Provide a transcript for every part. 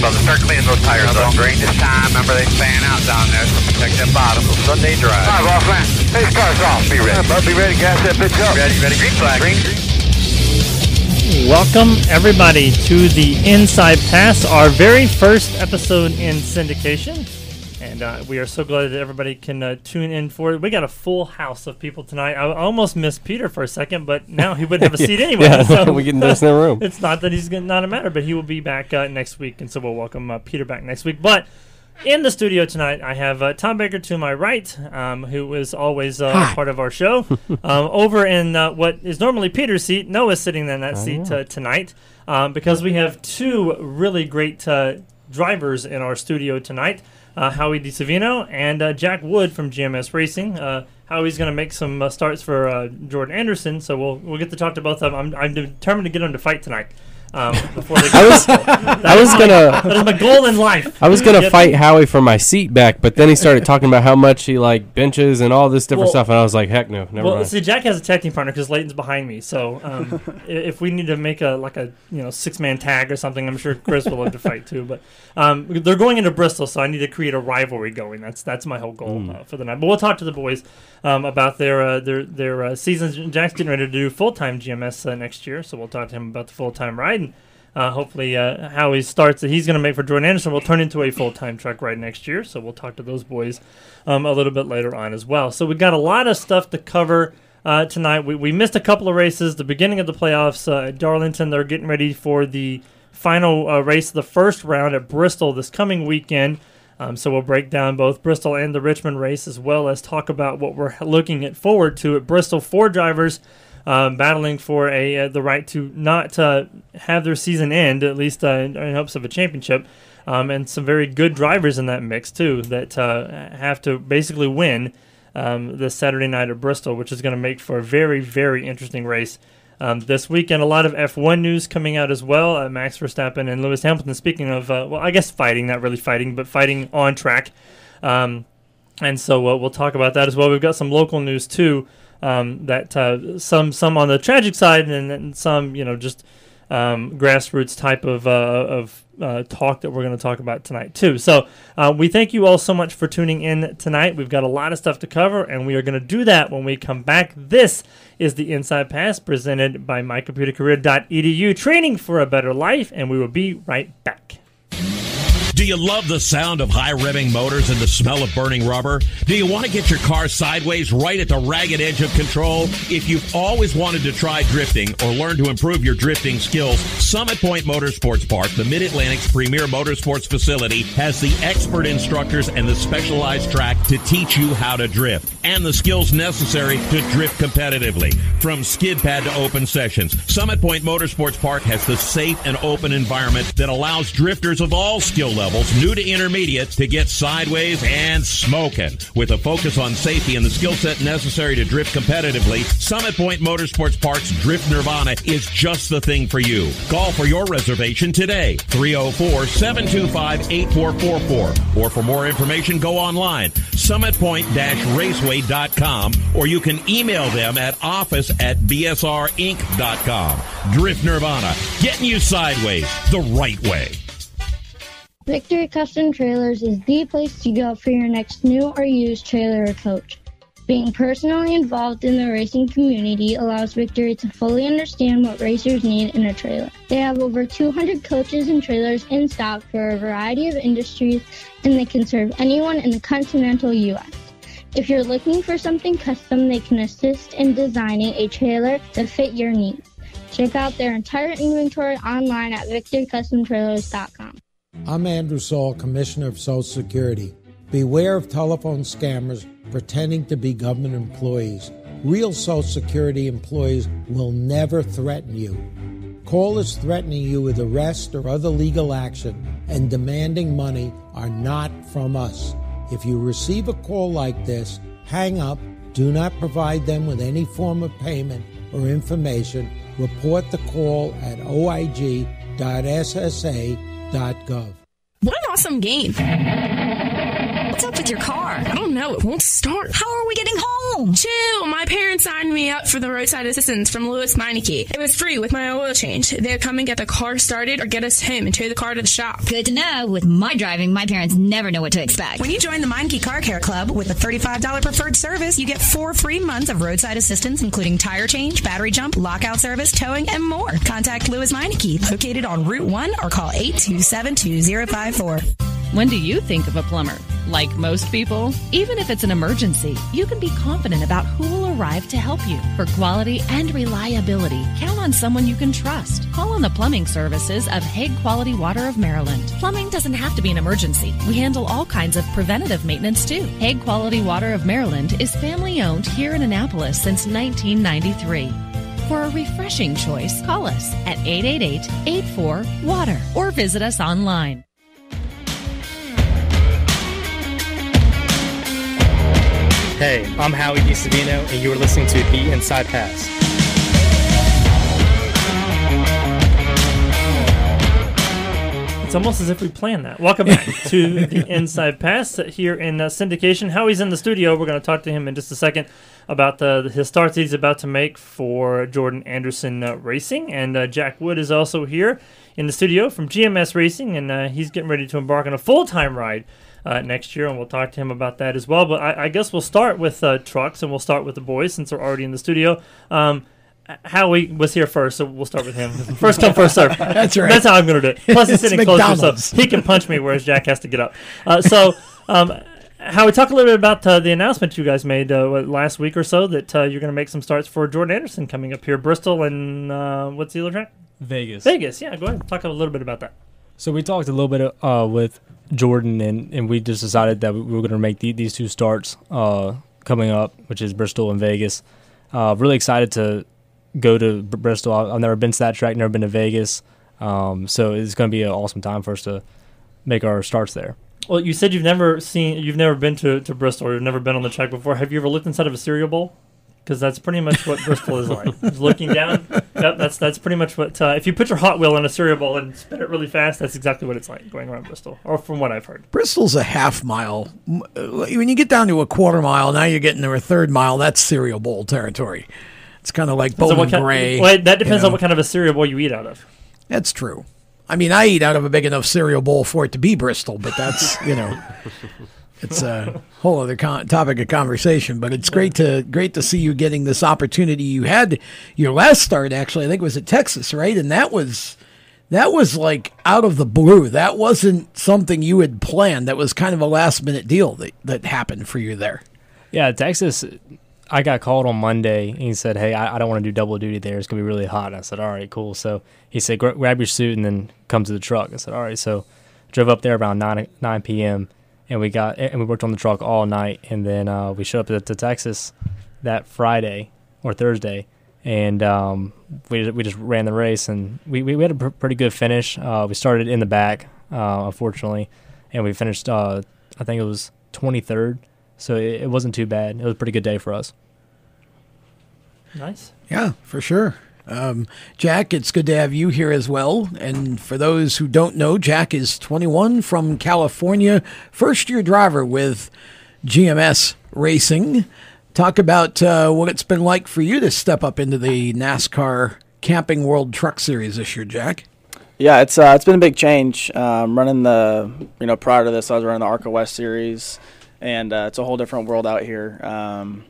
Above the start cleaning those tires up. During this time, remember they fan out down there, so protect that bottom. So Sunday drive. All right, boss man. These cars off. Be ready. Yeah, be ready. Gas that bitch up. Ready, ready. Green flag. Green. Welcome, everybody, to the Inside Pass, our very first episode in syndication. And uh, we are so glad that everybody can uh, tune in for it. We got a full house of people tonight. I almost missed Peter for a second, but now he wouldn't have a seat anyway. yeah, so we can there's no room. it's not that he's gonna, not a matter, but he will be back uh, next week, and so we'll welcome uh, Peter back next week. But in the studio tonight, I have uh, Tom Baker to my right, um, who is always uh, part of our show. um, over in uh, what is normally Peter's seat, Noah's sitting in that seat uh, tonight um, because we have two really great uh, drivers in our studio tonight. Uh, Howie DiSavino and uh, Jack Wood from GMS Racing. Uh, Howie's going to make some starts for Jordan Anderson, so we'll we'll get to talk to both of them. I'm, I'm determined to get them to fight tonight. Um, before they I was I was that gonna is my goal in life. I was gonna Get- fight Howie for my seat back, but then he started talking about how much he like benches and all this different Well- stuff, and I was like, heck no, never Well, mind. see, Jack has a tag team partner because Leighton's behind me. So, um, i- if we need to make a like a you know six man tag or something, I'm sure Chris will love to fight too. But um, they're going into Bristol, so I need to create a rivalry going. That's that's my whole goal Hmm. uh, for the night. But we'll talk to the boys um, about their uh, their their uh, seasons. Jack's getting ready to do full time GMS uh, next year, so we'll talk to him about the full time ride. And, uh, hopefully, uh, how he starts that he's going to make for Jordan Anderson will turn into a full time truck ride next year. So we'll talk to those boys um, a little bit later on as well. So we've got a lot of stuff to cover uh, tonight. We, we missed a couple of races. The beginning of the playoffs uh, at Darlington, they're getting ready for the final uh, race of the first round at Bristol this coming weekend. Um, so we'll break down both Bristol and the Richmond race, as well as talk about what we're looking at forward to at Bristol. Four drivers um, battling for a uh, the right to not uh, have their season end, at least uh, in, in hopes of a championship. Um, and some very good drivers in that mix too that uh, have to basically win um, this Saturday night at Bristol, which is going to make for a very very interesting race. Um, this weekend, a lot of F1 news coming out as well. Uh, Max Verstappen and Lewis Hamilton. Speaking of, uh, well, I guess fighting, not really fighting, but fighting on track. Um, and so uh, we'll talk about that as well. We've got some local news too. Um, that uh, some some on the tragic side, and then some you know just um, grassroots type of uh, of uh, talk that we're going to talk about tonight too. So uh, we thank you all so much for tuning in tonight. We've got a lot of stuff to cover, and we are going to do that when we come back. This is the Inside Pass presented by mycomputercareer.edu, training for a better life, and we will be right back. Do you love the sound of high revving motors and the smell of burning rubber? Do you want to get your car sideways right at the ragged edge of control? If you've always wanted to try drifting or learn to improve your drifting skills, Summit Point Motorsports Park, the Mid Atlantic's premier motorsports facility, has the expert instructors and the specialized track to teach you how to drift and the skills necessary to drift competitively. From skid pad to open sessions, Summit Point Motorsports Park has the safe and open environment that allows drifters of all skill levels, new to intermediate, to get sideways and smoking. With a focus on safety and the skill set necessary to drift competitively, Summit Point Motorsports Park's Drift Nirvana is just the thing for you. Call for your reservation today, 304 725 8444. Or for more information, go online, summitpoint raceway.com, or you can email them at office at bsrinc.com. Drift Nirvana, getting you sideways the right way. Victory Custom Trailers is the place to go for your next new or used trailer or coach. Being personally involved in the racing community allows Victory to fully understand what racers need in a trailer. They have over 200 coaches and trailers in stock for a variety of industries, and they can serve anyone in the continental U.S. If you're looking for something custom, they can assist in designing a trailer to fit your needs. Check out their entire inventory online at victorycustomtrailers.com. I'm Andrew Saul, Commissioner of Social Security. Beware of telephone scammers pretending to be government employees. Real Social Security employees will never threaten you. Callers threatening you with arrest or other legal action and demanding money are not from us. If you receive a call like this, hang up, do not provide them with any form of payment or information. Report the call at oig.ssa.gov. What an awesome game! What's up with your car? I don't know. It won't start. How are we getting home? Chill. My parents signed me up for the roadside assistance from Lewes Meineke. It was free with my oil change. They'll come and get the car started or get us home and tow the car to the shop. Good to know. With my driving, my parents never know what to expect. When you join the Meineke Car Care Club with a $35 preferred service, you get four free months of roadside assistance, including tire change, battery jump, lockout service, towing, and more. Contact Lewes Meineke, located on Route 1, or call 827 2054. When do you think of a plumber? Like most people, even if it's an emergency, you can be confident about who will arrive to help you. For quality and reliability, count on someone you can trust. Call on the plumbing services of Hague Quality Water of Maryland. Plumbing doesn't have to be an emergency. We handle all kinds of preventative maintenance too. Hague Quality Water of Maryland is family owned here in Annapolis since 1993. For a refreshing choice, call us at 888 84 Water or visit us online. Hey, I'm Howie DiSavino, and you are listening to The Inside Pass. It's almost as if we planned that. Welcome back to the Inside Pass here in uh, syndication. Howie's in the studio. We're going to talk to him in just a second about the, his starts he's about to make for Jordan Anderson uh, Racing. And uh, Jack Wood is also here in the studio from GMS Racing, and uh, he's getting ready to embark on a full time ride. Uh, next year, and we'll talk to him about that as well. But I, I guess we'll start with uh, trucks, and we'll start with the boys since they're already in the studio. Um, Howie was here first, so we'll start with him. First come, first serve. That's right. That's how I'm going to do it. Plus, he's sitting closer, so he can punch me, whereas Jack has to get up. Uh, so, um, Howie, talk a little bit about uh, the announcement you guys made uh, last week or so that uh, you're going to make some starts for Jordan Anderson coming up here, Bristol, and uh, what's the other track? Vegas. Vegas. Yeah, go ahead. Talk a little bit about that. So we talked a little bit uh, with Jordan, and, and we just decided that we were going to make the, these two starts uh, coming up, which is Bristol and Vegas. Uh, really excited to go to Br- Bristol. I've never been to that track, never been to Vegas, um, so it's going to be an awesome time for us to make our starts there. Well, you said you've never seen, you've never been to, to Bristol, or you've never been on the track before. Have you ever looked inside of a cereal bowl? Because that's pretty much what Bristol is like. Just looking down, yep, that's that's pretty much what. Uh, if you put your Hot Wheel in a cereal bowl and spin it really fast, that's exactly what it's like going around Bristol, or from what I've heard. Bristol's a half mile. Uh, When you get down to a quarter mile, now you're getting to a third mile. That's cereal bowl territory. It's kind of like on kind- Gray. well, that you depends know. on what kind of a cereal bowl you eat out of. That's true. I mean, I eat out of a big enough cereal bowl for it to be Bristol, but that's you know, it's a whole other con- topic of conversation. But it's great to great to see you getting this opportunity. You had your last start actually, I think, it was at Texas, right? And that was that was like out of the blue. That wasn't something you had planned. That was kind of a last minute deal that that happened for you there. Yeah, Texas. I got called on Monday and he said, "Hey, I, I don't want to do double duty there. It's gonna be really hot." And I said, "All right, cool." So he said, "Grab your suit and then come to the truck." I said, "All right." So drove up there around nine nine p.m. and we got and we worked on the truck all night. And then uh, we showed up to, to Texas that Friday or Thursday, and um, we we just ran the race and we we, we had a pr- pretty good finish. Uh, we started in the back, uh, unfortunately, and we finished. Uh, I think it was twenty third. So it, it wasn't too bad. It was a pretty good day for us. Nice. Yeah, for sure. Um, Jack, it's good to have you here as well. And for those who don't know, Jack is 21 from California, first year driver with GMS Racing. Talk about uh, what it's been like for you to step up into the NASCAR Camping World Truck Series this year, Jack. Yeah, it's uh, it's been a big change. Um, running the you know prior to this, I was running the Arca West series, and uh, it's a whole different world out here. Um,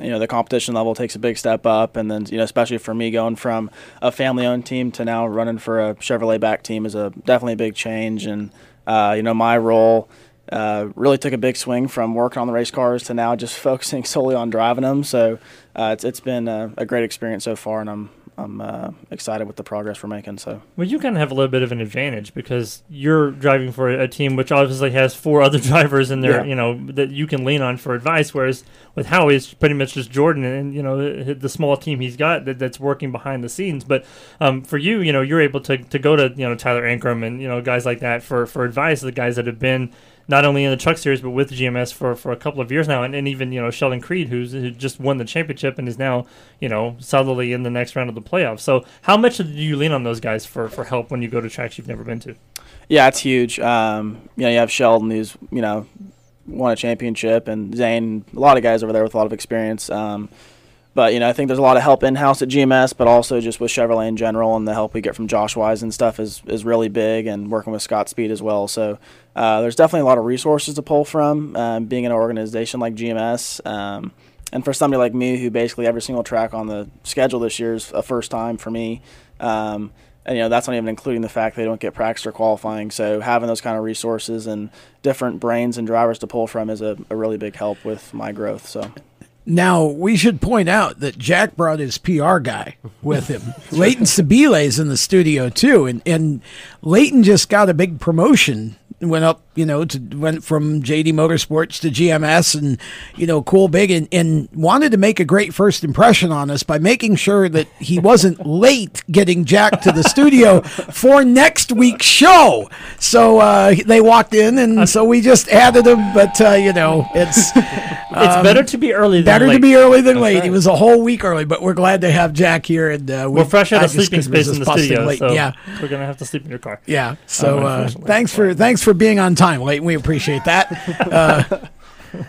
you know, the competition level takes a big step up, and then you know, especially for me going from a family-owned team to now running for a Chevrolet back team is a definitely a big change. And uh, you know, my role uh, really took a big swing from working on the race cars to now just focusing solely on driving them. So uh, it's it's been a, a great experience so far, and I'm I'm uh, excited with the progress we're making. So. Well, you kind of have a little bit of an advantage because you're driving for a, team which obviously has four other drivers in there, Yeah. you know, that you can lean on for advice. Whereas with Howie, it's pretty much just Jordan and you know the the small team he's got that, that's working behind the scenes. But um, for you, you know, you're able to, to go to you know Tyler Ankrum and you know guys like that for for advice. The guys that have been not only in the truck series but with GMS for, for a couple of years now, and, and even you know Sheldon Creed, who's who just won the championship and is now you know solidly in the next round of the playoffs. So how much do you lean on those guys for, for help when you go to tracks you've never been to? Yeah, it's huge. Um, you know, you have Sheldon, who's you know won a championship, and Zane, a lot of guys over there with a lot of experience. Um, but you know, I think there's a lot of help in house at GMS, but also just with Chevrolet in general, and the help we get from Josh Wise and stuff is is really big, and working with Scott Speed as well. So uh, there's definitely a lot of resources to pull from um, being in an organization like GMS. Um, and for somebody like me, who basically every single track on the schedule this year is a first time for me, um, and you know that's not even including the fact they don't get practice or qualifying. So having those kind of resources and different brains and drivers to pull from is a, a really big help with my growth. So. Now we should point out that Jack brought his PR guy with him. Leighton Sabile is in the studio too, and and Leighton just got a big promotion. Went up, you know, to went from JD Motorsports to GMS, and you know, cool big, and, and wanted to make a great first impression on us by making sure that he wasn't late getting Jack to the studio for next week's show. So uh, they walked in, and so we just added him. But uh, you know, it's It's better to be early than better to late. be early than That's late. right. He was a whole week early, but we're glad to have Jack here. And uh, we- We're fresh out I of sleeping space in the studio, late. so yeah, we're gonna have to sleep in your car. yeah. So Um, uh, thanks for thanks for being on time, Leighton. We appreciate that. Uh,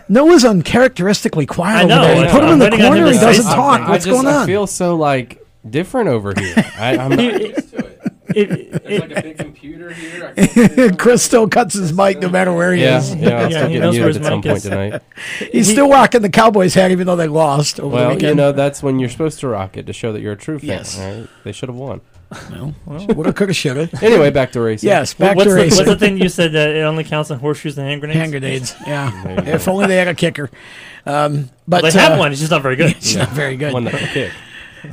Noah's uncharacteristically quiet I over there. You I put know. him in the I'm waiting corner. He doesn't talk. something. What's just, going on? I feel so like different over here. I, I'm not used to it. It- There's like a big computer here. Chris still cuts his mic no matter where he Yeah, is. yeah, I'll still he get muted at some point tonight. He's still rocking the Cowboys hat, even though they lost over the Well, weekend. you know that's when you're supposed to rock it to show that you're a true fan. Yes. all right? They should have won. Woulda, coulda, shoulda. Anyway, back to racing. Yes, back what's to the, racing. What's the thing you said that it only counts on horseshoes and hand grenades? Hand grenades. Yeah. There you go. if only they had a kicker. Um, but Well, they have uh, one. It's just not very good. It's not very good. One that kick.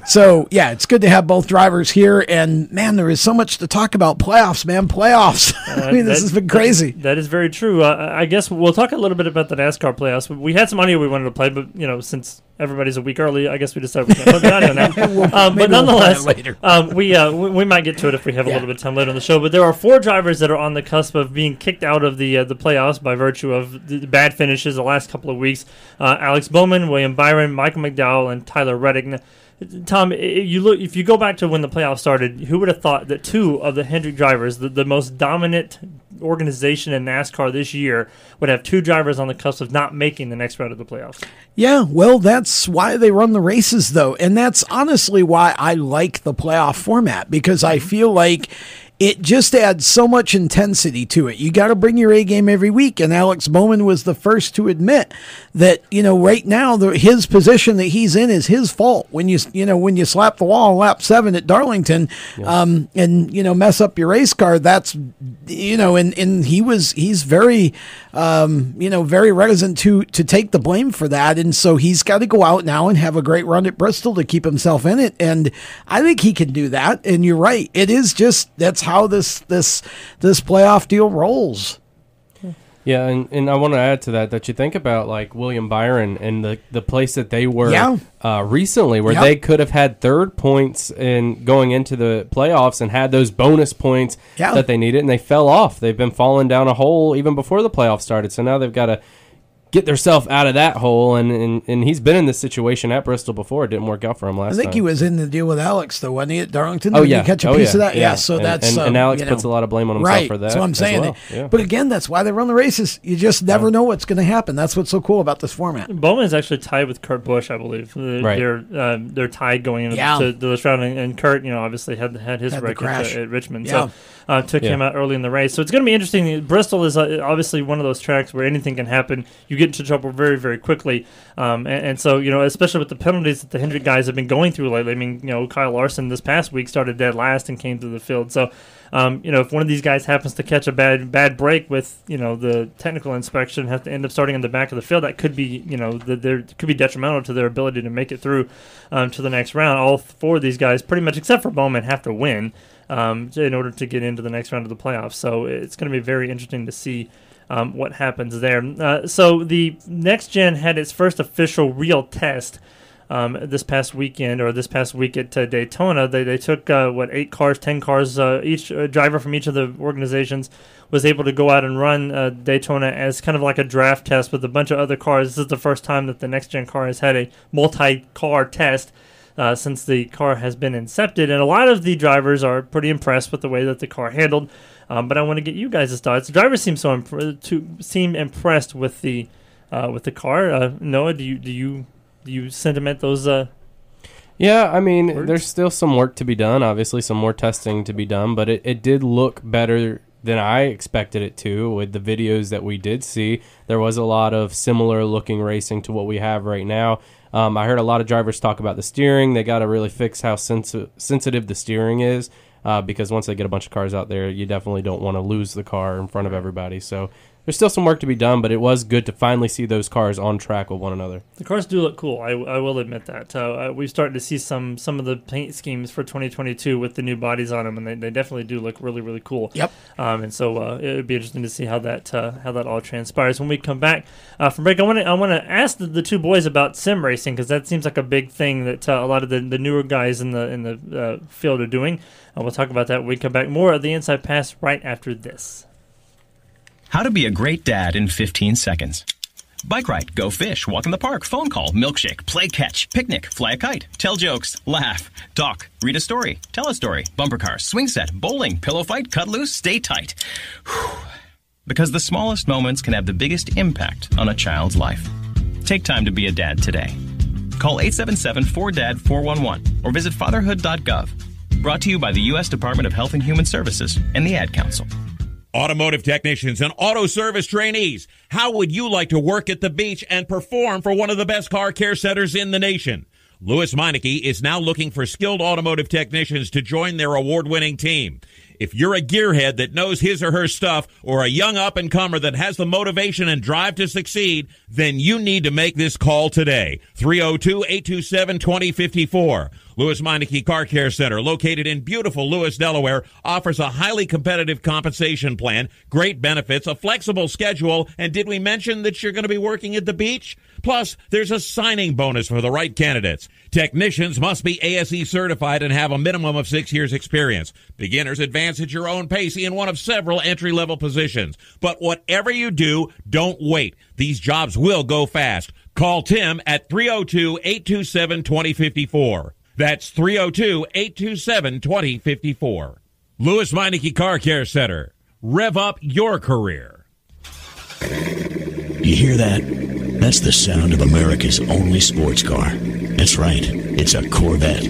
So yeah, it's good to have both drivers here, and man, there is so much to talk about. Playoffs, man, playoffs. I mean, this that- has been crazy. That, that is very true. Uh, I guess we'll talk a little bit about the NASCAR playoffs. We had some audio we wanted to play, but you know, since everybody's a week early, I guess we decided we can't play the audio now. We'll- um, but we'll nonetheless, later. um, we, uh, we we might get to it if we have a little bit of time later on the show. But there are four drivers that are on the cusp of being kicked out of the uh, the playoffs by virtue of the bad finishes the last couple of weeks. Uh, Alex Bowman, William Byron, Michael McDowell, and Tyler Reddick. Tom, you look if you go back to when the playoffs started, who would have thought that two of the Hendrick drivers, the, the most dominant organization in NASCAR this year, would have two drivers on the cusp of not making the next round of the playoffs? Yeah, well, that's why they run the races, though. And that's honestly why I like the playoff format because I mm-hmm. feel like it just adds so much intensity to it. You got to bring your A game every week. And Alex Bowman was the first to admit that, you know, right now, the, his position that he's in is his fault. When you, you know, when you slap the wall on lap seven at Darlington um, and, you know, mess up your race car, that's, you know, and, and he was, he's very, um, you know, very reticent to, to take the blame for that. And so he's got to go out now and have a great run at Bristol to keep himself in it. And I think he can do that. And you're right. It is just, that's how this, this, this playoff deal rolls. Yeah, and, and I want to add to that that you think about like William Byron and the, the place that they were Yeah. uh, recently, where Yep. they could have had third points in going into the playoffs and had those bonus points Yeah. that they needed, and they fell off. They've been falling down a hole even before the playoffs started, so now they've got to get themselves out of that hole. And, and, and he's been in this situation at Bristol before; it didn't work out for him last I think time. he was in the deal with Alex though, wasn't he at Darlington? Oh Did yeah, you catch a oh, piece yeah, of that? Yeah, yeah. so And- that's and, um, and Alex you puts know, a lot of blame on himself right. for that. That's what I'm saying. well. Yeah. But again, that's why they run the races. You just never know what's going to happen. That's what's so cool about this format. Bowman is actually tied with Kurt Busch, I believe. Uh, Right. They're um, they're tied going into Yeah. to this round, and, and Kurt, you know, obviously had had his Had the wreck crash. at, at Richmond, Yeah. so uh, took him out early in the race. So it's going to be interesting. Bristol is uh, obviously one of those tracks where anything can happen. You get into trouble very very quickly, um, and, and so you know, especially with the penalties that the Hendrick guys have been going through lately. I mean, you know, Kyle Larson this past week started dead last and came through the field. So um, you know, if one of these guys happens to catch a bad bad break with you know the technical inspection, have to end up starting in the back of the field, that could be you know the, there could be detrimental to their ability to make it through um, to the next round. All four of these guys, pretty much except for Bowman, have to win um, in order to get into the next round of the playoffs. So it's going to be very interesting to see. Um, what happens there? Uh, so the next gen had its first official real test um, this past weekend or this past week at uh, Daytona. They, they took uh, what eight cars, ten cars. Uh, each driver from each of the organizations was able to go out and run uh, Daytona as kind of like a draft test with a bunch of other cars. This is the first time that the next gen car has had a multi-car test. Uh, since the car has been incepted, and a lot of the drivers are pretty impressed with the way that the car handled. Um, but I want to get you guys' thoughts. The drivers seem so imp- to seem impressed with the uh, with the car. Uh, Noah, do you do you do you sentiment those? Uh, Yeah, I mean, there's still some work to be done. Obviously, some more testing to be done, but it, it did look better than I expected it to with the videos that we did see. There was a lot of similar looking racing to what we have right now. Um, I heard a lot of drivers talk about the steering. They got to really fix how sensi- sensitive the steering is uh, because once they get a bunch of cars out there, you definitely don't want to lose the car in front of everybody. So there's still some work to be done, but it was good to finally see those cars on track with one another. The cars do look cool. I, I will admit that. Uh, uh, we've started to see some some of the paint schemes for 2022 with the new bodies on them, and they, they definitely do look really really cool. Yep. Um, and so uh, it would be interesting to see how that uh, how that all transpires when we come back uh, from break. I want to I want to ask the, the two boys about sim racing because that seems like a big thing that uh, a lot of the, the newer guys in the in the uh, field are doing. Uh, we'll talk about that when we come back. More of the Inside Pass right after this. How to be a great dad in 15 seconds. Bike ride, go fish, walk in the park, phone call, milkshake, play catch, picnic, fly a kite, tell jokes, laugh, talk, read a story, tell a story, bumper car, swing set, bowling, pillow fight, cut loose, stay tight. Whew. Because the smallest moments can have the biggest impact on a child's life. Take time to be a dad today. Call 877-4DAD-411 or visit fatherhood.gov. Brought to you by the U.S. Department of Health and Human Services and the Ad Council. Automotive technicians and auto service trainees, how would you like to work at the beach and perform for one of the best car care centers in the nation? Lewes Meineke is now looking for skilled automotive technicians to join their award winning team. If you're a gearhead that knows his or her stuff or a young up and comer that has the motivation and drive to succeed, then you need to make this call today. 302 827 2054. Lewes Meineke Car Care Center, located in beautiful Lewes, Delaware, offers a highly competitive compensation plan, great benefits, a flexible schedule, and did we mention that you're going to be working at the beach? Plus, there's a signing bonus for the right candidates. Technicians must be ASE certified and have a minimum of six years experience. Beginners advance at your own pace in one of several entry level positions. But whatever you do, don't wait. These jobs will go fast. Call Tim at 302 827 2054. That's 302 827 2054. Lewes Meineke Car Care Center. Rev up your career. You hear that? That's the sound of America's only sports car. That's right, it's a Corvette.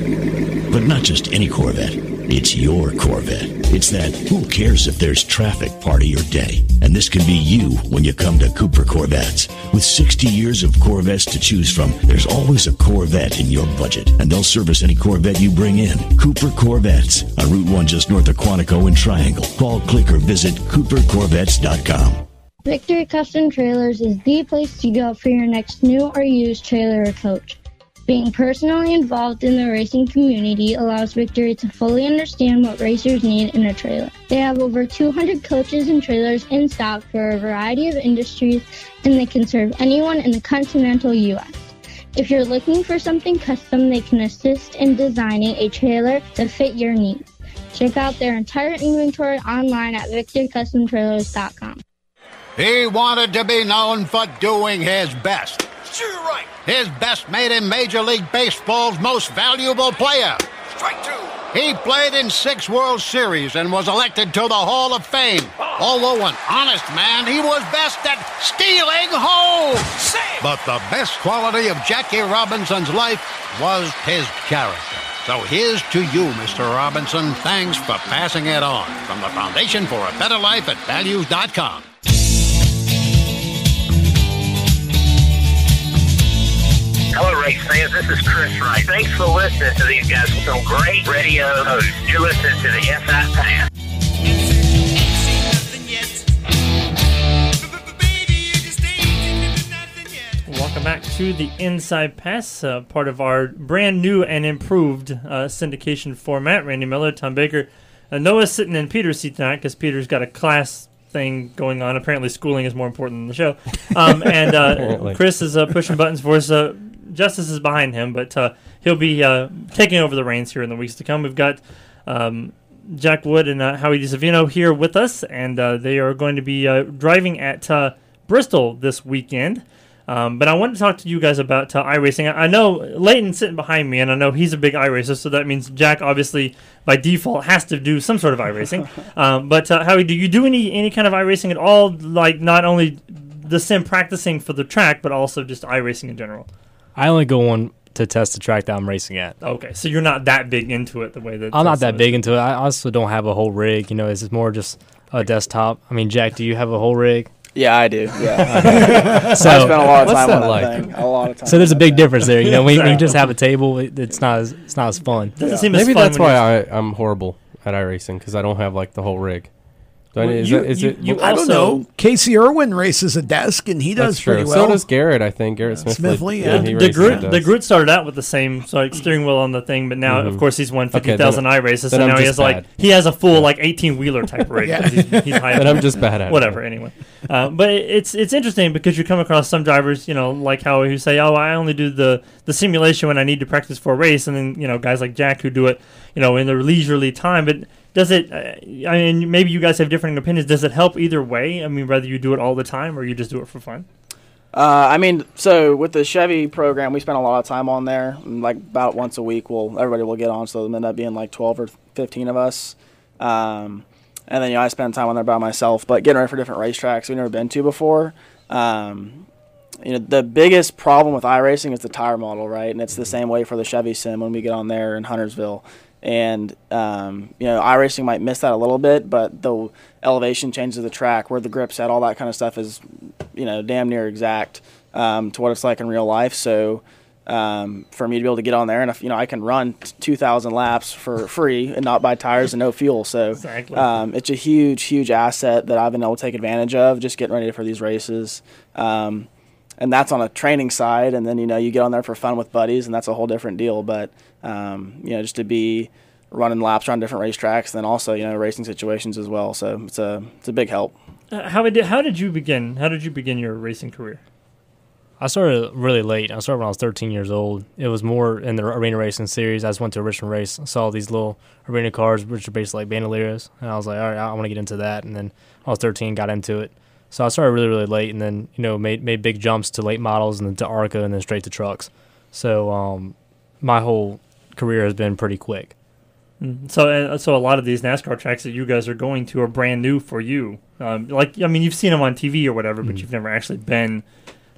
But not just any Corvette, it's your Corvette. It's that who cares if there's traffic part of your day. And this can be you when you come to Cooper Corvettes. With 60 years of Corvettes to choose from, there's always a Corvette in your budget. And they'll service any Corvette you bring in. Cooper Corvettes on Route 1 just north of Quantico and Triangle. Call, click, or visit coopercorvettes.com. Victory Custom Trailers is the place to go for your next new or used trailer or coach. Being personally involved in the racing community allows Victory to fully understand what racers need in a trailer. They have over 200 coaches and trailers in stock for a variety of industries, and they can serve anyone in the continental U.S. If you're looking for something custom, they can assist in designing a trailer to fit your needs. Check out their entire inventory online at victorycustomtrailers.com. He wanted to be known for doing his best. Sure, right. His best made him Major League Baseball's most valuable player. Strike two. He played in six World Series and was elected to the Hall of Fame. Oh. Although an honest man, he was best at stealing home. But the best quality of Jackie Robinson's life was his character. So here's to you, Mr. Robinson. Thanks for passing it on. From the Foundation for a Better Life at values.com. Hello, race fans. This is Chris Wright. Thanks for listening to these guys. Some great radio hosts. You're listening to the Inside Pass. Welcome back to the Inside Pass, uh, part of our brand new and improved uh, syndication format. Randy Miller, Tom Baker, uh, Noah's sitting in Peter's seat tonight because Peter's got a class thing going on. Apparently, schooling is more important than the show. Um, and uh, Chris is uh, pushing buttons for us. Uh, Justice is behind him, but uh, he'll be uh, taking over the reins here in the weeks to come. We've got um, Jack Wood and uh, Howie DiSavino here with us, and uh, they are going to be uh, driving at uh, Bristol this weekend. Um, but I wanted to talk to you guys about uh, iRacing. I I know Leighton's sitting behind me, and I know he's a big iRacer, so that means Jack obviously by default has to do some sort of iRacing. um, but uh, Howie, do you do any any kind of iRacing at all? Like not only the sim practicing for the track, but also just iRacing in general. I only go on to test the track that I'm racing at. Okay, so you're not that big into it the way that I'm not some that big into it. I also don't have a whole rig. You know, it's more just a desktop. I mean, Jack, do you have a whole rig? Yeah, I do. Yeah. so I spent a lot of time that on that like? thing. A lot of time. So there's a big that difference there. You know, when, when you just have a table, it- it's not as it's not as fun. Doesn't seem as Maybe fun that's why I, I'm horrible at iRacing because I don't have like the whole rig. Do I, Well, is you- that, is you- it? you I don't know. Casey Irwin races a desk, and he does pretty well. So does Garrett, I think. Garrett Smith. Smithley, yeah, yeah. he the races Groot, the. Groot started out with the same so like steering wheel on the thing, but now of Mhm. course he's won Okay, fifty thousand then- i races, so then I'm now he just has like he has a full like eighteen wheeler type rig. 'cause he's, he's high Then up I'm just bad at it. Whatever. Anyway, uh, but it's it's interesting because you come across some drivers, you know, like Howie, who say, "Oh, I only do the the simulation when I need to practice for a race," and then you know guys like Jack who do it, you know, in their leisurely time, but. Does it? Uh, I mean, maybe you guys have different opinions. Does it help either way? I mean, whether you do it all the time or you just do it for fun. Uh, I mean, so with the Chevy program, we spend a lot of time on there. Like about once a week, we'll everybody will get on. So there'll end up being like twelve or fifteen of us. Um, and then you know I spend time on there by myself, but getting ready for different racetracks we've never been to before. Um, you know, the biggest problem with iRacing is the tire model, right? And it's the same way for the Chevy Sim when we get on there in Huntersville. And um, you know, iRacing might miss that a little bit, but the elevation changes of the track, where the grip's at, all that kind of stuff is, you know, damn near exact um, to what it's like in real life. So um, for me to be able to get on there, and if you know, I can run 2,000 laps for free and not buy tires and no fuel. So Exactly. um, it's a huge, huge asset that I've been able to take advantage of just getting ready for these races. Um, and that's on a training side, and then you know you get on there for fun with buddies, and that's a whole different deal. But um, you know, just to be running laps around different racetracks, and then also you know racing situations as well. So it's a it's a big help. Uh, how did how did you begin? How did you begin your racing career? I started really late. I started when I was 13 years old. It was more in the arena racing series. I just went to a Richmond race, saw these little arena cars, which are basically like Bandoleros, and I was like, all right, I want to get into that. And then I was 13, got into it. So I started really, really late, and then you know made made big jumps to late models, and then to ARCA, and then straight to trucks. So um, my whole career has been pretty quick. Mm. So, uh, so a lot of these NASCAR tracks that you guys are going to are brand new for you. Um, like, I mean, you've seen them on TV or whatever, but you've never actually been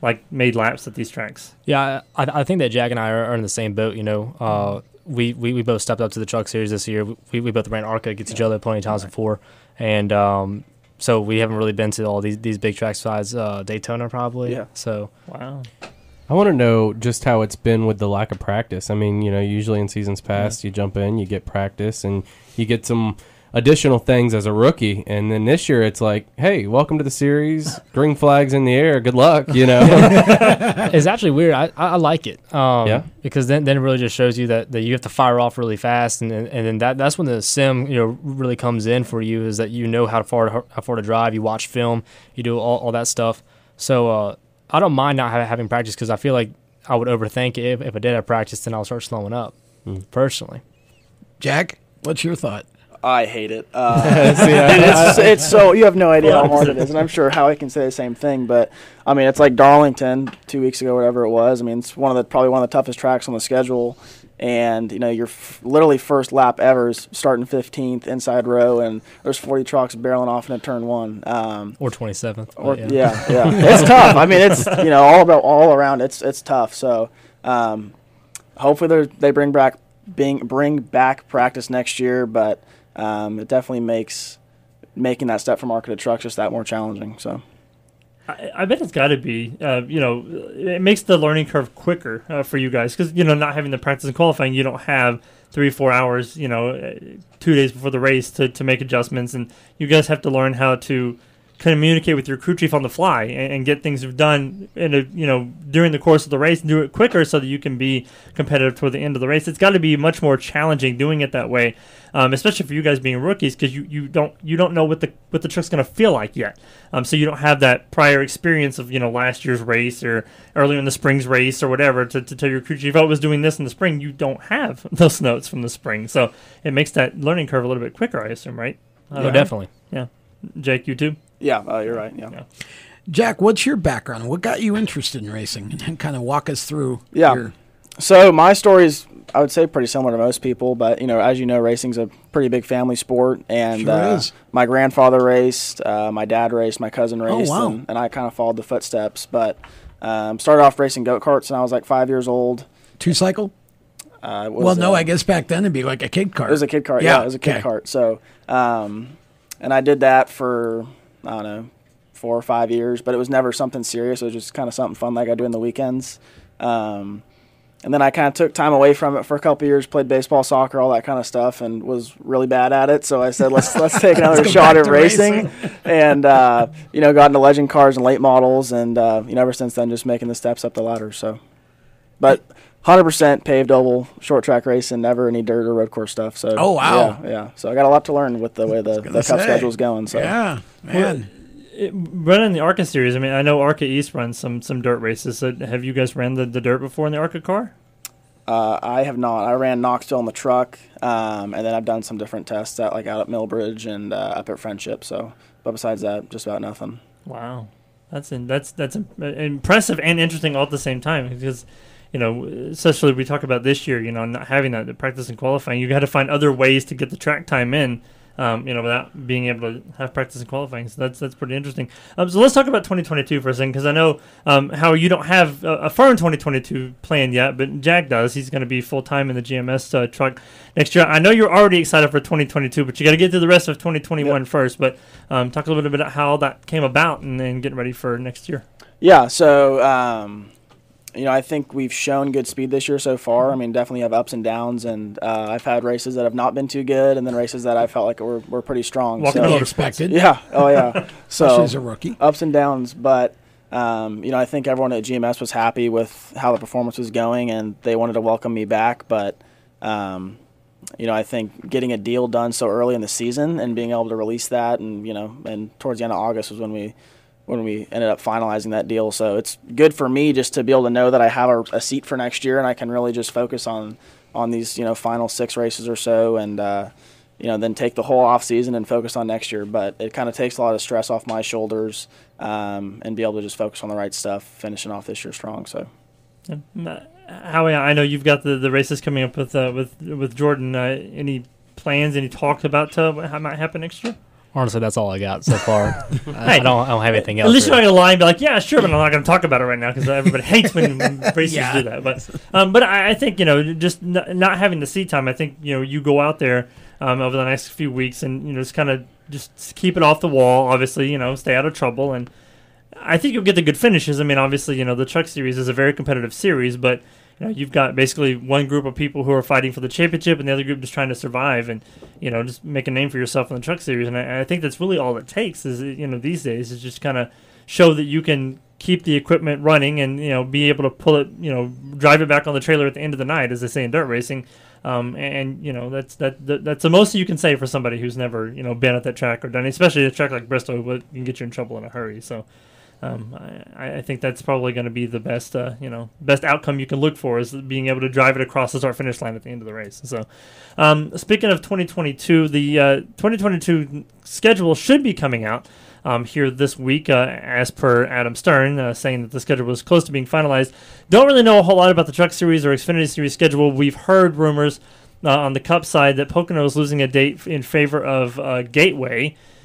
like made laps at these tracks. Yeah, I, I think that Jack and I are, are in the same boat. You know, uh, we, we we both stepped up to the truck series this year. We we both ran ARCA against each other plenty of times before, and um, so we haven't really been to all these these big tracks besides uh, Daytona probably. Yeah. So Wow. I want to know just how it's been with the lack of practice. I mean, you know, usually in seasons past, you jump in, you get practice, and you get some additional things as a rookie. And then this year, it's like, hey, welcome to the series. Green flags in the air. Good luck. You know. it's actually weird. I, I I like it. Um, Yeah? Because then, then it really just shows you that, that you have to fire off really fast, and and, and then that that's when the sim you know really comes in for you is that you know how far to, how far to drive. You watch film, you do all, all that stuff. So uh, I don't mind not having practice because I feel like I would overthink it. If, if I did have practice, then I'll start slowing up. Personally, Jack, what's your thought? I hate it. Uh, it's, it's so you have no idea how hard it is, and I'm sure Howie can say the same thing. But I mean, it's like Darlington two weeks ago, whatever it was. I mean, it's one of the probably one of the toughest tracks on the schedule, and you know your f- literally first lap ever is starting 15th inside row, and there's 40 trucks barreling off into turn one. Um, or 27th. or but yeah, yeah, it's tough. I mean, it's you know all about all around. It's it's tough. So um, hopefully they they bring back being bring back practice next year, but um, it definitely makes making that step from market to trucks just that more challenging. So I, I bet it's got to be. Uh, you know, it makes the learning curve quicker uh, for you guys because you know not having the practice and qualifying, you don't have three four hours. You know, uh, two days before the race to to make adjustments, and you guys have to learn how to communicate with your crew chief on the fly and, and get things done in a you know during the course of the race and do it quicker so that you can be competitive toward the end of the race. It's got to be much more challenging doing it that way, um, especially for you guys being rookies because you, you don't you don't know what the what the truck's going to feel like yet. Um, so you don't have that prior experience of you know last year's race or earlier in the spring's race or whatever to, to tell your crew chief oh, I was doing this in the spring. You don't have those notes from the spring, so it makes that learning curve a little bit quicker. I assume, right? Oh, definitely. Yeah, Jake, you too. Yeah, uh, you're right. Yeah. Jack, what's your background? What got you interested in racing? And kind of walk us through. Yeah. Your, So my story is, I would say, pretty similar to most people. But you know, as you know, racing's a pretty big family sport, and Sure uh, is. my grandfather raced, uh, my dad raced, my cousin Oh, raced, wow. and, and I kind of followed the footsteps. But um, started off racing go karts when I was like five years old. Two cycle? Uh, well, no, uh, I guess back then it'd be like a kid cart. It was a kid cart. Yeah, it was a kid okay. cart. So, um, and I did that for I don't know four or five years, but it was never something serious. It was just kind of something fun like I do in the weekends. Um, and then I kind of took time away from it for a couple years, played baseball, soccer, all that kind of stuff, and was really bad at it. So I said, let's let's take another Let's shot at racing, racing. and uh, you know, got into legend cars and late models, and uh, you know, ever since then, just making the steps up the ladder. So, but. 100% paved oval short track race and never any dirt or road course stuff. So, Oh, wow. yeah, yeah. So I got a lot to learn with the way the, the cup say. schedule's going. So Yeah, man. It, running the ARCA series, I mean, I know ARCA East runs some some dirt races. So have you guys ran the, the dirt before in the ARCA car? Uh, I have not. I ran Knoxville in the truck, um, and then I've done some different tests out like out at Millbridge and uh, up at Friendship. So, but besides that, just about nothing. Wow, that's in, that's that's im- impressive and interesting all at the same time because you know, especially we talk about this year, you know, not having that the practice and qualifying, you got to find other ways to get the track time in. Um, you know, without being able to have practice and qualifying, so that's that's pretty interesting. Um, so let's talk about 2022 for a second, because I know um, how you don't have a, a firm 2022 plan yet, but Jack does. He's going to be full time in the GMS uh, truck next year. I know you're already excited for 2022, but you got to get through the rest of 2021 first. But um, talk a little bit about how that came about and then getting ready for next year. Yeah. So, um, you know, I think we've shown good speed this year so far. I mean, definitely have ups and downs, and uh, I've had races that have not been too good, and then races that I felt like were, were pretty strong. Walking so, on expected. Yeah. Oh yeah. So Especially as a rookie. ups and downs, but um, you know, I think everyone at GMS was happy with how the performance was going, and they wanted to welcome me back. But um, you know, I think getting a deal done so early in the season and being able to release that, and you know, and towards the end of August was when we when we ended up finalizing that deal. So it's good for me just to be able to know that I have a, a seat for next year, and I can really just focus on on these you know final six races or so, and uh, you know then take the whole off season and focus on next year. But it kind of takes a lot of stress off my shoulders, um, and be able to just focus on the right stuff, finishing off this year strong. So. Yeah. Howie, I know you've got the, the races coming up with uh, with with Jordan. Uh, any plans? Any talk about uh, what might happen next year? Honestly, that's all I got so far. I, I don't. I don't have anything else. At least you're not gonna lie and be like, "Yeah, sure," but I'm not gonna talk about it right now because everybody hates when, racers Yeah. do that. But um, but I, I think you know, just n- not having the seat time. I think you know, you go out there um, over the next few weeks and you know, just kind of just keep it off the wall. Obviously, you know, stay out of trouble, and I think you'll get the good finishes. I mean, obviously, you know, the Truck Series is a very competitive series, but you know, you've got basically one group of people who are fighting for the championship, and the other group just trying to survive and you know just make a name for yourself in the Truck Series. And I, I think that's really all it takes. Is you know these days is just kind of show that you can keep the equipment running and you know be able to pull it, you know, drive it back on the trailer at the end of the night, as they say in dirt racing. Um, and you know that's that, that that's the most you can say for somebody who's never you know been at that track or done, especially a track like Bristol, what can get you in trouble in a hurry. So. Um, I, I think that's probably going to be the best, uh, you know, best outcome you can look for is being able to drive it across the start finish line at the end of the race. So, um, speaking of 2022, the uh, 2022 schedule should be coming out um, here this week, uh, as per Adam Stern, uh, saying that the schedule was close to being finalized. Don't really know a whole lot about the Truck Series or Xfinity Series schedule. We've heard rumors uh, on the Cup side that Pocono is losing a date in favor of uh,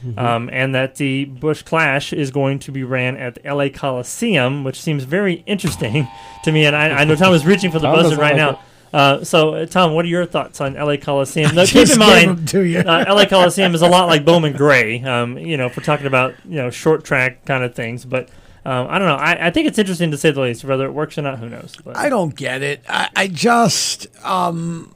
Gateway. Um, and that the Busch Clash is going to be ran at the LA Coliseum, which seems very interesting to me. And I, I know Tom is reaching for the buzzer right like now. Uh, so, uh, Tom, what are your thoughts on LA Coliseum? Now, keep in mind, uh, LA Coliseum is a lot like Bowman Gray. Um, you know, if we're talking about you know short track kind of things, but um, I don't know. I, I think it's interesting to say the least. Whether it works or not, who knows? But I don't get it. I, I just um,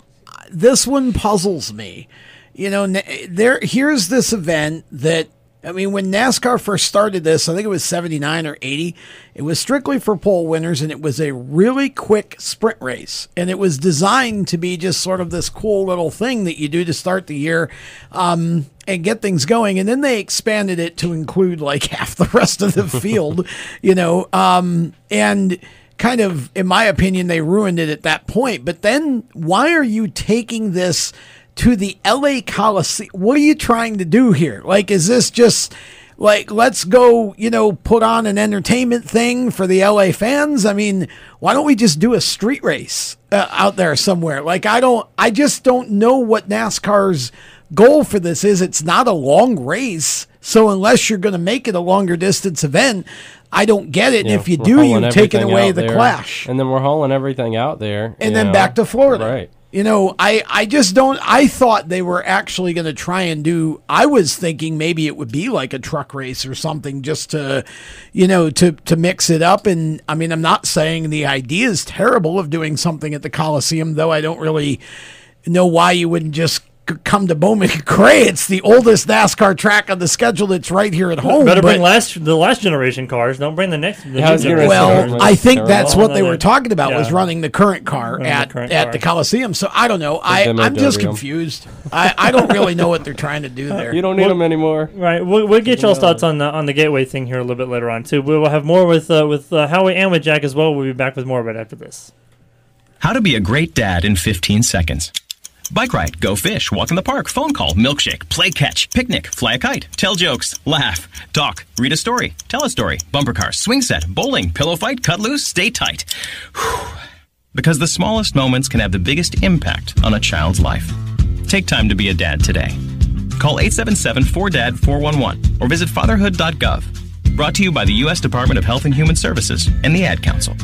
this one puzzles me. You know, there here's this event that I mean, when NASCAR first started this, I think it was 79 or 80, it was strictly for pole winners and it was a really quick sprint race. And it was designed to be just sort of this cool little thing that you do to start the year um, and get things going. And then they expanded it to include like half the rest of the field, you know, um, and kind of, in my opinion, they ruined it at that point. But then why are you taking this to the LA Coliseum? What are you trying to do here? Like, is this just Like, let's go, you know, put on an entertainment thing for the LA fans. I mean, why don't we just do a street race uh, out there somewhere? Like, I don't, I just don't know what NASCAR's goal for this is. It's not a long race. So unless you're going to make it a longer distance event, I don't get it. And Yeah, if you do, you're taking away the there, clash. and then we're hauling everything out there, and then know. back to Florida. Right. You know, I, I just don't. I thought they were actually going to try and do. I was thinking maybe it would be like a truck race or something, just to, you know, to to mix it up. And I mean, I'm not saying the idea is terrible of doing something at the Coliseum, though. I don't really know why you wouldn't just come to Bowman Gray. It's the oldest NASCAR track on the schedule. It's right here at home. Better bring but- last the last generation cars. Don't bring the next. The Yeah, I was new gonna generation well, cars. I think that's what they were talking about was running the current car Running the at current at car. the Coliseum. So I don't know. I I'm just confused. I, I don't really know what they're trying to do there. You don't need them anymore. Right, we'll, we'll get y'all's thoughts on the on the gateway thing here a little bit later on too. We will have more with uh, with uh, Howie and with Jack as well. We'll be back with more right after this. How to be a great dad in 15 seconds. Bike ride, go fish, walk in the park, phone call, milkshake, play catch, picnic, fly a kite, tell jokes, laugh, talk, read a story, tell a story, bumper car, swing set, bowling, pillow fight, cut loose, stay tight. Whew. Because the smallest moments can have the biggest impact on a child's life. Take time to be a dad today. Call 877-4DAD-411 or visit fatherhood.gov. Brought to you by the U.S. Department of Health and Human Services and the Ad Council.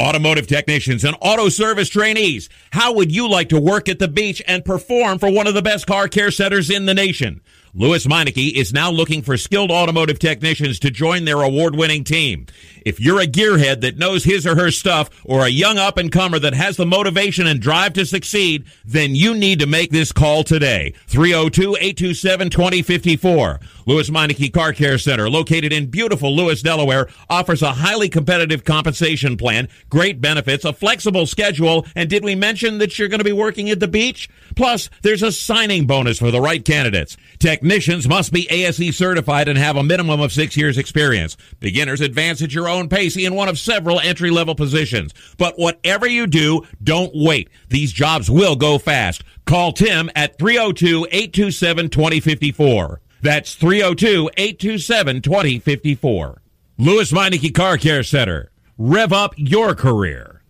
Automotive technicians and auto service trainees, how would you like to work at the beach and perform for one of the best car care centers in the nation? Lewes Meineke is now looking for skilled automotive technicians to join their award-winning team. If you're a gearhead that knows his or her stuff or a young up-and-comer that has the motivation and drive to succeed, then you need to make this call today. 302-827-2054. Lewes Meineke Car Care Center, located in beautiful Lewes, Delaware, offers a highly competitive compensation plan, great benefits, a flexible schedule, and did we mention that you're going to be working at the beach? Plus, there's a signing bonus for the right candidates. Technicians must be ASE certified and have a minimum of six years experience. Beginners advance at your own pace in one of several entry level positions. But whatever you do, don't wait. These jobs will go fast. Call Tim at 302 827 2054. That's 302 827 2054. Lewes Meineke Car Care Center. Rev up your career.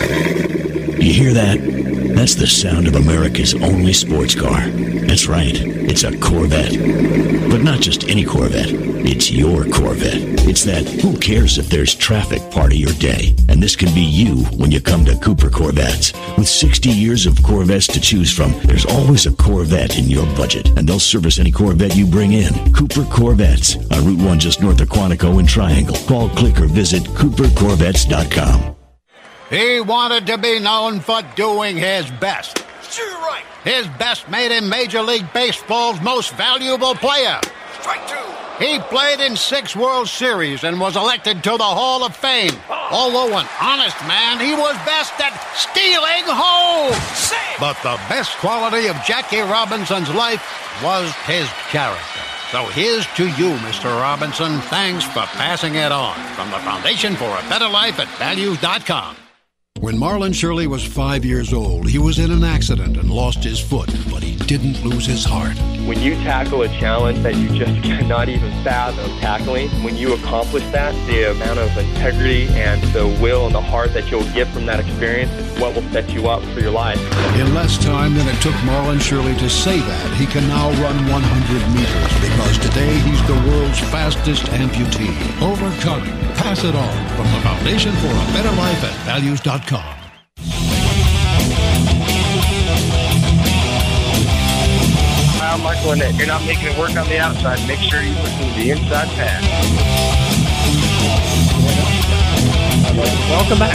You hear that? That's the sound of America's only sports car. That's right. It's a Corvette. But not just any Corvette. It's your Corvette. It's that who cares if there's traffic part of your day. And this can be you when you come to Cooper Corvettes. With 60 years of Corvettes to choose from, there's always a Corvette in your budget. And they'll service any Corvette you bring in. Cooper Corvettes on Route 1 just north of Quantico and Triangle. Call, click, or visit coopercorvettes.com. He wanted to be known for doing his best. Sure, right. His best made him Major League Baseball's most valuable player. Strike two. He played in six World Series and was elected to the Hall of Fame. Oh. Although an honest man, he was best at stealing home. But the best quality of Jackie Robinson's life was his character. So here's to you, Mr. Robinson. Thanks for passing it on. From the Foundation for a Better Life at values.com. When Marlon Shirley was five years old, he was in an accident and lost his foot, but he didn't lose his heart. When you tackle a challenge that you just cannot even fathom tackling, when you accomplish that, the amount of integrity and the will and the heart that you'll get from that experience is what will set you up for your life. In less time than it took Marlon Shirley to say that, he can now run 100 meters because today he's the world's fastest amputee. Overcoming. Pass it on from the Foundation for a Better Life at values.com. Kyle, Michael, and if you're not making it work on the outside, make sure you listen to the inside pass. Welcome back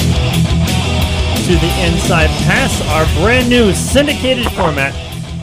to the Inside Pass, our brand new syndicated format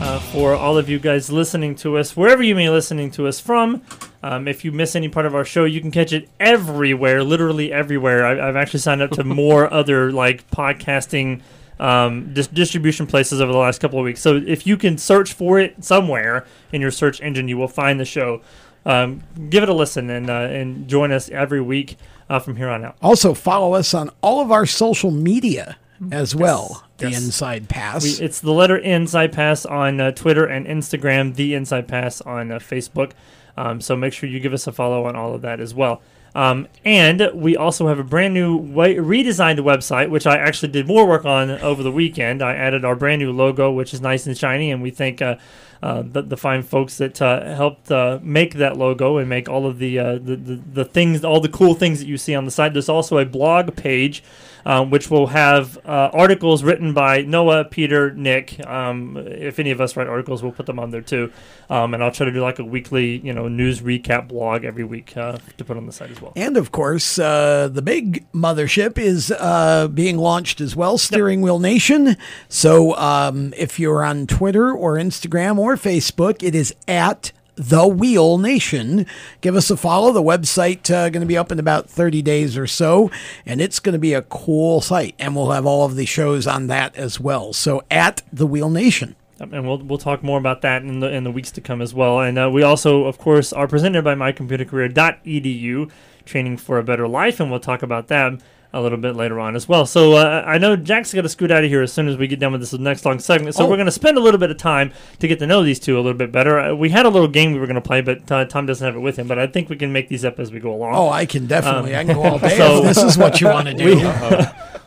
uh, for all of you guys listening to us, wherever you may be listening to us from. Um, if you miss any part of our show, you can catch it everywhere, literally everywhere. I, I've actually signed up to more other like podcasting um, dis- distribution places over the last couple of weeks. So if you can search for it somewhere in your search engine, you will find the show. Um, give it a listen and uh, and join us every week uh, from here on out. Also, follow us on all of our social media as well. The Yes. Inside Pass. We, it's the letter Inside Pass on uh, Twitter and Instagram, the Inside Pass on uh, Facebook. Um, so make sure you give us a follow on all of that as well. Um, and we also have a brand new wa- redesigned website, which I actually did more work on over the weekend. I added our brand new logo, which is nice and shiny, and we thank uh, uh, the, the fine folks that uh, helped uh, make that logo and make all of the, uh, the, the the things, all the cool things that you see on the site. There's also a blog page. Um, which will have uh, articles written by Noah, Peter, Nick. Um, if any of us write articles, we'll put them on there too. Um, and I'll try to do like a weekly, you know, news recap blog every week uh, to put on the site as well. And of course, uh, the big mothership is uh, being launched as well, Steering Wheel Nation. So um, if you're on Twitter or Instagram or Facebook, it is at the Wheel Nation. Give us a follow. The website uh, going to be up in about 30 days or so, and it's going to be a cool site. And we'll have all of the shows on that as well. So at the Wheel Nation. And we'll we'll talk more about that in the in the weeks to come as well. And uh, we also, of course, are presented by mycomputercareer.edu, training for a better life, and we'll talk about that a little bit later on as well. So uh, I know Jack's got to scoot out of here as soon as we get done with this next long segment. So Oh. we're going to spend a little bit of time to get to know these two a little bit better. Uh, we had a little game we were going to play, but uh, Tom doesn't have it with him. But I think we can make these up as we go along. Oh, I can definitely. Um, I can go all day if this is what you want to do.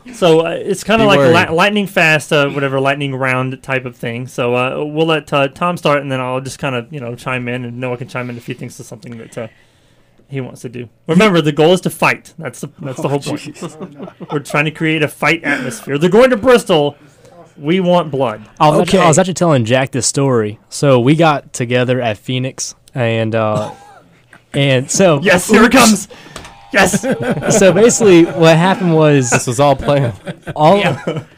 we- so uh, it's kind of like li- lightning fast, uh, whatever lightning round type of thing. So uh, we'll let uh, Tom start, and then I'll just kind of you know chime in, and Noah can chime in if he thinks of something that uh, he wants to do. Remember, the goal is to fight. That's the that's the Oh, whole point. We're trying to create a fight atmosphere. They're going to Bristol. We want blood. I was, actually, I was actually telling Jack this story. So we got together at Phoenix, and uh, and so Yes, here it comes. Yes. so basically, what happened was This was all planned. All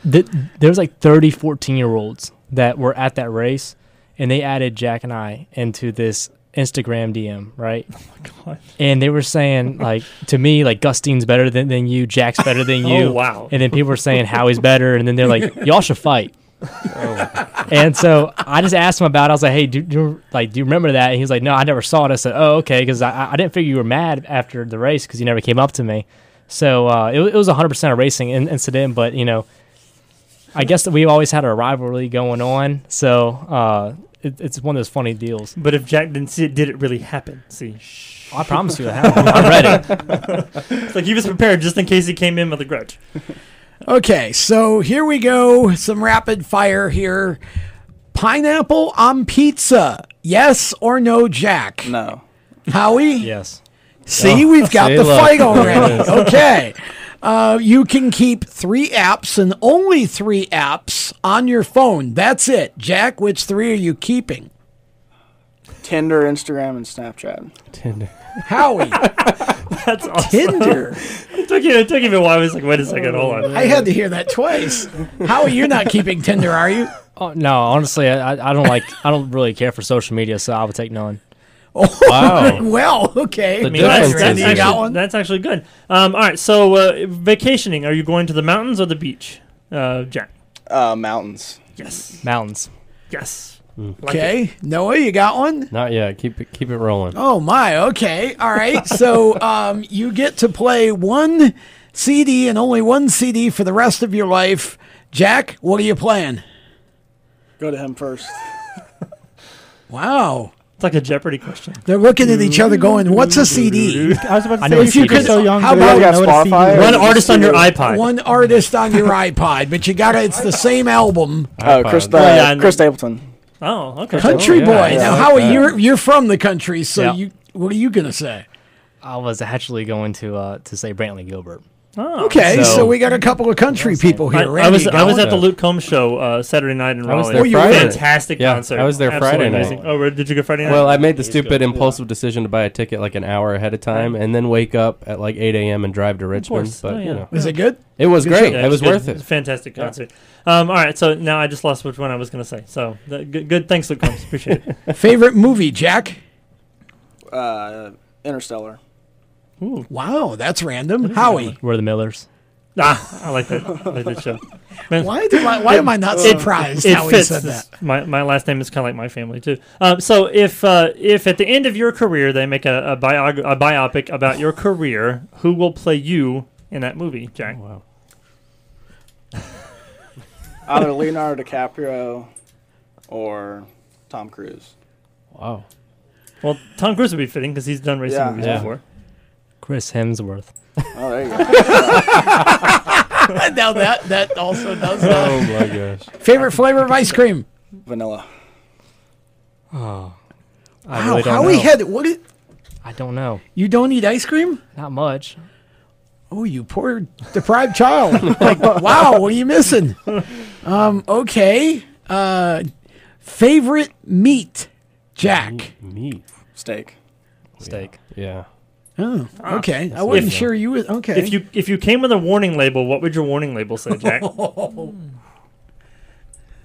th- there was like 30, 14 year olds that were at that race, and they added Jack and I into this Instagram DM, right? Oh my god! And they were saying like to me like Gustine's better than, than you, Jack's better than you. Oh, wow. And then people were saying Howie's better, and then they're like y'all should fight. And so I just asked him about. it. I was like, "Hey, do, do you- like do you remember that?" And he was like, "No, I never saw it." I said, "Oh, okay," because I, I didn't figure you were mad after the race because you never came up to me. So uh, it, it was 100 percent a racing in, incident, but you know, I guess that we've always had a rivalry going on. So uh, it, it's one of those funny deals. But if Jack didn't see it, did it really happen? See, I promise you it happened. I'm ready. it's like he was prepared just in case he came in with a grudge. Okay, so here we go. Some rapid fire here. Pineapple on pizza. Yes or no, Jack? No. Howie? Yes. See, Oh, we've got see, the look. fight There already. okay. Uh, you can keep three apps and only three apps on your phone. That's it. Jack, which three are you keeping? Tinder, Instagram, and Snapchat. Tinder. Howie. That's awesome. Tinder. it took you. It took you a while. I was like, wait a second, hold on. I had to hear that twice. Howie, you're not keeping Tinder, are you? Oh, no, honestly, I, I I don't like. I don't really care for social media, so I would take none. Oh, well, okay. I mean, that's, that's, Randy, you got actually, one? that's actually good. Um, all right, so uh, vacationing. Are you going to the mountains or the beach, uh, Jack? Uh, mountains. Yes. Mountains. Yes. Like Okay. Noah, you got one? Not yet. Keep it keep it rolling. Oh my, okay. All right. So um, you get to play one CD and only one CD for the rest of your life. Jack, what are you playing? Go to him first. Wow. It's like a Jeopardy question. They're looking at each other going, What's a CD? I was about to I say, know if you CD could is. so young, How about- know what a CD. One artist on your iPod. One artist on your iPod, but you gotta it's the same album. Oh, Chris, uh, Oh, yeah, and- Chris Stapleton. Oh, okay. Country Oh, boy. yeah. now I Howie, like you're you're from the country, so Yeah. you what are you gonna say? I was actually going to uh, to say Brantley Gilbert. Oh. Okay, so, we got a couple of country people here. I, I was I was at the Luke Combs show uh, Saturday night in I was Raleigh. there Oh, you Friday. Fantastic Yeah, concert. I was there Absolutely Friday night. amazing. Oh, did you go Friday night? Well, I made the stupid impulsive decision to buy a ticket like an hour ahead of time, and then wake up at like 8 a.m. and drive to Richmond. But Oh, yeah. you know, Was it good? It was Good great. Yeah, it was good. worth it. a fantastic Yeah. concert. Um, all right, so now I just lost which one I was going to say. So the, good, good. Thanks, Luke Combs. Appreciate it. Favorite movie, Jack? Uh, Interstellar. Wow, that's random. Howie. We're the Millers. Ah, I like that. I like that show. Why do I- why am I not surprised how he fits. said that? My, my last name is kind of like my family too. Um, so if uh, if at the end of your career they make a, a, biog- a biopic about your career, who will play you in that movie, Jack? wow. Either Leonardo DiCaprio or Tom Cruise. Wow. Well, Tom Cruise would be fitting because he's done racing Yeah. movies Yeah. before. Chris Hemsworth. Oh, there you go. now that that also does that. Oh my gosh. Favorite flavor of ice cream? Vanilla. Oh, I wow, really don't how know. we had what? It, I don't know. you don't eat ice cream? Not much. Oh, you poor deprived child! like, wow, what are you missing? Um, okay. Uh, favorite meat, Jack. Meat. Steak. Steak. Yeah. Oh, ah. okay. I wasn't sure you would. Okay. If you if you came with a warning label, what would your warning label say, Jack?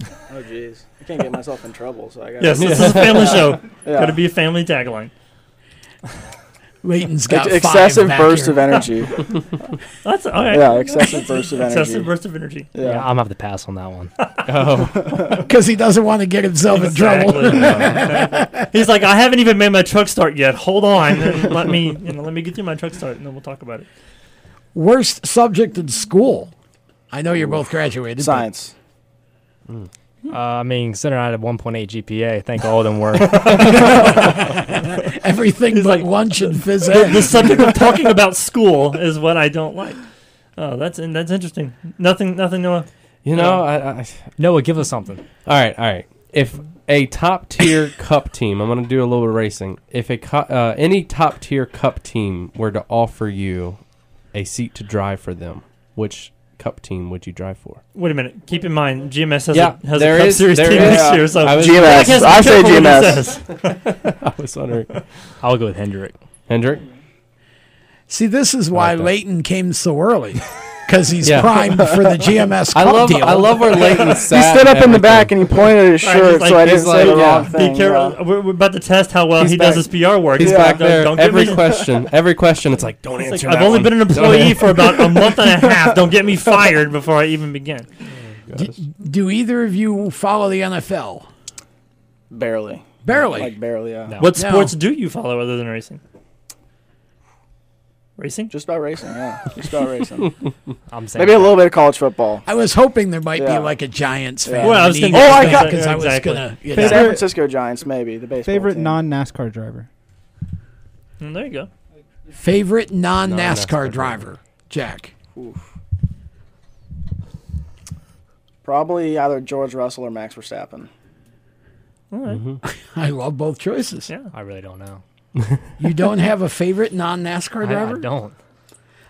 Oh. oh, jeez. I can't get myself in trouble, so I got. yes, this is a family show. Yeah. Got to be a family tagline. Leighton's got Ex- five excessive back burst here. of energy. That's all right. Yeah, excessive burst of energy. Excessive burst of energy. Yeah, Yeah. I'm gonna have to pass on that one. Oh. Because he doesn't want to get himself in trouble. He's like, I haven't even made my truck start yet. Hold on, and let me you know let me get through my truck start, and then we'll talk about it. Worst subject in school. I know you're both graduated. but- Science. Hmm. Uh, I mean, considering I had a 1.8 GPA, I think all of them were. Everything but lunch and phys The, ed. the subject of talking about school is what I don't like. Oh, that's and that's interesting. Nothing, nothing. Noah. You know, I, I Noah, give us something. All right, all right. If a top tier cup team, I'm going to do a little bit of racing. If a cu- uh, any top tier cup team were to offer you a seat to drive for them, which cup team would you drive for? Wait a minute. Keep in mind, GMS has Yeah, a has there a Cup is- Series there team is- this year, so I was- GMS. Jack has to be I say careful what he GMS. I was wondering. I'll go with Hendrick. Hendrick? See, this is why like. Leighton came so early. Because he's Yeah. primed for the GMS I love deal. I love where Leighton He sat. stood up in the everything. back and he pointed at his Right, shirt, he's like- so I he's didn't say the like, wrong yeah. thing. Be careful. yeah. We're, we're about to test how well He's he back- does his PR work. He's Don't- back don't- there. Don't, get every me- question, every question, it's like, don't It's answer like, that I've only one. been an Don't employee answer- for about a month and a half. Don't get me fired before I even begin. Oh, do either of you follow the NFL? Barely. Barely. Like barely, yeah. What No. sports do you follow other than racing? Racing? Just about racing, yeah. Just about racing. I'm saying Maybe a little bit of college football. I was hoping there might Yeah. be like a Giants fan. Well, I was thinking- Oh, I fan, got- 'cause I was exactly. gonna. You know. San Francisco Giants, maybe the baseball Favorite team. non NASCAR driver. Mm, there you go. Favorite non Non-NASCAR NASCAR driver, Jack. Probably either George Russell or Max Verstappen. All right. Mm-hmm. I love both choices. Yeah. I really don't know. You don't have a favorite non NASCAR driver? I don't.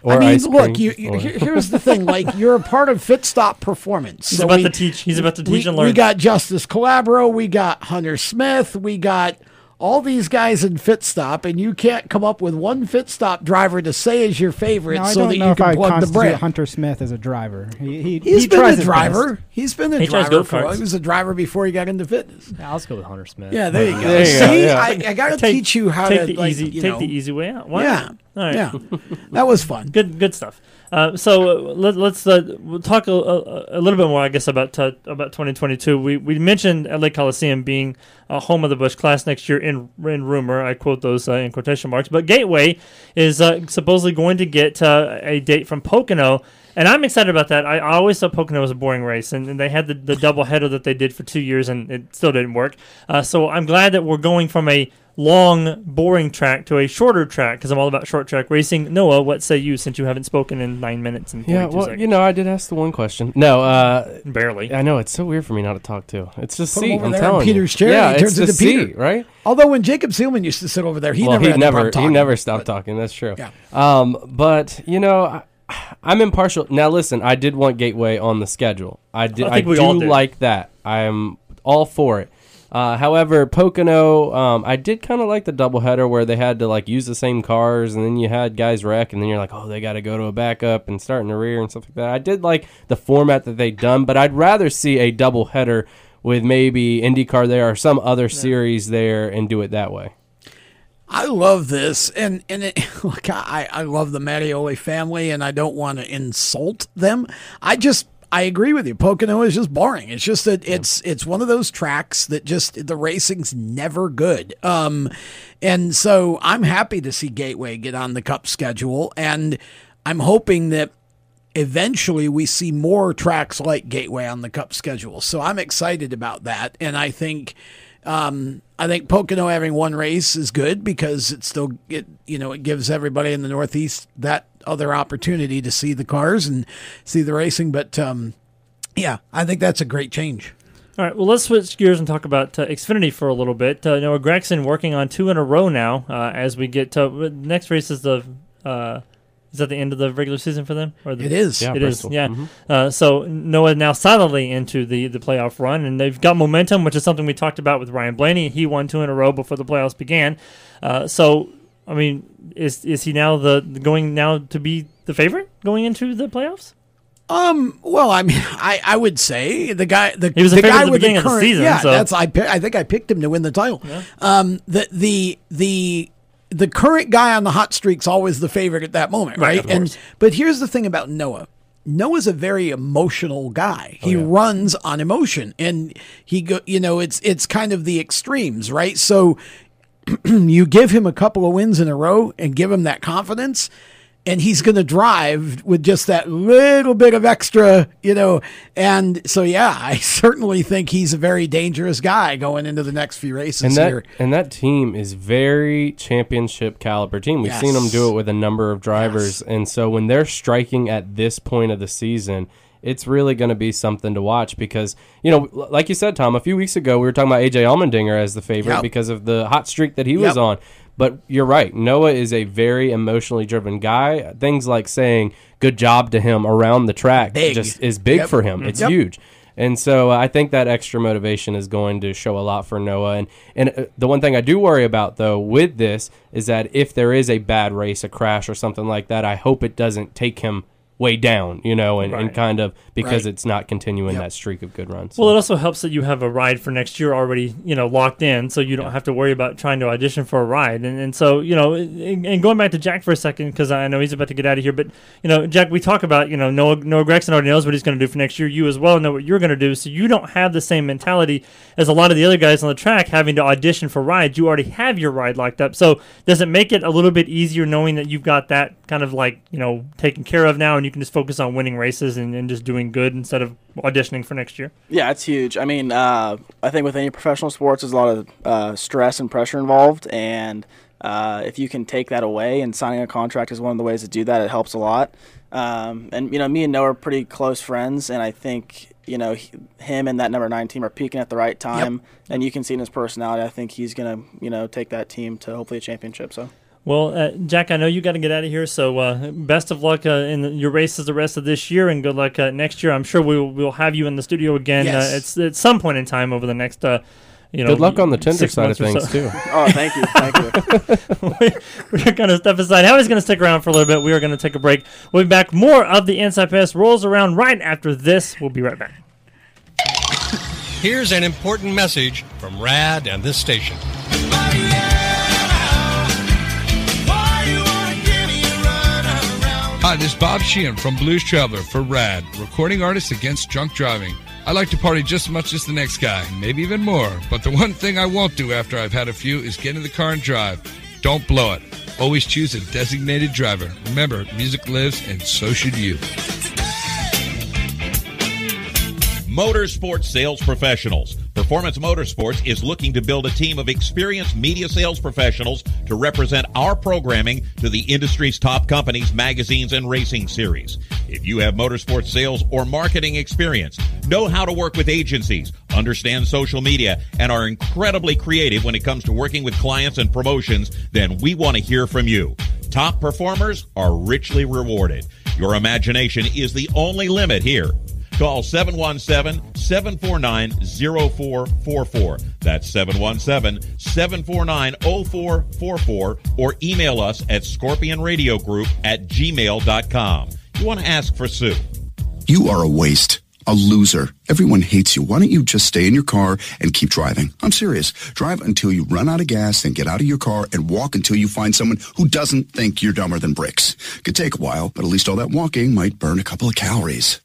Or I mean, ice look, cream, you, you, here- here's the thing. Like, you're a part of Fit Stop Performance. He's So about we- to teach. He's about to we, teach and we got Justice Calabro, we got Hunter Smith, we got all these guys in Fit Stop, and you can't come up with one Fit Stop driver to say is your favorite Now, I so don't that know you if I can plug the constitute brand. Hunter Smith as a driver. He, he, He's he been tries a his driver. best. He's been a He tries driver for. go-karts. He was a driver before he got into fitness. Yeah, let's go with Hunter Smith. Yeah, there you uh, go. There you go, See, yeah. I, I got to teach you how take to the like, easy you take the easy way out. Why Yeah, not? All right. yeah, that was fun. Good, good stuff. Uh, so uh, let, let's uh, we'll talk a, a, a little bit more, I guess, about uh, about 2022. We we mentioned LA Coliseum being uh, home of the Busch Clash next year in in rumor. I quote those in quotation marks. But Gateway is supposedly going to get a date from Pocono. And I'm excited about that. I, I always thought Pocono was a boring race, and, and they had the, the double header that they did for two years, and it still didn't work. Uh, so I'm glad that we're going from a long, boring track to a shorter track because I'm all about short track racing. Noah, what say you since you haven't spoken in nine minutes and Yeah, well, seconds? you know, I did ask the one question. No, uh, Barely. I know it's so weird for me not to talk to. It's just Put him see. over I'm telling Peter's chair, Yeah, he turns it's the into C, Peter. right? Although when Jacob Seelman used to sit over there, he well, never he had never the problem he never stopped but- talking. That's true. Yeah. Um, but you know, I, I'm impartial. Now, listen, I did want Gateway on the schedule. I did. I I, think we do all did. like that. I am all for it. Uh, however, Pocono, um, I did kind of like the doubleheader where they had to like use the same cars, and then you had guys wreck, and then you're like, oh, they got to go to a backup and start in the rear and stuff like that. I did like the format that they done, but I'd rather see a doubleheader with maybe IndyCar there or some other series there and do it that way. I love this, and and it, look, I I love the Mattioli family, and I don't want to insult them. I just I agree with you. Pocono is just boring. It's just that it's it's one of those tracks that just the racing's never good. Um, and so I'm happy to see Gateway get on the Cup schedule, and I'm hoping that eventually we see more tracks like Gateway on the Cup schedule. So I'm excited about that, and I think Um, I think Pocono having one race is good because it still it you know it gives everybody in the Northeast that other opportunity to see the cars and see the racing. But um, yeah, I think that's a great change. All right, well, let's switch gears and talk about uh, Xfinity for a little bit. Uh, Noah Gragson working on two in a row now. Uh, as we get to the next race is the uh, is that the end of the regular season for them? Or the, it is. Yeah, it Bristol. is. Yeah. Mm-hmm. Uh, so Noah now solidly into the the playoff run, and they've got momentum, which is something we talked about with Ryan Blaney. He won two in a row before the playoffs began. Uh, so, I mean, is is he now the going now to be the favorite going into the playoffs? Um. Well, I mean, I, I would say the guy the, he was the guy the with the current the season, yeah so. that's I I think I picked him to win the title. Yeah. Um. The the the the current guy on the hot streak's always the favorite at that moment, right? Right, and but here's the thing about Noah. Noah's a very emotional guy. Oh, He runs on emotion, and he go. You know, it's it's kind of the extremes, right? So you give him a couple of wins in a row and give him that confidence and he's going to drive with just that little bit of extra, you know. And so, yeah, I certainly think he's a very dangerous guy going into the next few races and that, here. And that team is very championship caliber team. We've seen them do it with a number of drivers, and so when they're striking at this point of the season. It's really going to be something to watch because, you know, like you said, Tom, a few weeks ago we were talking about AJ Allmendinger as the favorite Yep. because of the hot streak that he was on. But you're right. Noah is a very emotionally driven guy. Things like saying good job to him around the track Big. just is big Yep. for him. It's Yep. huge. And so uh, I think that extra motivation is going to show a lot for Noah. And and uh, the one thing I do worry about though with this is that if there is a bad race, a crash or something like that, I hope it doesn't take him way down, you know, and, and kind of because Right. it's not continuing that streak of good runs. Well, it also helps that you have a ride for next year already, you know, locked in, so you don't have to worry about trying to audition for a ride. And, and so, you know, and, and going back to Jack for a second, because I know he's about to get out of here, but you know, Jack, we talk about, you know, Noah, Noah Gragson already knows what he's going to do for next year. You as well know what you're going to do, so you don't have the same mentality as a lot of the other guys on the track having to audition for rides. You already have your ride locked up. So does it make it a little bit easier knowing that you've got that kind of like, you know, taken care of now, and you can just focus on winning races and, and just doing good instead of auditioning for next year? Yeah, it's huge. I mean, uh, I think with any professional sports, there's a lot of uh, stress and pressure involved, and uh, if you can take that away, and signing a contract is one of the ways to do that, it helps a lot. Um, and you know, me and Noah are pretty close friends, and I think you know he, him and that number nine team are peaking at the right time, and you can see in his personality. I think he's gonna you know take that team to hopefully a championship. So. Well, uh, Jack, I know you got to get out of here, so uh, best of luck uh, in your races the rest of this year, and good luck uh, next year. I'm sure we will we'll have you in the studio again Yes. uh, it's, at some point in time over the next, uh, you know, Good luck on the Tinder side of things, so. too. Oh, thank you, thank you. We're going to step aside. Howie's going to stick around for a little bit. We are going to take a break. We'll be back. More of the Inside Pass rolls around right after this. We'll be right back. Here's an important message from RAD and this station. Hi, this is Bob Sheehan from Blues Traveler for RAD, recording artists against drunk driving. I like to party just as much as the next guy, maybe even more. But the one thing I won't do after I've had a few is get in the car and drive. Don't blow it. Always choose a designated driver. Remember, music lives, and so should you. Motorsports Sales Professionals. Performance Motorsports is looking to build a team of experienced media sales professionals to represent our programming to the industry's top companies, magazines, and racing series. If you have motorsports sales or marketing experience, know how to work with agencies, understand social media, and are incredibly creative when it comes to working with clients and promotions, then we want to hear from you. Top performers are richly rewarded. Your imagination is the only limit here. Call 717 749 0444. That's 717 749 0444 or email us at scorpionradiogroup at gmail.com. You want to ask for Sue. You are a waste. A loser. Everyone hates you. Why don't you just stay in your car and keep driving? I'm serious. Drive until you run out of gas, then get out of your car and walk until you find someone who doesn't think you're dumber than bricks. Could take a while, but at least all that walking might burn a couple of calories.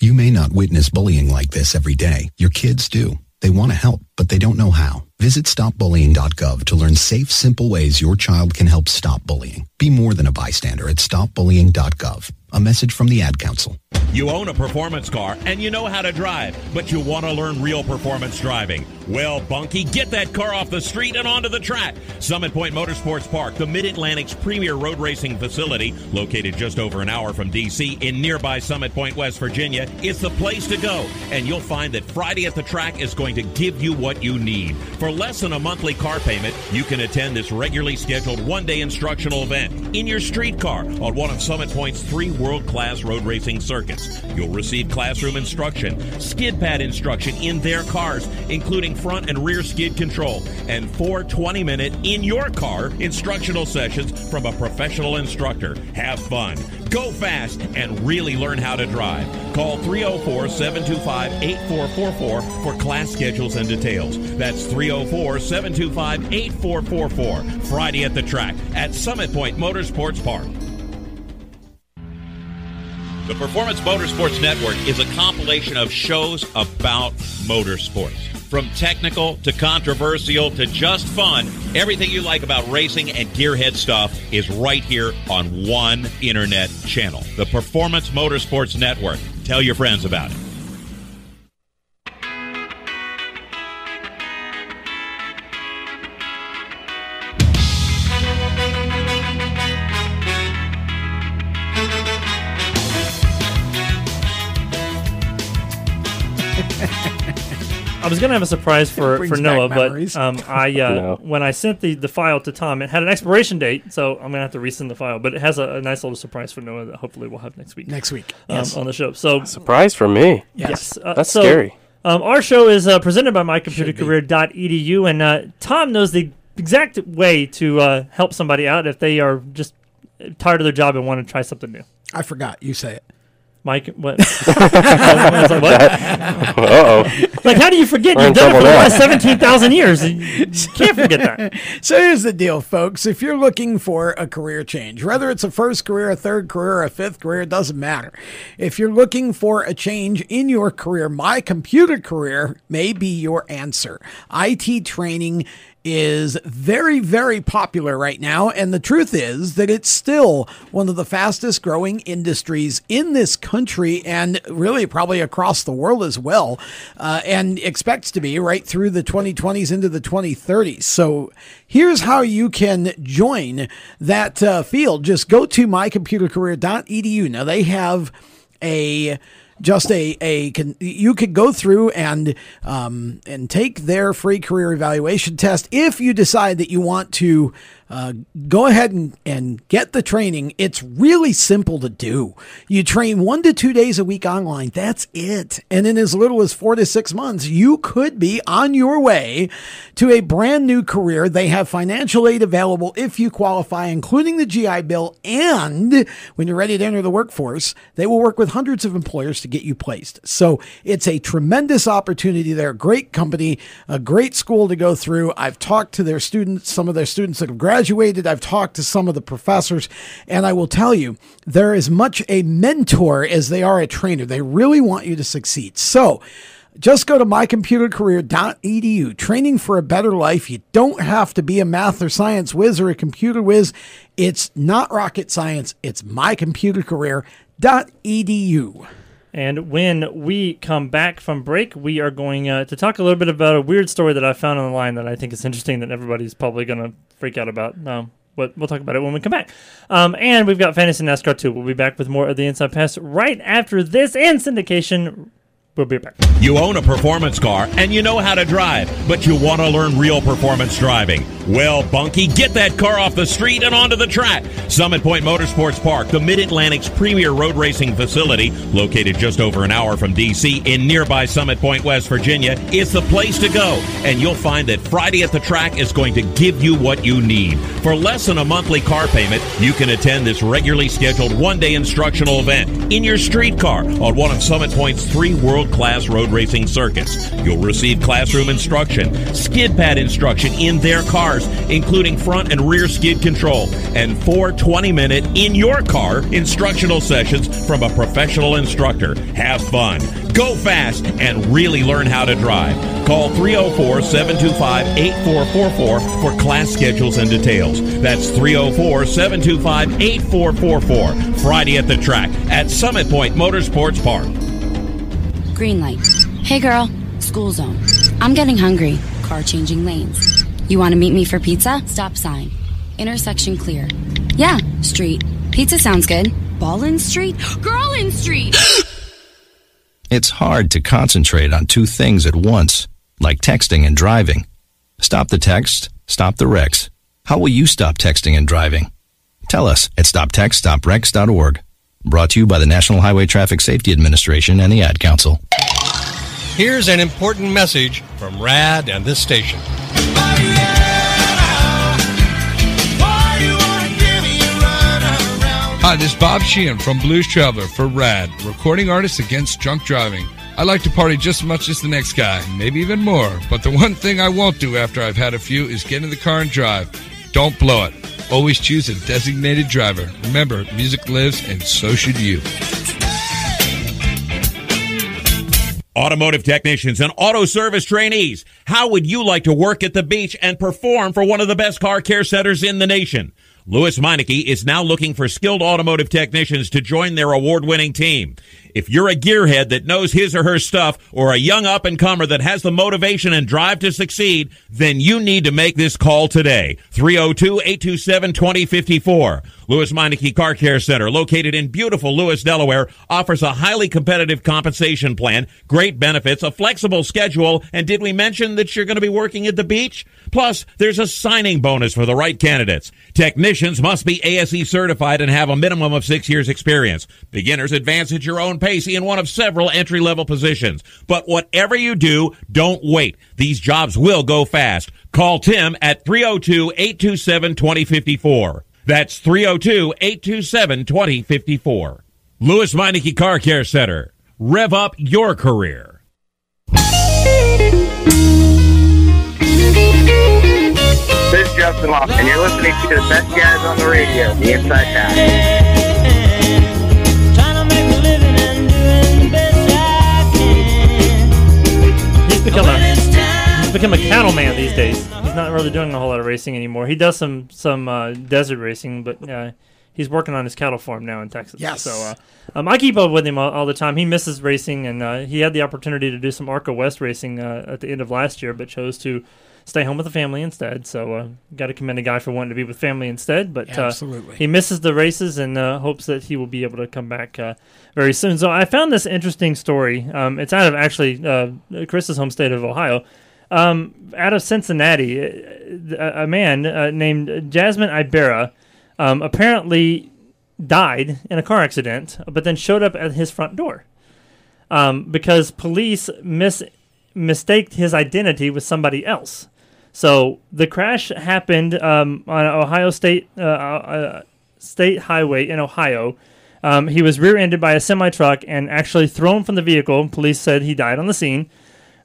You may not witness bullying like this every day. Your kids do. They want to help, but they don't know how. Visit stopbullying.gov to learn safe, simple ways your child can help stop bullying. Be more than a bystander at stopbullying.gov. A message from the Ad Council. You own a performance car and you know how to drive, but you want to learn real performance driving. Well, Bunky, get that car off the street and onto the track. Summit Point Motorsports Park, the Mid Atlantic's premier road racing facility, located just over an hour from D.C. in nearby Summit Point, West Virginia, is the place to go. And you'll find that Friday at the track is going to give you what you need. For less than a monthly car payment, you can attend this regularly scheduled one day instructional event in your street car on one of Summit Point's three world class road racing circuits. You'll receive classroom instruction, skid pad instruction in their cars, including front and rear skid control, and four 20 minute in your car instructional sessions from a professional instructor. Have fun, go fast, and really learn how to drive. Call 304 725 8444 for class schedules and details. That's 304 725 8444. Friday at the track at Summit Point Motorsports Park. The Performance Motorsports Network is a compilation of shows about motorsports. From technical to controversial to just fun, everything you like about racing and gearhead stuff is right here on one internet channel. The Performance Motorsports Network. Tell your friends about it. I was gonna have a surprise for, for Noah, but um, I uh, No. when I sent the, the file to Tom, it had an expiration date, so I'm gonna have to resend the file. But it has a, a nice little surprise for Noah that hopefully we'll have next week. Next week, um, yes. on the show. So Surprise for me. Yes, uh, That's so, scary. Um, our show is uh, presented by mycomputercareer.edu, and uh, Tom knows the exact way to uh, help somebody out if they are just tired of their job and want to try something new. I forgot. You say it. Mike, what? I was like, what? Uh-oh. Like, how do you forget? We're You've done it for trouble the now. last 17,000 years. You can't forget that. So here's the deal, folks. If you're looking for a career change, whether it's a first career, a third career, or a fifth career, it doesn't matter. If you're looking for a change in your career, my computer career may be your answer. IT training is very, very popular right now. And the truth is that it's still one of the fastest growing industries in this country and really probably across the world as well, uh, and expects to be right through the 2020s into the 2030s. So here's how you can join that uh, field. Just go to mycomputercareer.edu. Now they have a just a a can, you could go through and um, and take their free career evaluation test if you decide that you want to uh, go ahead and, and get the training. It's really simple to do. You train one to two days a week online. That's it. And in as little as four to six months, you could be on your way to a brand new career. They have financial aid available if you qualify, including the GI Bill. And when you're ready to enter the workforce, they will work with hundreds of employers to get you placed. So it's a tremendous opportunity. They're a great company, a great school to go through. I've talked to their students, some of their students that have graduated. I've talked to some of the professors, and I will tell you, they're as much a mentor as they are a trainer. They really want you to succeed. So, just go to mycomputercareer.edu. Training for a better life. You don't have to be a math or science whiz or a computer whiz. It's not rocket science. It's mycomputercareer.edu. And when we come back from break, we are going uh, to talk a little bit about a weird story that I found online that I think is interesting that everybody's probably going to freak out about. Um, but we'll talk about it when we come back. Um, and we've got Fantasy NASCAR too. We'll be back with more of the Inside Pass right after this and syndication. We'll be back. You own a performance car and you know how to drive, but you want to learn real performance driving. Well, Bunky, get that car off the street and onto the track. Summit Point Motorsports Park, the Mid Atlantic's premier road racing facility, located just over an hour from D.C. in nearby Summit Point, West Virginia, is the place to go. And you'll find that Friday at the track is going to give you what you need. For less than a monthly car payment, you can attend this regularly scheduled one day instructional event in your street car on one of Summit Point's three world world class road racing circuits. You'll receive classroom instruction, skid pad instruction in their cars, including front and rear skid control, and four 20 minute in your car instructional sessions from a professional instructor. Have fun, go fast, and really learn how to drive. Call 304 725 8444 for class schedules and details. That's 304 725 8444. Friday at the track at Summit Point Motorsports Park. Green light. Hey girl, school zone. I'm getting hungry. Car changing lanes. You want to meet me for pizza? Stop sign. Intersection clear. Yeah, street. Pizza sounds good. Ballin Street? Girl in Street! It's hard to concentrate on two things at once, like texting and driving. Stop the text, stop the wrecks. How will you stop texting and driving? Tell us at stoptextstoprex.org. Brought to you by the National Highway Traffic Safety Administration and the Ad Council. Here's an important message from RAD and this station. Hi, this is Bob Sheehan from Blues Traveler for RAD, recording artists against drunk driving. I like to party just as much as the next guy, maybe even more, but the one thing I won't do after I've had a few is get in the car and drive. Don't blow it. Always choose a designated driver. Remember, music lives, and so should you. Automotive technicians and auto service trainees, how would you like to work at the beach and perform for one of the best car care centers in the nation? Lewes Meineke is now looking for skilled automotive technicians to join their award-winning team. If you're a gearhead that knows his or her stuff or a young up and comer that has the motivation and drive to succeed, then you need to make this call today. 302-827-2054. Lewes Meineke Car Care Center, located in beautiful Lewes, Delaware, offers a highly competitive compensation plan, great benefits, a flexible schedule, and did we mention that you're going to be working at the beach? Plus, there's a signing bonus for the right candidates. Technicians must be ASE certified and have a minimum of six years experience. Beginners advance at your own pace in one of several entry level positions. But whatever you do, don't wait. These jobs will go fast. Call Tim at 302 827 2054. That's 302 827 2054. Lewes Meineke Car Care Center. Rev up your career. This is Justin Locke, and you're listening to the best guys on the radio, the Inside Pass. Become a he's become a cattleman these days. He's not really doing a whole lot of racing anymore. He does some some uh, desert racing, but uh, he's working on his cattle farm now in Texas. Yes. So uh, um, I keep up with him all, all the time. He misses racing, and uh, he had the opportunity to do some ARCA West racing uh, at the end of last year, but chose to stay home with the family instead. So uh, got to commend a guy for wanting to be with family instead. But uh, Absolutely. he misses the races and uh, hopes that he will be able to come back uh, very soon. So I found this interesting story. Um, it's out of actually uh, Chris's home state of Ohio. Um, out of Cincinnati, a, a man uh, named Jasmine Ibera um, apparently died in a car accident, but then showed up at his front door um, because police mis- mistaked his identity with somebody else. So the crash happened um, on Ohio State uh, uh, State Highway in Ohio. Um, he was rear-ended by a semi truck and actually thrown from the vehicle. Police said he died on the scene,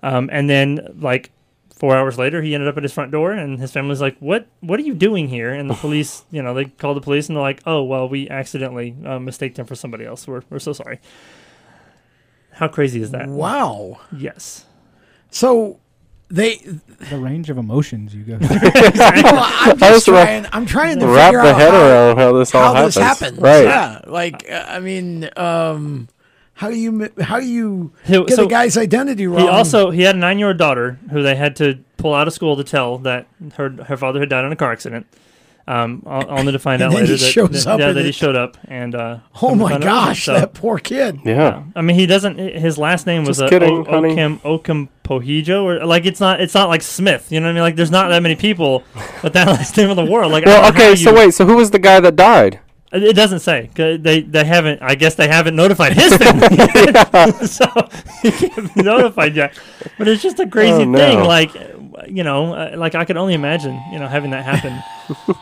um, and then like four hours later, he ended up at his front door, and his family's like, "What? What are you doing here?" And the police, you know, they called the police, and they're like, "Oh, well, we accidentally uh, mistaked him for somebody else. We're we're so sorry." How crazy is that? Wow. Yes. So they the range of emotions you go. Well, I'm just trying. I'm trying to Wrap figure the out head around how this all how this happens. happens. Right. Yeah. Like uh, I mean, um, how do you how do you He- get so a guy's identity wrong? He also he had a nine year old daughter who they had to pull out of school to tell that her her father had died in a car accident. Um, o- only to find And out later he that, shows that- up yeah, that he showed up and uh, Oh my gosh, so- that poor kid. Yeah. I mean, he doesn't. His last name was Just uh, kidding, o- Okim Okim Pohijo, or like it's not. It's not like Smith. You know what I mean? Like there's not that many people with that last name in the world. Like Well, don't know how okay, so you- wait, so who was the guy that died? It it doesn't say. 'Cause They they haven't. I guess they haven't notified his family, yet. so he can't be notified yet. But it's just a crazy Oh, no. thing. Like you know, uh, like I could only imagine, you know, having that happen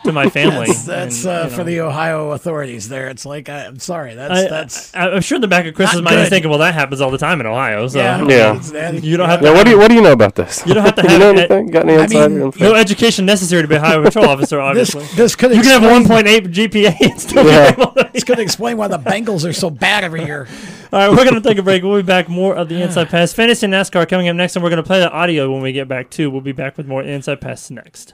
to my family. That's, that's and, uh, you for the Ohio authorities. There, it's like I, I'm sorry. That's I, that's. I, am sure in the back of Chris's mind is good. thinking, well, that happens all the time in Ohio. So Yeah. Yeah. You don't have to. Yeah, what do you what do you know about this? You don't have to You have know anything? Got any I mean, no education necessary to be a highway patrol officer. Obviously, this could you can have 1.8 GPA and still Yeah. be able to. This could explain why the Bengals are so bad every year. All right, we're going to take a break. We'll be back more of the Inside Pass. Fantasy NASCAR coming up next, and we're going to play the audio when we get back, too. We'll be back with more Inside Pass next.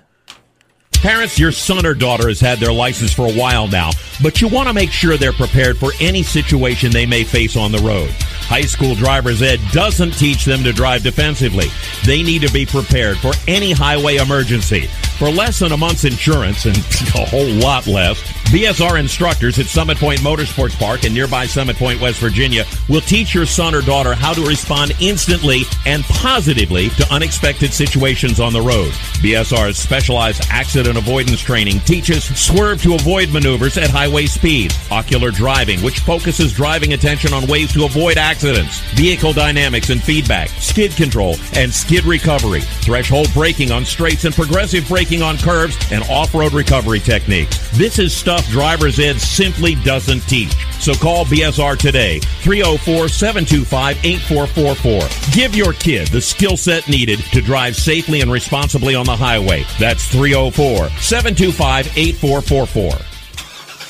Parents, your son or daughter has had their license for a while now, but you want to make sure they're prepared for any situation they may face on the road. High school driver's ed doesn't teach them to drive defensively. They need to be prepared for any highway emergency. For less than a month's insurance and a whole lot less, BSR instructors at Summit Point Motorsports Park in nearby Summit Point, West Virginia will teach your son or daughter how to respond instantly and positively to unexpected situations on the road. BSR's specialized accident avoidance training teaches swerve to avoid maneuvers at highway speed, ocular driving, which focuses driving attention on ways to avoid accidents, vehicle dynamics and feedback, skid control, and skid recovery, threshold braking on straights and progressive braking on curves, and off-road recovery techniques. This is stuff driver's ed simply doesn't teach. So call BSR today, 304-725-8444. Give your kid the skill set needed to drive safely and responsibly on the highway. That's 304-725-8444.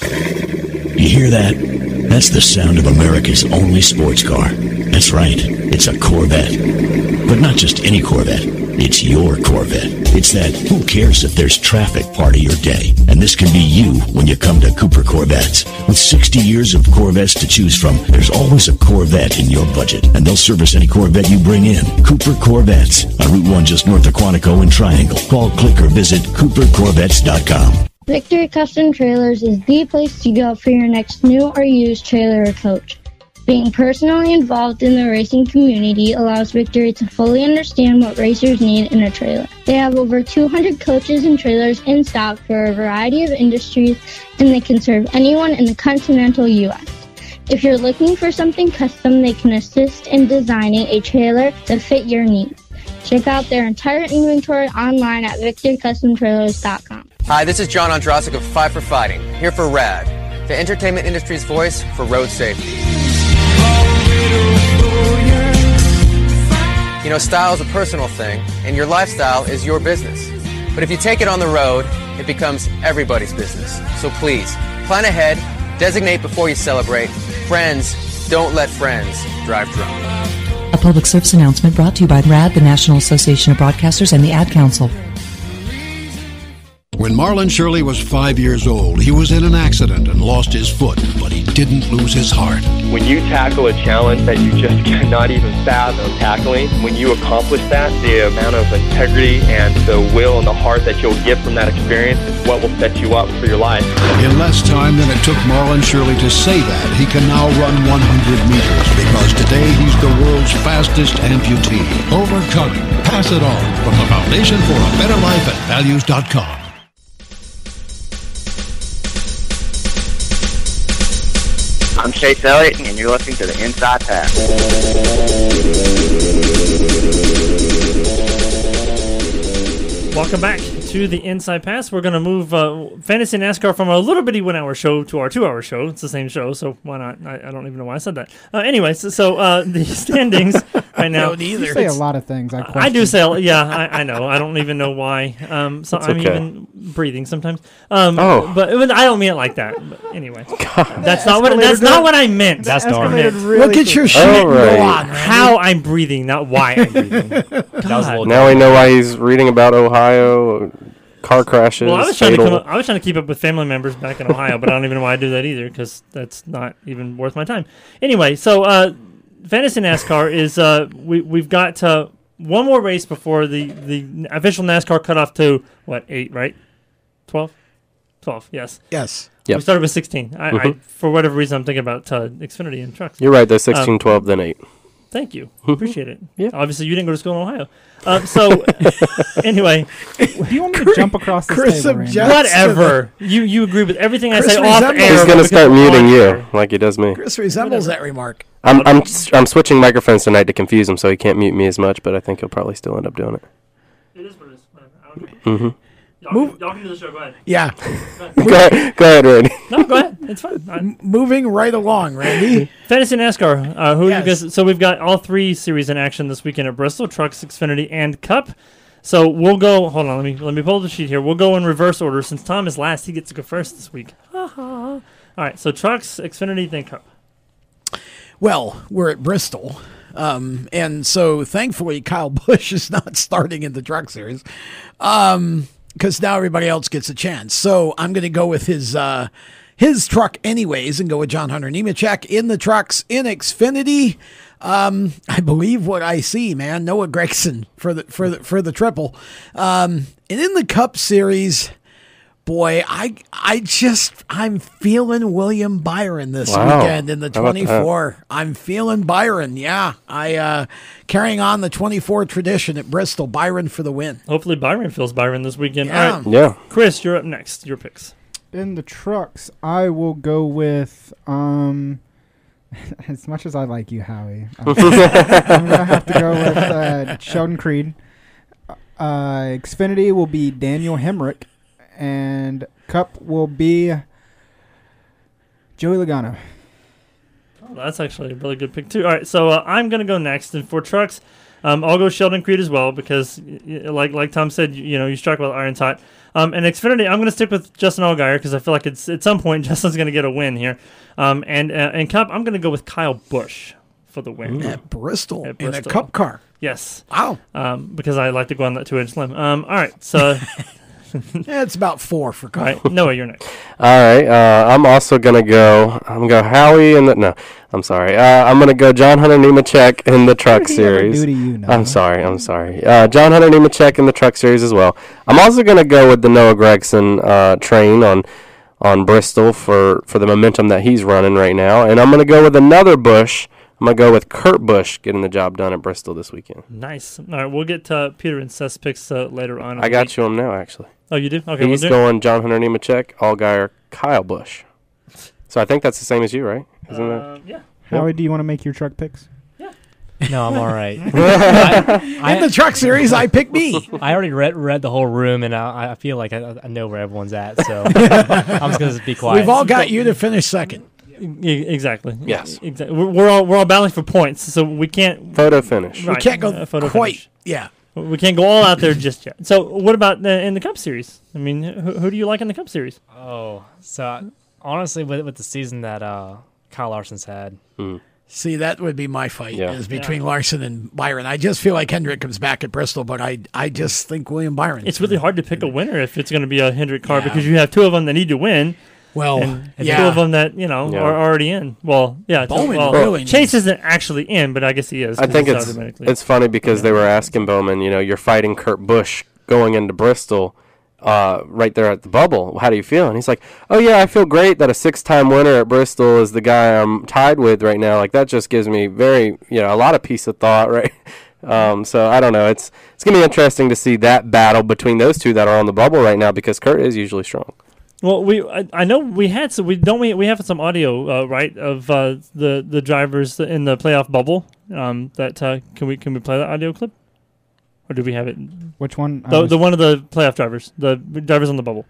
You hear that? That's the sound of America's only sports car. That's right. It's a Corvette. But not just any Corvette. It's your Corvette. It's that who cares if there's traffic part of your day. And this can be you when you come to Cooper Corvettes. With 60 years of Corvettes to choose from, there's always a Corvette in your budget. And they'll service any Corvette you bring in. Cooper Corvettes on Route 1 just north of Quantico and Triangle. Call, click, or visit coopercorvettes.com. Victory Custom Trailers is the place to go for your next new or used trailer or coach. Being personally involved in the racing community allows Victory to fully understand what racers need in a trailer. They have over 200 coaches and trailers in stock for a variety of industries, and they can serve anyone in the continental U.S. If you're looking for something custom, they can assist in designing a trailer that fit your needs. Check out their entire inventory online at victorycustomtrailers.com. Hi, this is John Ondrasik of Five for Fighting, here for RAD, the entertainment industry's voice for road safety. You know, style is a personal thing, and your lifestyle is your business. But if you take it on the road, it becomes everybody's business. So please, plan ahead, designate before you celebrate. Friends, don't let friends drive drunk. A public service announcement brought to you by RAD, the National Association of Broadcasters, and the Ad Council. When Marlon Shirley was five years old, he was in an accident and lost his foot, but he didn't lose his heart. When you tackle a challenge that you just cannot even fathom tackling, when you accomplish that, the amount of integrity and the will and the heart that you'll get from that experience is what will set you up for your life. In less time than it took Marlon Shirley to say that, he can now run 100 meters because today he's the world's fastest amputee. Overcome it. Pass it on from the Foundation for a Better Life at Values.com. I'm Chase Elliott, and you're listening to the Inside Pass. Welcome back to the Inside Pass. We're going to move uh, Fantasy NASCAR from a little bitty one hour show to our two hour show. It's the same show, so why not? I, I don't even know why I said that. Uh, anyway, so, so uh, the standings right now. don't either. You say a lot of things. I I do say, yeah, I, I know. I don't even know why. Um, so It's I'm okay. even breathing sometimes. Um, Oh. but, but I don't mean it like that. But anyway, God. that's not what that's not what I meant. That's That's dark. what I meant. Really Look at your shit and go Alright. on. Randy. How I'm breathing, not why I'm breathing. That was a God. Now we know why he's reading about Ohio car crashes. Well, I was trying to come up, I was trying to keep up with family members back in Ohio, but I don't even know why I do that either because that's not even worth my time. Anyway, so uh, fantasy NASCAR is uh, we we've got uh, one more race before the the official NASCAR cutoff to what eight right, twelve, twelve yes. Yes. We started with sixteen. I, I Mhm. for whatever reason I'm thinking about uh, Xfinity and trucks. You're right. Though Um, 16, 12, then eight. Thank you. Appreciate it. Yeah. Obviously, you didn't go to school in Ohio. Um, so, anyway, Do you want me to jump across this Chris table, Randy? objects. whatever. You you agree with everything I Chris say off resembles- air. He's gonna because start we're muting you air. like he does me. Chris resembles that remark. I'm I'm I'm switching microphones tonight to confuse him, so he can't mute me as much. But I think he'll probably still end up doing it. It is what it is. Mm-hmm. Y'all, can, y'all can do the show. Go ahead. Yeah. Go ahead, go ahead, Randy. No, go ahead. It's fine. All right. Moving right along, Randy. Fantasy NASCAR. Uh, who Yes. you guys? So we've got all three series in action this weekend at Bristol: Trucks, Xfinity, and Cup. So we'll go. Hold on. Let me let me pull the sheet here. We'll go in reverse order. Since Tom is last, he gets to go first this week. all right. So Trucks, Xfinity, then Cup. Well, we're at Bristol. Um, and so thankfully, Kyle Busch is not starting in the truck series because now everybody else gets a chance. So I'm going to go with his uh, his truck anyways and go with John Hunter Nemechek in the trucks in Xfinity. Um, I believe what I see, man. Noah Gragson for the for the for the triple, um, and in the Cup Series, boy, I I just I'm feeling William Byron this Wow. weekend in the How about that? 24. I'm feeling Byron. Yeah, I uh, carrying on the 24 tradition at Bristol. Byron for the win. Hopefully Byron feels Byron this weekend. Yeah. All right. Yeah. Chris, you're up next. Your picks. In the trucks, I will go with um. As much as I like you, Howie, I'm, I'm gonna have to go with uh, Sheldon Creed. Uh, Xfinity will be Daniel Hemric, and Cup will be Joey Logano. Oh, that's actually a really good pick too. All right, so uh, I'm gonna go next, and for trucks, um, I'll go Sheldon Creed as well because, y- y- like like Tom said, you, you know, you struck while the iron's hot. Um, and Xfinity, I'm gonna stick with Justin Allgaier because I feel like it's at some point Justin's gonna get a win here. Um, and uh, and Cup, I'm gonna go with Kyle Busch for the win At Bristol, At in a Bristol. Cup car. Yes. Wow. Um, because I like to go on that two inch limb. Um, all right, so Yeah, it's about four for Kyle. right, Noah, you're next. All right. Uh, I'm also gonna go. I'm gonna go Howie in the. No, I'm sorry. Uh, I'm gonna go John Hunter Nemechek in the Truck did Series. do to you, Noah? I'm sorry. I'm sorry. Uh, John Hunter Nemechek in the Truck Series as well. I'm also gonna go with the Noah Gragson uh, train on on Bristol for for the momentum that he's running right now, and I'm gonna go with another Busch. I'm gonna go with Kurt Busch getting the job done at Bristol this weekend. Nice. All right, we'll get to Peter and Seth's picks uh, later on. I got week. you on now, actually. Oh, you do? Okay, we'll He's do it. going John Hunter Nemechek, Allgaier, Kyle Busch. So I think that's the same as you, right? Isn't that? Um, yeah. Howie, do you want to make your truck picks? Yeah. No, I'm all right. in the truck series, I pick me. I already read read the whole room, and I, I feel like I, I know where everyone's at. So I'm just gonna be quiet. We've all got you to finish second. E- exactly. Yes. Exactly. We're, we're all we're all battling for points, so we can't. Photo finish. We can't go uh, photo quite. finish. Yeah. We can't go all out there just yet. So, what about the, in the Cup Series? I mean, who, who do you like in the Cup Series? Oh, so honestly, with with the season that uh, Kyle Larson's had, See, that would be my fight Yeah. is between Larson and Byron. I just feel like Hendrick comes back at Bristol, but I I just think William Byron. It's really hard to pick a winner if it's going to be a Hendrick car Yeah. because you have two of them that need to win. Well, and, and yeah. two of them that you know Yeah. are already in. Well, yeah, two- Bowman well, really Chase isn't actually in, but I guess he is. I think it's it's funny because they were asking Bowman, you know, you're fighting Kurt Busch going into Bristol, uh, right there at the bubble. How do you feel? And he's like, Oh yeah, I feel great that a six-time winner at Bristol is the guy I'm tied with right now. Like that just gives me very, you know, a lot of peace of thought, right? Um, so I don't know. It's it's gonna be interesting to see that battle between those two that are on the bubble right now because Kurt is usually strong. Well, we I, I know we had some. We don't we we have some audio uh, right of uh, the the drivers in the playoff bubble. Um, that uh, can we can we play that audio clip, or do we have it? Which one? The the one of the playoff drivers, the drivers on the bubble.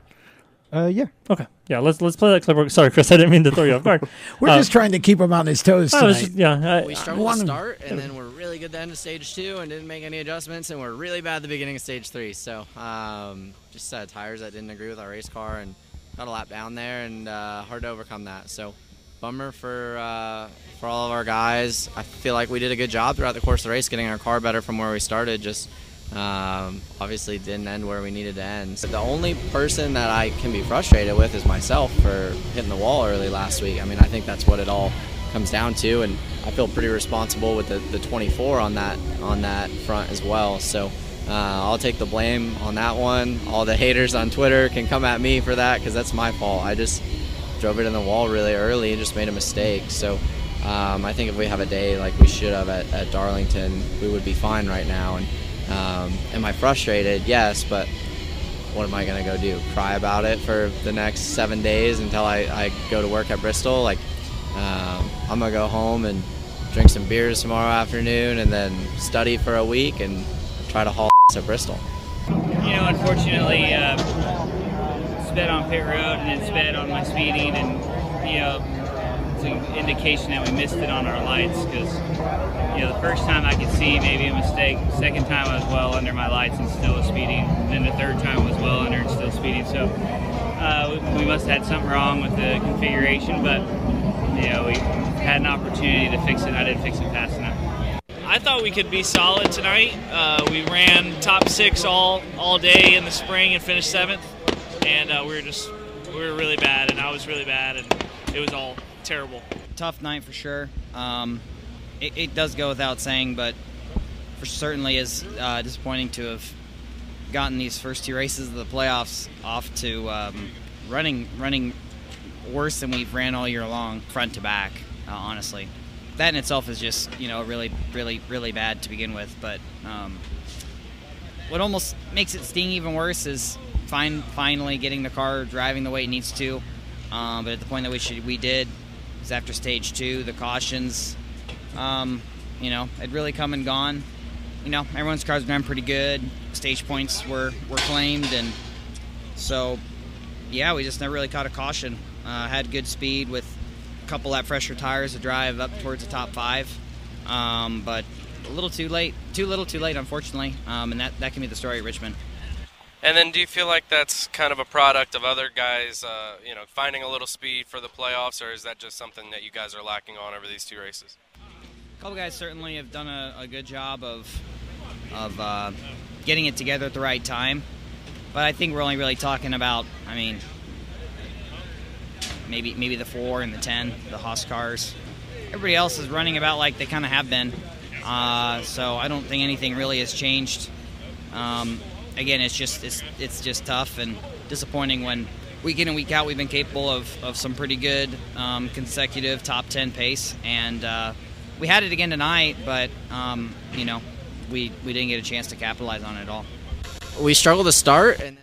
Uh, yeah. Okay. Yeah. Let's let's play that clip. Sorry, Chris. I didn't mean to throw you off guard. We're Uh, just trying to keep him on his toes I was tonight. just- yeah. I, we I struggled to start, and then we're really good at the end of stage two, and didn't make any adjustments, and we're really bad at the beginning of stage three. So um, just set of tires that didn't agree with our race car, and got a lap down there, and uh, hard to overcome that. So bummer for uh, for all of our guys. I feel like we did a good job throughout the course of the race, getting our car better from where we started. Just um, obviously didn't end where we needed to end. So the only person that I can be frustrated with is myself for hitting the wall early last week. I mean, I think that's what it all comes down to, and I feel pretty responsible with the, the 24 on that on that front as well. So uh, I'll take the blame on that one. All the haters on Twitter can come at me for that because that's my fault. I just drove it in the wall really early and just made a mistake. So um, I think if we have a day like we should have at, at Darlington, we would be fine right now. And um, am I frustrated? Yes, but what am I gonna go do? Cry about it for the next seven days until I, I go to work at Bristol? Like um, I'm gonna go home and drink some beers tomorrow afternoon, and then study for a week and try to haul at Bristol. you know, unfortunately, uh, sped on pit road and then sped on my speeding, and you know, it's an indication that we missed it on our lights because you know the first time I could see maybe a mistake, second time I was well under my lights and still was speeding, and then the third time was well under and still speeding. So uh, we, we must have had something wrong with the configuration, but you know we had an opportunity to fix it. I didn't fix it fast enough. I thought we could be solid tonight. Uh, we ran top six all all day in the spring and finished seventh, and uh, we were just we were really bad, and I was really bad, and it was all terrible. Tough night for sure. Um, it, it does go without saying, but for certainly is uh, disappointing to have gotten these first two races of the playoffs off to um, running running worse than we've ran all year long, front to back. Uh, honestly, that in itself is just you know really really really bad to begin with. But um, what almost makes it sting even worse is fin- finally getting the car driving the way it needs to. Um, but at the point that we should, we did is after stage two, the cautions, um, you know, had really come and gone. You know, everyone's cars ran pretty good. Stage points were were claimed, and so yeah, we just never really caught a caution. Uh, had good speed with couple that fresher tires to drive up towards the top five, um, but a little too late. Too little, too late, unfortunately. Um, and that that can be the story at Richmond. And then, do you feel like that's kind of a product of other guys, uh, you know, finding a little speed for the playoffs, or is that just something that you guys are lacking on over these two races? A couple guys certainly have done a, a good job of of uh, getting it together at the right time, but I think we're only really talking about, I mean, maybe maybe the four and the ten, the Haas cars. Everybody else is running about like they kind of have been, uh, so I don't think anything really has changed. Um, again, it's just it's it's just tough and disappointing when week in and week out we've been capable of, of some pretty good um, consecutive top 10 pace and uh, we had it again tonight but um, you know we, we didn't get a chance to capitalize on it at all We struggled to start, and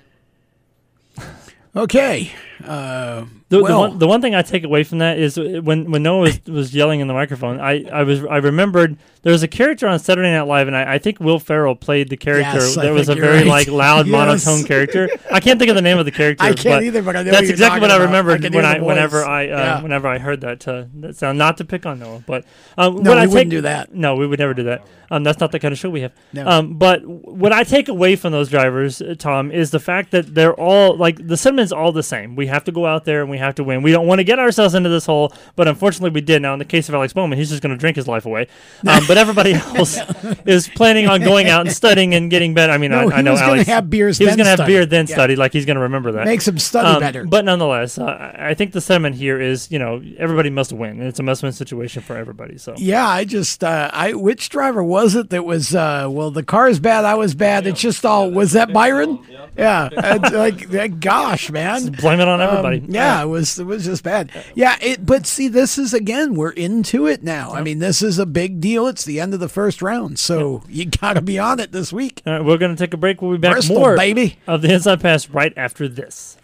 Okay. Uh, The, well, the, one, the one thing I take away from that is when when Noah was, was yelling in the microphone, I, I was I remembered there was a character on Saturday Night Live, and I, I think Will Ferrell played the character. Yes, there was a very right. like loud Yes. monotone character. I can't think of the name of the character. I can't either, but I know that's what exactly what I about. I when I whenever. I uh, Yeah. whenever I heard that. Uh, that sound not to pick on Noah, but um, No, what I we wouldn't take- do that. No, we would never do that. Um, that's not the kind of show we have. No. Um, but what I take away from those drivers, uh, Tom, is the fact that they're all like the sentiment's all the same. We have to go out there and we have to win. We don't want to get ourselves into this hole, but unfortunately we did. Now, in the case of Alex Bowman, he's just going to drink his life away. Um, but everybody else is planning on going out and studying and getting better. I mean, No, I, I he know was gonna Alex. have beers He was gonna have study. beer then Yeah. study. Like he's going to remember that. Makes him study Um, better. But nonetheless, uh, I I think the sentiment here is, you know, everybody must win. It's a must-win situation for everybody. So. Yeah, I just uh, I which driver was it that was uh, well the car's bad, I was bad. It's just all was that Byron? Yeah, it's like gosh, man, blame it on everybody. Um, yeah, it was it was just bad. Yeah, it, but see, this is again we're into it now. I mean, this is a big deal. It's the end of the first round, so you got to be on it this week. All right, we're going to take a break. We'll be back Bristol, more baby. of the Inside Pass right after this.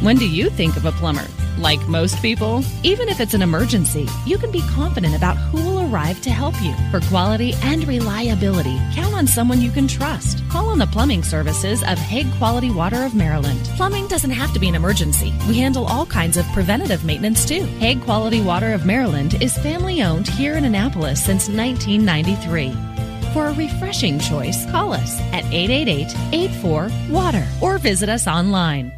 When do you think of a plumber? Like most people, even if it's an emergency, you can be confident about who will arrive to help you. For quality and reliability, count on someone you can trust. Call on the plumbing services of Hague Quality Water of Maryland. Plumbing doesn't have to be an emergency. We handle all kinds of preventative maintenance too. Hague Quality Water of Maryland is family owned here in Annapolis since 1993. For a refreshing choice, call us at 888 84 Water or visit us online.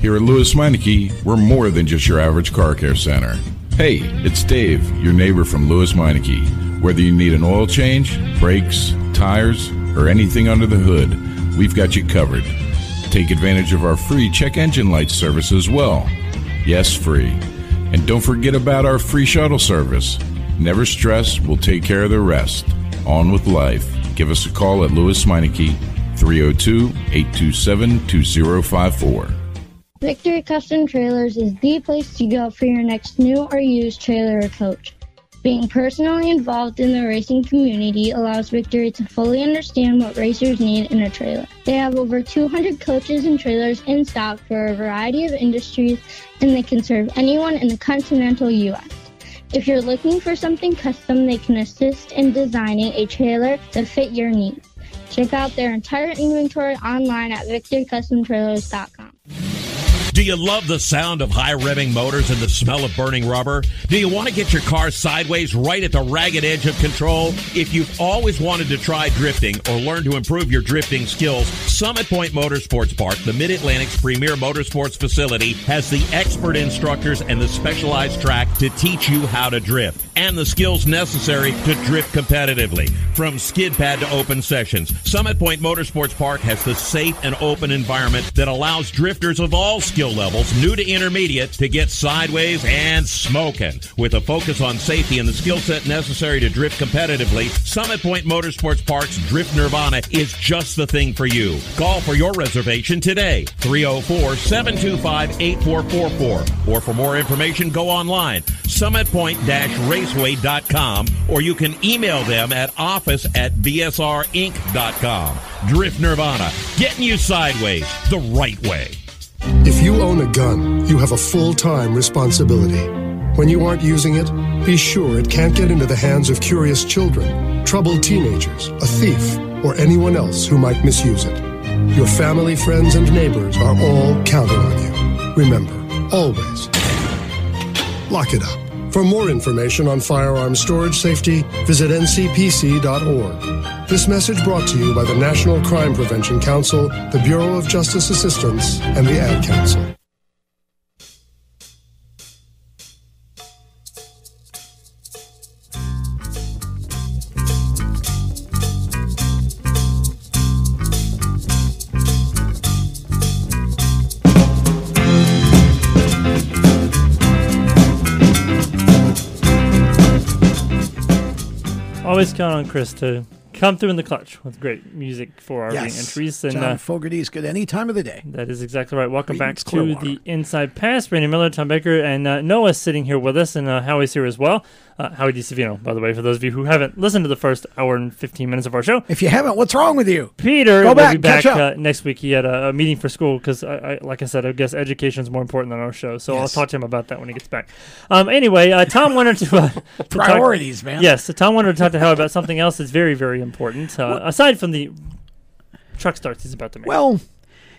Here at Lewes Meineke, we're more than just your average car care center. Hey, it's Dave, your neighbor from Lewes Meineke. Whether you need an oil change, brakes, tires, or anything under the hood, we've got you covered. Take advantage of our free check engine light service as well. Yes, free. And don't forget about our free shuttle service. Never stress, we'll take care of the rest. On with life. Give us a call at Lewes Meineke, 302 827 2054. Victory Custom Trailers is the place to go for your next new or used trailer or coach. Being personally involved in the racing community allows Victory to fully understand what racers need in a trailer. They have over 200 coaches and trailers in stock for a variety of industries, and they can serve anyone in the continental U.S. If you're looking for something custom, they can assist in designing a trailer to fit your needs. Check out their entire inventory online at victorycustomtrailers.com. Do you love the sound of high revving motors and the smell of burning rubber? Do you want to get your car sideways right at the ragged edge of control? If you've always wanted to try drifting or learn to improve your drifting skills, Summit Point Motorsports Park, the Mid Atlantic's premier motorsports facility, has the expert instructors and the specialized track to teach you how to drift and the skills necessary to drift competitively. From skid pad to open sessions, Summit Point Motorsports Park has the safe and open environment that allows drifters of all skill levels, new to intermediate, to get sideways and smoking. With a focus on safety and the skill set necessary to drift competitively, Summit Point Motorsports Park's Drift Nirvana is just the thing for you. Call for your reservation today, 304 725 8444. Or for more information, go online, summitpoint raceway.com, or you can email them at office at bsrinc.com. Drift Nirvana, getting you sideways the right way. If you own a gun, you have a full time responsibility. When you aren't using it, be sure it can't get into the hands of curious children, troubled teenagers, a thief, or anyone else who might misuse it. Your family, friends, and neighbors are all counting on you. Remember, always lock it up. For more information on firearm storage safety, visit ncpc.org. This message brought to you by the National Crime Prevention Council, the Bureau of Justice Assistance, and the Ad Council. Always count on Chris to come through in the clutch with great music for our Yes. entries. And John uh, is good any time of the day. That is exactly right. Welcome back to Clearwater. the Inside Pass. Brandon Miller, Tom Baker, and uh, Noah's sitting here with us, and uh, Howie's here as well. Uh, Howie DiSavino, by the way, for those of you who haven't listened to the first hour and 15 minutes of our show. If you haven't, what's wrong with you? Peter Go will back, be back uh, next week. He had a, a meeting for school because, like I said, I guess education is more important than our show. So I'll talk to him about that when he gets back. Um, anyway, uh, Tom wanted to, uh, to talk- Priorities, man. Yes, Tom wanted to talk to Howie about something else that's very, very important. Uh, aside from the truck starts he's about to make. Well,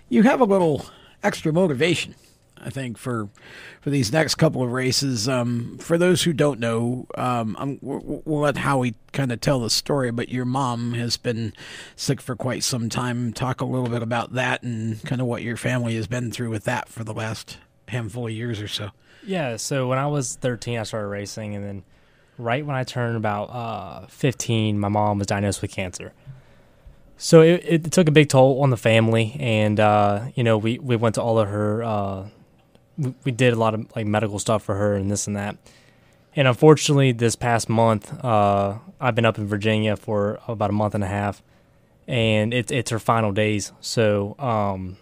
you have a little extra motivation, I think, for for these next couple of races. Um, for those who don't know, um, I'm, we'll, we'll let Howie kind of tell the story. But your mom has been sick for quite some time. Talk a little bit about that and kind of what your family has been through with that for the last handful of years or so. Yeah, so when I was 13, I started racing, and then right when I turned about uh, 15, my mom was diagnosed with cancer. So it, it took a big toll on the family, and uh, you know we, we went to all of her. Uh, we, we did a lot of like medical stuff for her and this and that. And unfortunately, this past month, uh, I've been up in Virginia for about a month and a half, and it's it's her final days. So um,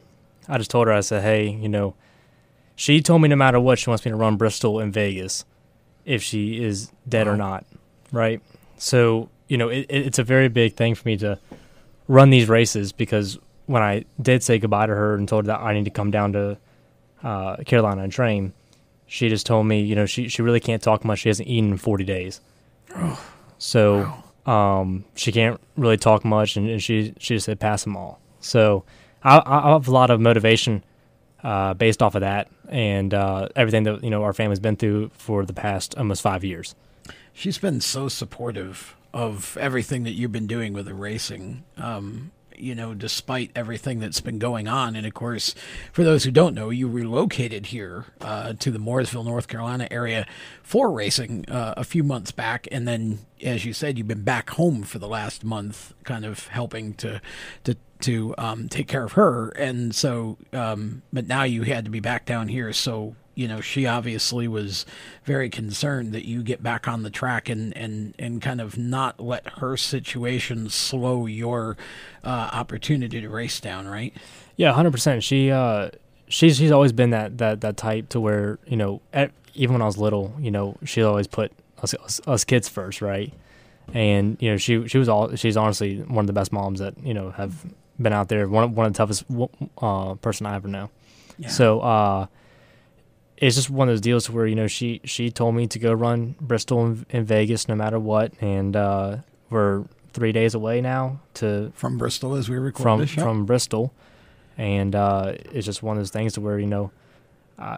I just told her, I said, hey, you know, she told me no matter what, she wants me to run Bristol and Vegas if she is dead or not, right? So you know, it, it- it's a very big thing for me to run these races because when I did say goodbye to her and told her that I need to come down to uh, Carolina and train, she just told me, you know, she she really can't talk much. She hasn't eaten in 40 days, so um, she can't really talk much, and, and she she just said pass them all. So I, I have a lot of motivation uh, based off of that and uh, everything that you know our family's been through for the past almost five years. She's been so supportive of everything that you've been doing with the racing. Um, you know, despite everything that's been going on, and of course, for those who don't know, you relocated here uh, to the Mooresville, North Carolina area for racing uh, a few months back, and then, as you said, you've been back home for the last month, kind of helping to to to um, take care of her, and so, um, but now you had to be back down here, so you know, she obviously was very concerned that you get back on the track and, and, and kind of not let her situation slow your uh, opportunity to race down, right? Yeah, hundred percent. She uh, she's she's always been that that that type to where you know at, even when I was little, you know, she always put us, us us kids first, right? And you know, she she was all she's honestly one of the best moms that you know have been out there. One of, one of the toughest uh, person I ever know. Yeah. So uh, it's just one of those deals where you know she she told me to go run Bristol and, and Vegas no matter what, and uh, we're three days away now to from Bristol as we record from this, yep. from Bristol, and uh, it's just one of those things to where you know, uh,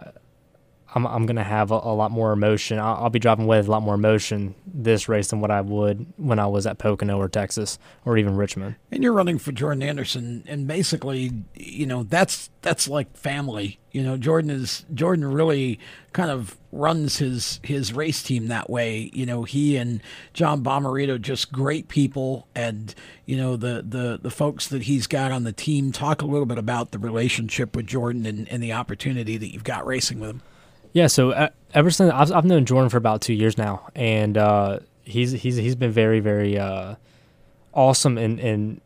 I'm I'm gonna have a, a lot more emotion. I'll, I'll be driving with a lot more emotion this race than what I would when I was at Pocono or Texas or even Richmond. And you're running for Jordan Anderson, and basically, you know, that's that's like family. You know, Jordan is Jordan really kind of runs his his race team that way. You know, he and John Bommarito just great people, and you know the the the folks that he's got on the team. Talk a little bit about the relationship with Jordan and, and the opportunity that you've got racing with him. Yeah, so uh, ever since I've, I've known Jordan for about two years now, and uh, he's he's he's been very very uh, awesome and, and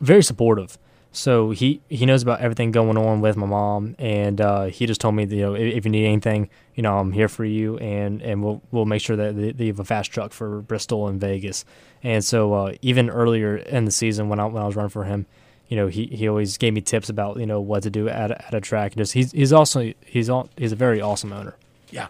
very supportive. So he, he knows about everything going on with my mom, and uh, he just told me, that, you know, if, if, you need anything, you know, I'm here for you, and, and we'll we'll make sure that they, have a fast truck for Bristol and Vegas. And so uh, even earlier in the season when I when I was running for him, you know, he, he always gave me tips about you know what to do at a, at a track. Just he's he's also he's all, he's a very awesome owner. Yeah.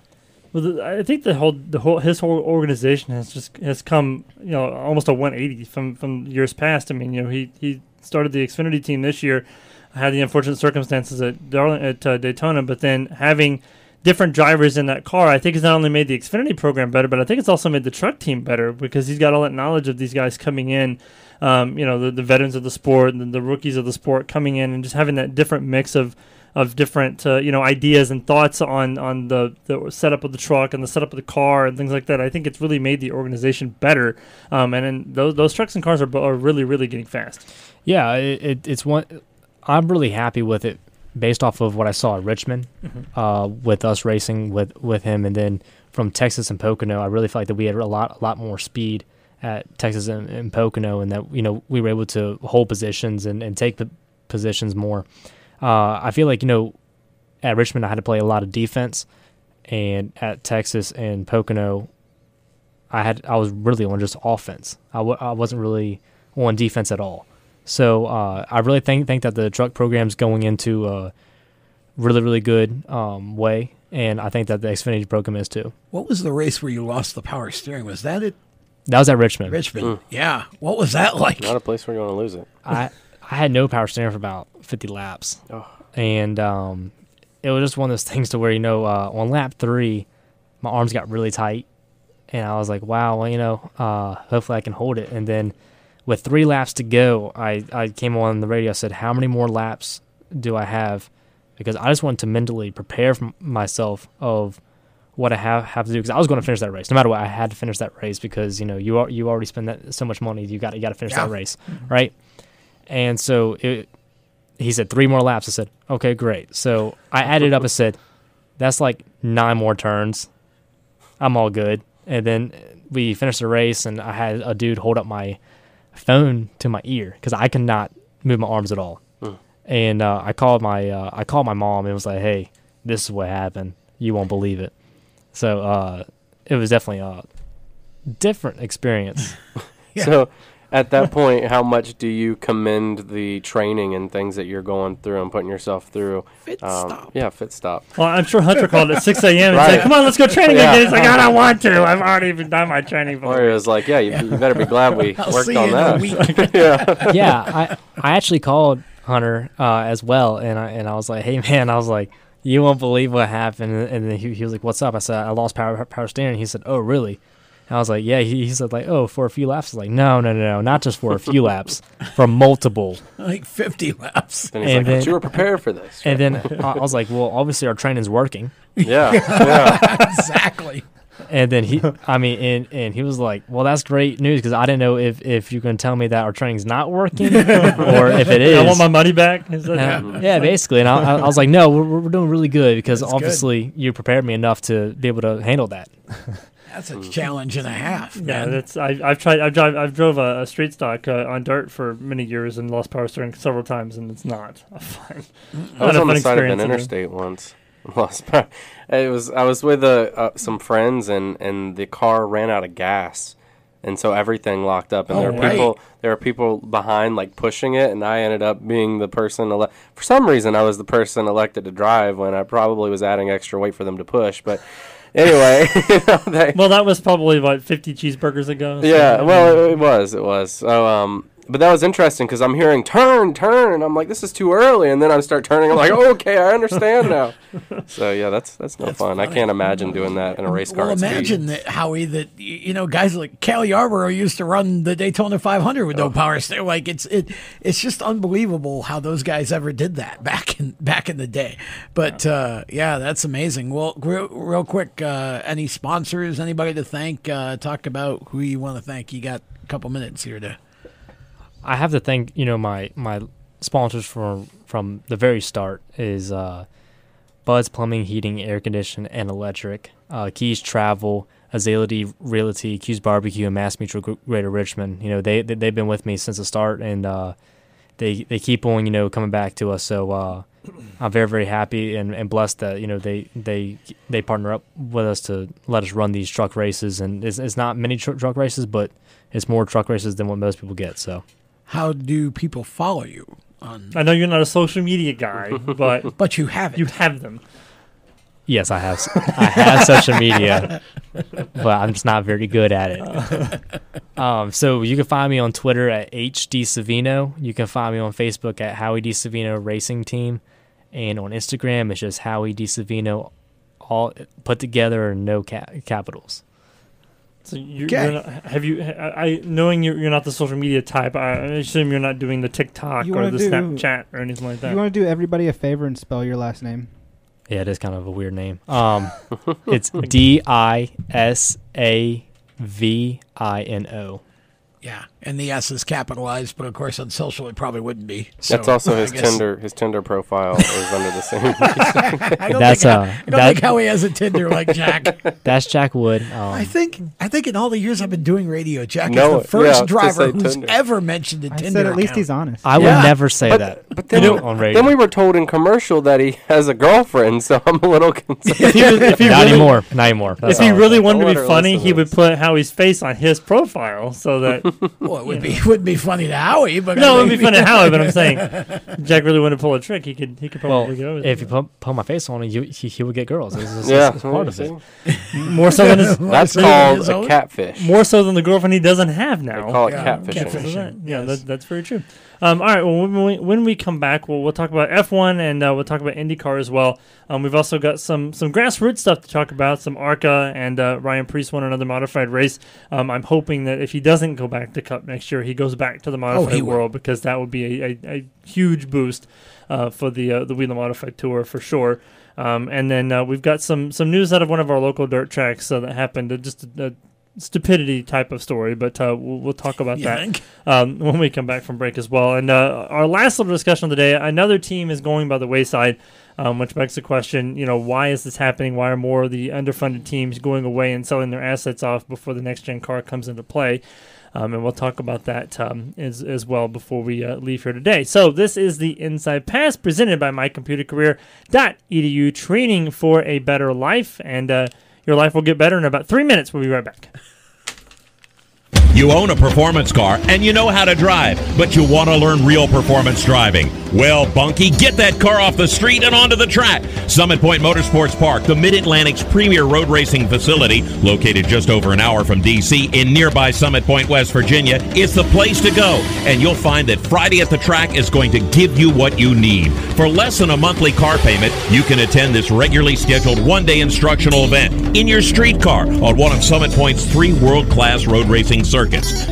Well, the, I think the whole the whole his whole organization has just has come you know almost a 180 from from years past. I mean, you know, he he started the Xfinity team this year. Had the unfortunate circumstances at Darling at uh, Daytona, but then having different drivers in that car, I think it's not only made the Xfinity program better, but I think it's also made the truck team better because he's got all that knowledge of these guys coming in. Um, you know, the, the veterans of the sport, the, the rookies of the sport coming in, and just having that different mix of of different uh, you know ideas and thoughts on on the the setup of the truck and the setup of the car and things like that. I think it's really made the organization better. Um, and then those those trucks and cars are, are really really getting fast. Yeah, it, it, it's one. I'm really happy with it based off of what I saw at Richmond, Mhm. uh, with us racing with with him, and then from Texas and Pocono, I really felt like that we had a lot a lot more speed at Texas and, and Pocono, and that you know we were able to hold positions and, and take the positions more. Uh, I feel like you know at Richmond I had to play a lot of defense, and at Texas and Pocono, I had I was really on just offense. I w- I wasn't really on defense at all. So uh, I really think think that the truck program's going into a really really good um, way, and I think that the Xfinity program is too. What was the race where you lost the power steering? Was that it? That was at Richmond. Richmond. Yeah. What was that like? Not a place where you want to lose it. I I had no power steering for about 50 laps, and um, it was just one of those things to where you know uh, on lap three, my arms got really tight, and I was like, wow, well you know, uh, hopefully I can hold it. And then with three laps to go, I I came on the radio. I said, how many more laps do I have? Because I just wanted to mentally prepare for myself of what I have have to do because I was going to finish that race no matter what. I had to finish that race because you know you are, you already spend that so much money. You got you got to finish Yeah. that race, right? And so it, he said three more laps. I said okay, great. So I added up. and said that's like nine more turns. I'm all good. And then we finished the race, and I had a dude hold up my phone to my ear because I could not move my arms at all. Hmm. And uh, I called my uh, I called my mom and was like, "Hey, this is what happened. You won't believe it." So uh, it was definitely a different experience. So, at that point, how much do you commend the training and things that you're going through and putting yourself through? Fit um, stop. Yeah, fit stop. Well, I'm sure Hunter called at 6 a.m. and Right. said, "Come on, let's go training Yeah. again." He's like, "I don't want to. I've already even done my training." for Or it was like, yeah, you, you better be glad we worked on you in a that. yeah. yeah, I I actually called Hunter uh, as well, and I and I was like, "Hey man," I was like, "You won't believe what happened." And, and then he, he was like, "What's up?" I said, "I lost power power steering." He said, "Oh really?" And I was like, "Yeah." He, he said like, "Oh, for a few laps." I was like, "No, no, no, no, not just for a few laps, for multiple." Like 50 laps. Then he's like, "But you were prepared for this." And then I I was like, "Well, obviously our training's working." Yeah, yeah. exactly. And then he, I mean, and, and he was like, "Well, that's great news because I didn't know if, if you're going to tell me that our training's not working or if it is." I want my money back. Is Uh, yeah, basically. And I, I, I was like, "No, we're, we're doing really good because That's good. obviously you prepared me enough to be able to handle that." That's a challenge and a half, Yeah, that's I, I've tried. I've drive. I've drove a, a straight stock uh, on dirt for many years and lost power steering several times, and it's not a fun. I was on the side of an experience to do. interstate once. Lost power. It was I was with uh, uh, some friends and and the car ran out of gas, and so everything locked up. And there Oh, were right. people there were people behind like pushing it, and I ended up being the person. Ele- for some reason, I was the person elected to drive when I probably was adding extra weight for them to push, but. anyway, you know, they, well, that was probably what 50 cheeseburgers ago. so, yeah, well, it, it was, it was. So, um, but that was interesting because I'm hearing turn, turn, and I'm like, this is too early, and then I start turning. I'm like, oh, okay, I understand now. so yeah, that's that's no fun. I can't imagine doing that in a race car. Well, at speed. imagine that Howie that you know guys like Cale Yarborough used to run the Daytona 500 with no power steering. Like it's it it's just unbelievable how those guys ever did that back in back in the day. But uh, yeah, that's amazing. Well, real, real quick, uh, any sponsors, anybody to thank? Uh, talk about who you want to thank. You got a couple minutes here to. I have to thank you know my my sponsors from from the very start is uh, Bud's Plumbing, Heating, Air Condition, and Electric, uh, Keys Travel, Azalea Realty, Q's Barbecue, and Mass Mutual Gr- Greater Richmond. You know they, they they've been with me since the start, and uh, they they keep on you know coming back to us. So uh, I'm very very happy and, and blessed that you know they they they partner up with us to let us run these truck races, and it's, it's not many tr- truck races, but it's more truck races than what most people get. So. How do people follow you on? I know you're not a social media guy, but but you have it. You have them. Yes, I have. s- I have social media, but I'm just not very good at it. um, so you can find me on Twitter at HD Savino. You can find me on Facebook at Howie D Savino Racing Team, and on Instagram it's just Howie D Savino, all put together and no ca- capitals. So you're, Okay. you're not, have you? I, I knowing you're, you're not the social media type. I assume you're not doing the TikTok You or wanna the do- Snapchat or anything like that. You want to do everybody a favor and spell your last name? Yeah, it is kind of a weird name. Um, it's D I S A V I N O. Yeah, and the S is capitalized, but of course on social it probably wouldn't be. So That's also his guess- Tinder. His Tinder profile is under the same. I don't That's, think, uh, I don't that- think Howie has a Tinder like Jack. That's Jack Wood. Um, I think I think in all the years I've been doing radio, Jack No, is the first yeah, driver who's Tinder. ever mentioned a I Tinder. said at least account. he's honest. I would never say But- that. But then, you we, know, on radio. then we were told in commercial that he has a girlfriend, so I'm a little concerned. if he, was- if he Not really, anymore. Not anymore. That's if he really wanted to be funny, he would put Howie's face on his profile so that. Well, it would be would be funny to Howie, but no, I it would be think- funny to Howie. But I'm saying, Jack really wanted to pull a trick. He could. He could Well, probably go. if it. you put, put my face on it, you, he, he would get girls. It's, it's, Yeah, it's part of it. more so than his, That's More so than called a catfish. more so than the girlfriend he doesn't have now. They call it Yeah, catfishing. catfish. Because of that. Yeah, Yes. that, that's very true. Um, all right. Well, when we, when we come back, we'll, we'll talk about F1 and uh, we'll talk about IndyCar as well. Um, we've also got some some grassroots stuff to talk about. Some ARCA and uh, Ryan Preece won another modified race. Um, I'm hoping that if he doesn't go back to Cup next year, he goes back to the modified he will. world because that would be a, a, a huge boost uh, for the uh, the Whelen Modified Tour for sure. Um, and then uh, we've got some some news out of one of our local dirt tracks uh, that happened. Uh, just a, a stupidity type of story, but uh, we'll, we'll talk about that um, when we come back from break as well. And uh, our last little discussion of the day, another team is going by the wayside, um, which begs the question, you know, why is this happening? Why are more of the underfunded teams going away and selling their assets off before the next gen car comes into play? Um, and we'll talk about that um, as, as well before we uh, leave here today. So this is the Inside Pass presented by mycomputercareer.edu, training for a better life, and uh, your life will get better in about three minutes. We'll be right back. You own a performance car and you know how to drive, but you want to learn real performance driving. Well, Bunky, get that car off the street and onto the track. Summit Point Motorsports Park, the Mid Atlantic's premier road racing facility, located just over an hour from D.C. in nearby Summit Point, West Virginia, is the place to go. And you'll find that Friday at the track is going to give you what you need. For less than a monthly car payment, you can attend this regularly scheduled one day instructional event in your street car on one of Summit Point's three world class road racing.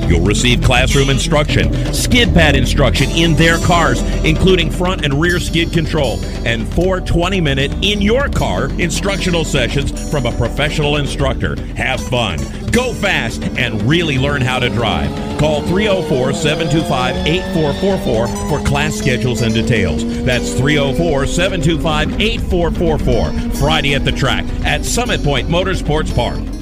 You'll receive classroom instruction, skid pad instruction in their cars, including front and rear skid control, and four 20 minute in your car instructional sessions from a professional instructor. Have fun, go fast, and really learn how to drive. Call 304 725 8444 for class schedules and details. That's 304 725 8444. Friday at the track at Summit Point Motorsports Park.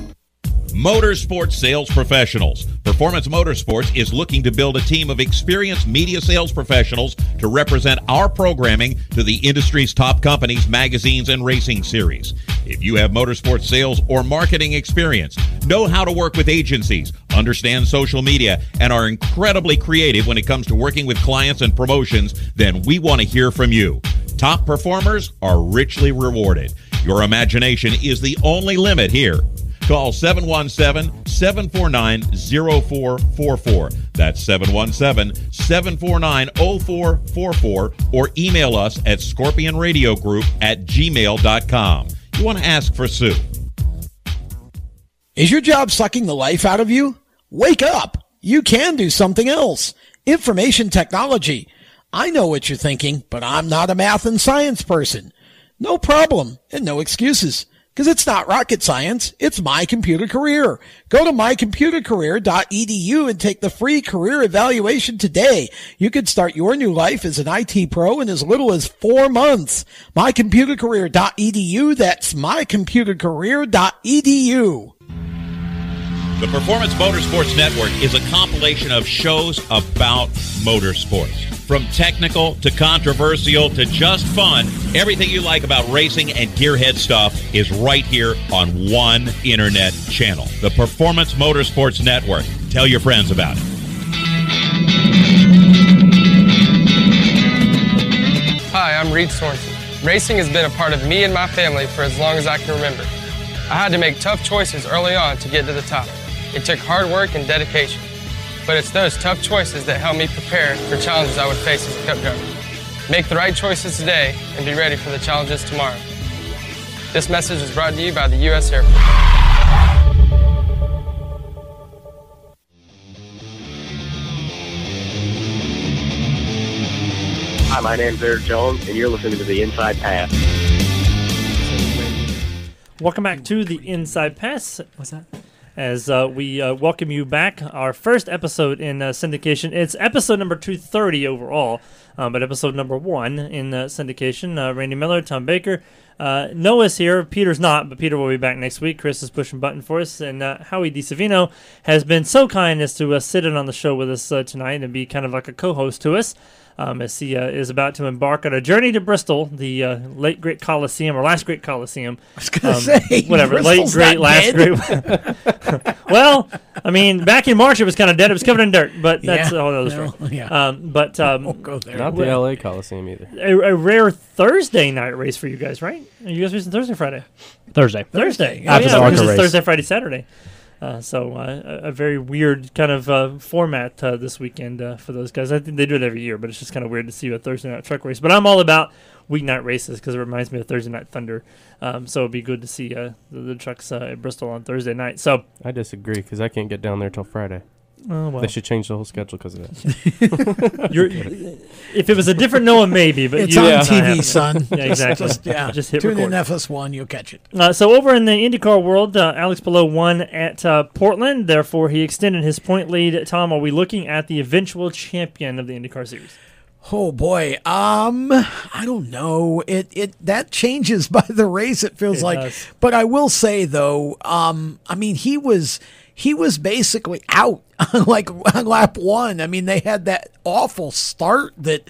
Motorsports sales professionals. Performance Motorsports is looking to build a team of experienced media sales professionals to represent our programming to the industry's top companies, magazines, and racing series. If you have motorsports sales or marketing experience, know how to work with agencies, understand social media, and are incredibly creative when it comes to working with clients and promotions, then we want to hear from you. Top performers are richly rewarded. Your imagination is the only limit here. Call 717 749 0444. That's 717 749 0444 or email us at scorpionradiogroup at gmail.com. You want to ask for Sue. Is your job sucking the life out of you? Wake up! You can do something else. Information technology. I know what you're thinking, but I'm not a math and science person. No problem and no excuses. Because it's not rocket science. It's my computer career. Go to mycomputercareer.edu and take the free career evaluation today. You could start your new life as an IT pro in as little as four months. Mycomputercareer.edu. That's mycomputercareer.edu. The Performance Motorsports Network is a compilation of shows about motorsports. From technical to controversial to just fun, everything you like about racing and gearhead stuff is right here on one internet channel. The Performance Motorsports Network. Tell your friends about it. Hi, I'm Reed Sorensen. Racing has been a part of me and my family for as long as I can remember. I had to make tough choices early on to get to the top. It took hard work and dedication. But it's those tough choices that help me prepare for challenges I would face as a cup driver. Make the right choices today and be ready for the challenges tomorrow. This message is brought to you by the U.S. Air Force. Hi, my name's Erik Jones, and you're listening to the Inside Pass. Welcome back to the Inside Pass. What's that? As uh, we uh, welcome you back, our first episode in uh, syndication. It's episode number 230 overall, um, but episode number one in uh, syndication. Uh, Randy Miller, Tom Baker. Noah's here. Peter's not, but Peter will be back next week. Chris is pushing button for us. And Howie DiSavino has been so kind as to sit in on the show with us tonight and be kind of like a co host to us um, as he uh, is about to embark on a journey to Bristol, the uh, late great Coliseum or last great Coliseum. I was gonna say, whatever, Bristol's late great, last dead. great. well, I mean, back in March it was kind of dead. It was covered in dirt, but that's Yeah, a whole other no, story. yeah. Um, but um, go there. Not the LA Coliseum either. a, a rare Thursday night race for you guys, right? Are you guys racing Thursday, Friday? Thursday. Thursday. Oh, After yeah, the because it's race. Thursday, Friday, Saturday. Uh, so uh, a, very weird kind of uh, format uh, this weekend uh, for those guys. I think they do it every year, but it's just kind of weird to see a Thursday night truck race. But I'm all about weeknight races because it reminds me of Thursday Night Thunder. Um, so it'd be good to see uh, the, the trucks at Bristol on Thursday night. So I disagree because I can't get down there till Friday. Oh, well. They should change the whole schedule because of that. You're, if it was a different Noah, maybe, but It's you, on it's not TV, son. Yeah, exactly. Just, yeah. just hit Tune record. in FS1, you'll catch it. Uh, so over in the IndyCar world, uh, Alex Palou won at uh, Portland. Therefore, he extended his point lead. Tom, are we looking at the eventual champion of the IndyCar series? Oh boy, um, I don't know. It it that changes by the race. It feels It like, does. but I will say though, um, I mean he was he was basically out on like lap one. I mean they had that awful start that.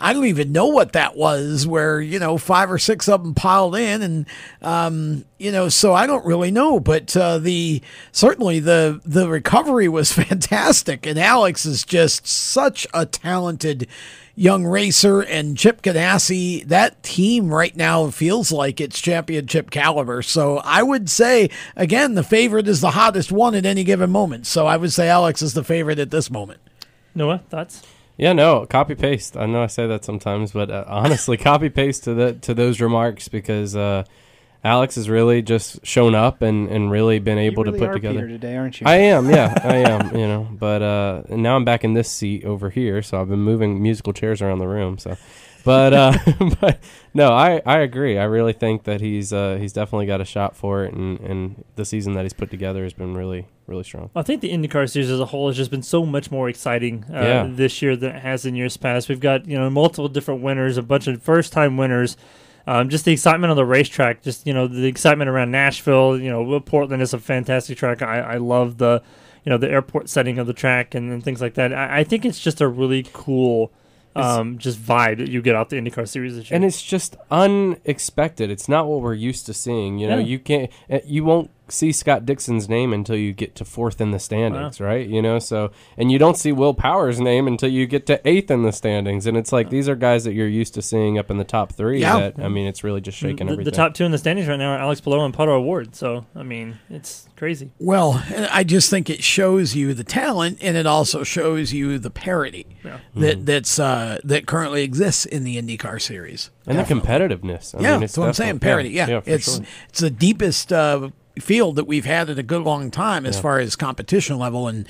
I don't even know what that was, where, you know, five or six of them piled in. And, um, you know, so I don't really know. But uh, the certainly the, the recovery was fantastic. And Alex is just such a talented young racer. And Chip Ganassi, that team right now feels like it's championship caliber. So I would say, again, the favorite is the hottest one at any given moment. So I would say Alex is the favorite at this moment. Noah, thoughts? Yeah, no, copy paste. I know I say that sometimes, but uh, honestly, copy paste to the to those remarks because uh, Alex has really just shown up and, and really been able really to put are together. Peter today, aren't you? I am, yeah, I am. You know, but uh, and now I'm back in this seat over here, so I've been moving musical chairs around the room. So, but uh, but no, I, I agree. I really think that he's uh, he's definitely got a shot for it, and, and the season that he's put together has been really really strong. I think the IndyCar series as a whole has just been so much more exciting uh, Yeah. this year than it has in years past. We've got you know multiple different winners, a bunch of first-time winners. Um, just the excitement on the racetrack, just you know the excitement around Nashville. You know Portland is a fantastic track. I, I love the you know the airport setting of the track and, and things like that. I, I think it's just a really cool um, just vibe that you get out the IndyCar series this year. and it's just unexpected. It's not what we're used to seeing. You know, Yeah. you can't, uh, you won't see Scott Dixon's name until you get to fourth in the standings, right? You know, so and you don't see Will Power's name until you get to eighth in the standings, and it's like these are guys that you're used to seeing up in the top three. Yeah. That I mean, it's really just shaking the, everything. the top two in the standings right now are Alex Palou and Pato O'Ward. So I mean, it's crazy. Well, I just think it shows you the talent, and it also shows you the parity Yeah. that that's uh, that currently exists in the IndyCar series and the competitiveness. I yeah, mean, it's that's what I'm saying. Parity. Yeah, for it's sure. it's the deepest uh, field that we've had in a good long time as Yeah. far as competition level, and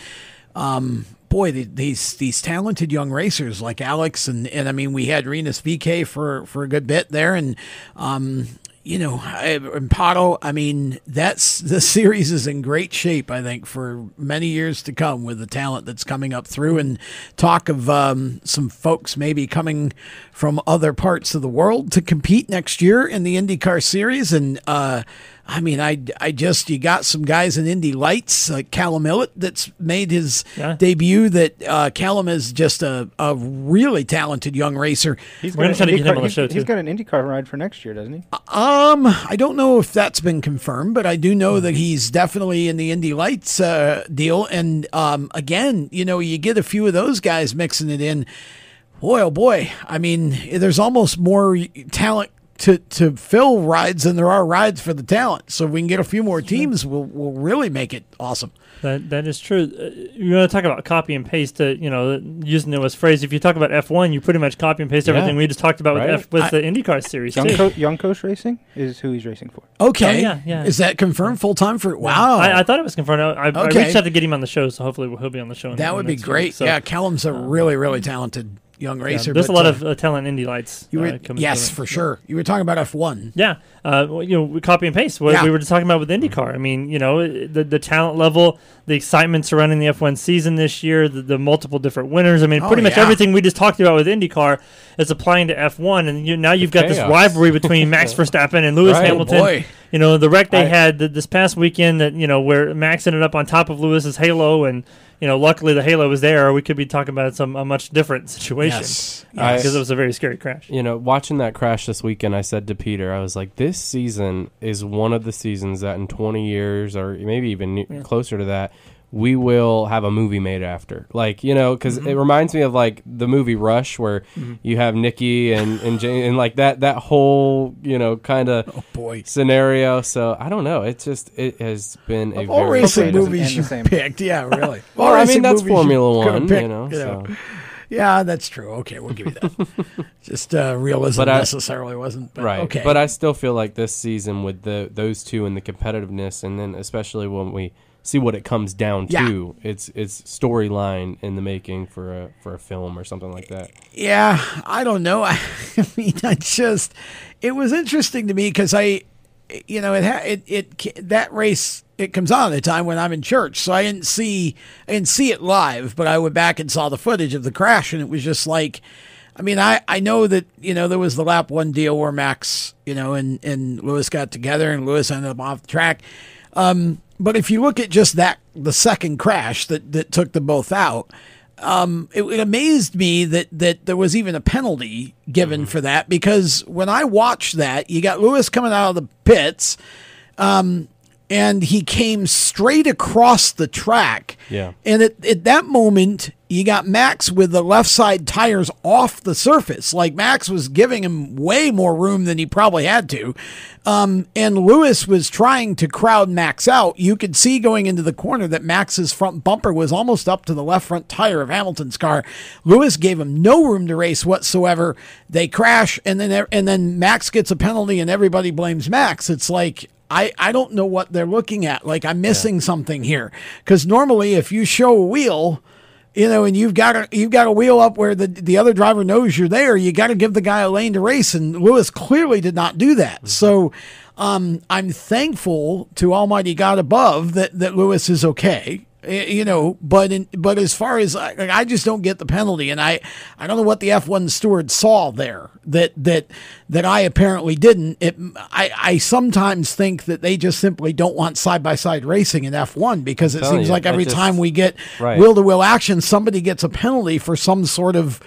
um, boy, the, these these talented young racers like Alex and and I mean we had Rinus VeeKay for for a good bit there, and um, you know, I- and Pato. I mean, that's the series is in great shape. I think for many years to come with the talent that's coming up through, and talk of um, some folks maybe coming from other parts of the world to compete next year in the IndyCar series, and. Uh, I mean, I, I just you got some guys in Indy Lights, like Callum Ilott, that's made his debut. That uh, Callum is just a, a really talented young racer. He's got, an IndyCar, he's, he's got an IndyCar ride for next year, doesn't he? Um, I don't know if that's been confirmed, but I do know that he's definitely in the Indy Lights uh, deal. And um, again, you know, you get a few of those guys mixing it in. Boy, oh boy! I mean, there's almost more talent to to fill rides than there are rides for the talent. So if we can get a few more teams, we'll we'll really make it awesome. That that is true. Uh, you want to talk about copy and paste? To, you know, using it as phrase. If you talk about F one, you pretty much copy and paste Yeah. everything we just talked about Right. with F, with I- the IndyCar series Young, too. Co- Juncos Racing is who he's racing for. Okay, Oh, yeah, yeah. Is that confirmed full time for? Wow, I, I thought it was confirmed. I, I, I reached out to get him on the show, so hopefully he'll be on the show. in- that in would the be great. weeks. So, yeah, Callum's a really really talented young yeah, racer. there's a lot uh, of uh, talent in Indy Lights. You were, uh, coming yes, through. for sure. You were talking about F one. Yeah, uh, well, you know, we copy and paste what Yeah. we were just talking about with IndyCar. I mean, you know, the the talent level, the excitement surrounding the F1 season this year, the, the multiple different winners. I mean, Oh, pretty much yeah. everything we just talked about with IndyCar is applying to F1, and you, now you've got this rivalry between Max Verstappen and Lewis Right. Hamilton. Oh, boy. You know, the wreck they I- had th- this past weekend that you know where Max ended up on top of Lewis's halo, and you know, luckily the halo was there. Or we could be talking about some a much different situation Yes. Because it was a very scary crash. You know, watching that crash this weekend, I said to Peter, I was like, this season is one of the seasons that in 20 years, or maybe even ne- closer to that, we will have a movie made after. Like, you know, because Mm-hmm. it reminds me of like the movie Rush, where you have Niki and, and Jane, and like that, that whole, you know, kind of Oh boy. scenario. So I don't know. It just, it has been a Of all very racing exciting- movies end the you picked, yeah, really. Well, I mean, that's movies you Formula could've One, picked, you know, so. Yeah, that's true. Okay, we'll give you that. Just uh, realism But I- necessarily wasn't but right. Okay, But I still feel like this season with the those two and the competitiveness, and then especially when we see what it comes down Yeah. to, it's it's storyline in the making for a for a film or something like that. Yeah, I don't know. I mean, I just it was interesting to me because I, you know, it, ha- it it that race it comes on at a time when I'm in church, so I didn't see I didn't see it live, but I went back and saw the footage of the crash, and it was just like. I mean, I, I know that, you know, there was the lap one deal where Max, you know, and, and Lewis got together and Lewis ended up off the track. Um, but if you look at just that, the second crash that, that took them both out, um, it, it amazed me that that there was even a penalty given for that because when I watched that, you got Lewis coming out of the pits, um, and he came straight across the track. Yeah. And at, at that moment, you got Max with the left side tires off the surface. Like Max was giving him way more room than he probably had to. Um, and Lewis was trying to crowd Max out. You could see going into the corner that Max's front bumper was almost up to the left front tire of Hamilton's car. Lewis gave him no room to race whatsoever. They crash, and then and then Max gets a penalty, and everybody blames Max. It's like I, I don't know what they're looking at. Like I'm missing something here because normally if you show a wheel, you know, and you've got a you've got a wheel up where the the other driver knows you're there, you got to give the guy a lane to race, and Lewis clearly did not do that. So. Um, I'm thankful to Almighty God above that, that Lewis is okay. Eh, You know, but in, but as far as I, like, I just don't get the penalty, and I I don't know what the F1 steward saw there that that that I apparently didn't. It I I sometimes think that they just simply don't want side by side racing in F1 because it seems you, like every just- time we get wheel to wheel action, somebody gets a penalty for some sort of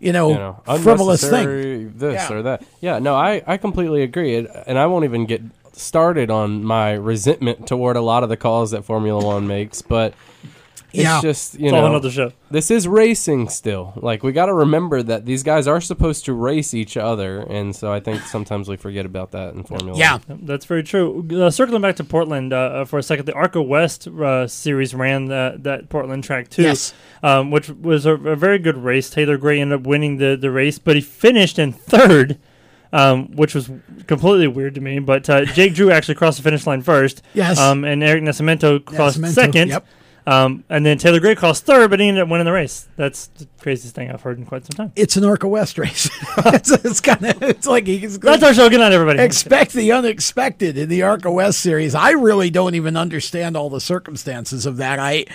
you know, you know, frivolous thing. This Yeah. or that. Yeah, no, I, I completely agree, and I won't even get started on my resentment toward a lot of the calls that Formula One makes, but it's Yeah. just you It's know another show. This is racing still. Like we got to remember that these guys are supposed to race each other, and so I think sometimes we forget about that in Formula. One. That's very true. Uh, circling back to Portland uh, for a second, the ARCA West uh, series ran that, that Portland track too, Yes. um, which was a, a very good race. Taylor Gray ended up winning the, the race, but he finished in third, um, which was completely weird to me. But uh, Jake Drew actually crossed the finish line first. Yes. Um, and Eric Nascimento crossed Nascimento, second. yep. Um, and then Taylor Gray crossed third, but he ended up winning the race. That's the craziest thing I've heard in quite some time. It's an ARCA West race. it's it's kind of it's like he's That's our show. Good night, everybody. Expect the unexpected in the ARCA West series. I really don't even understand all the circumstances of that. I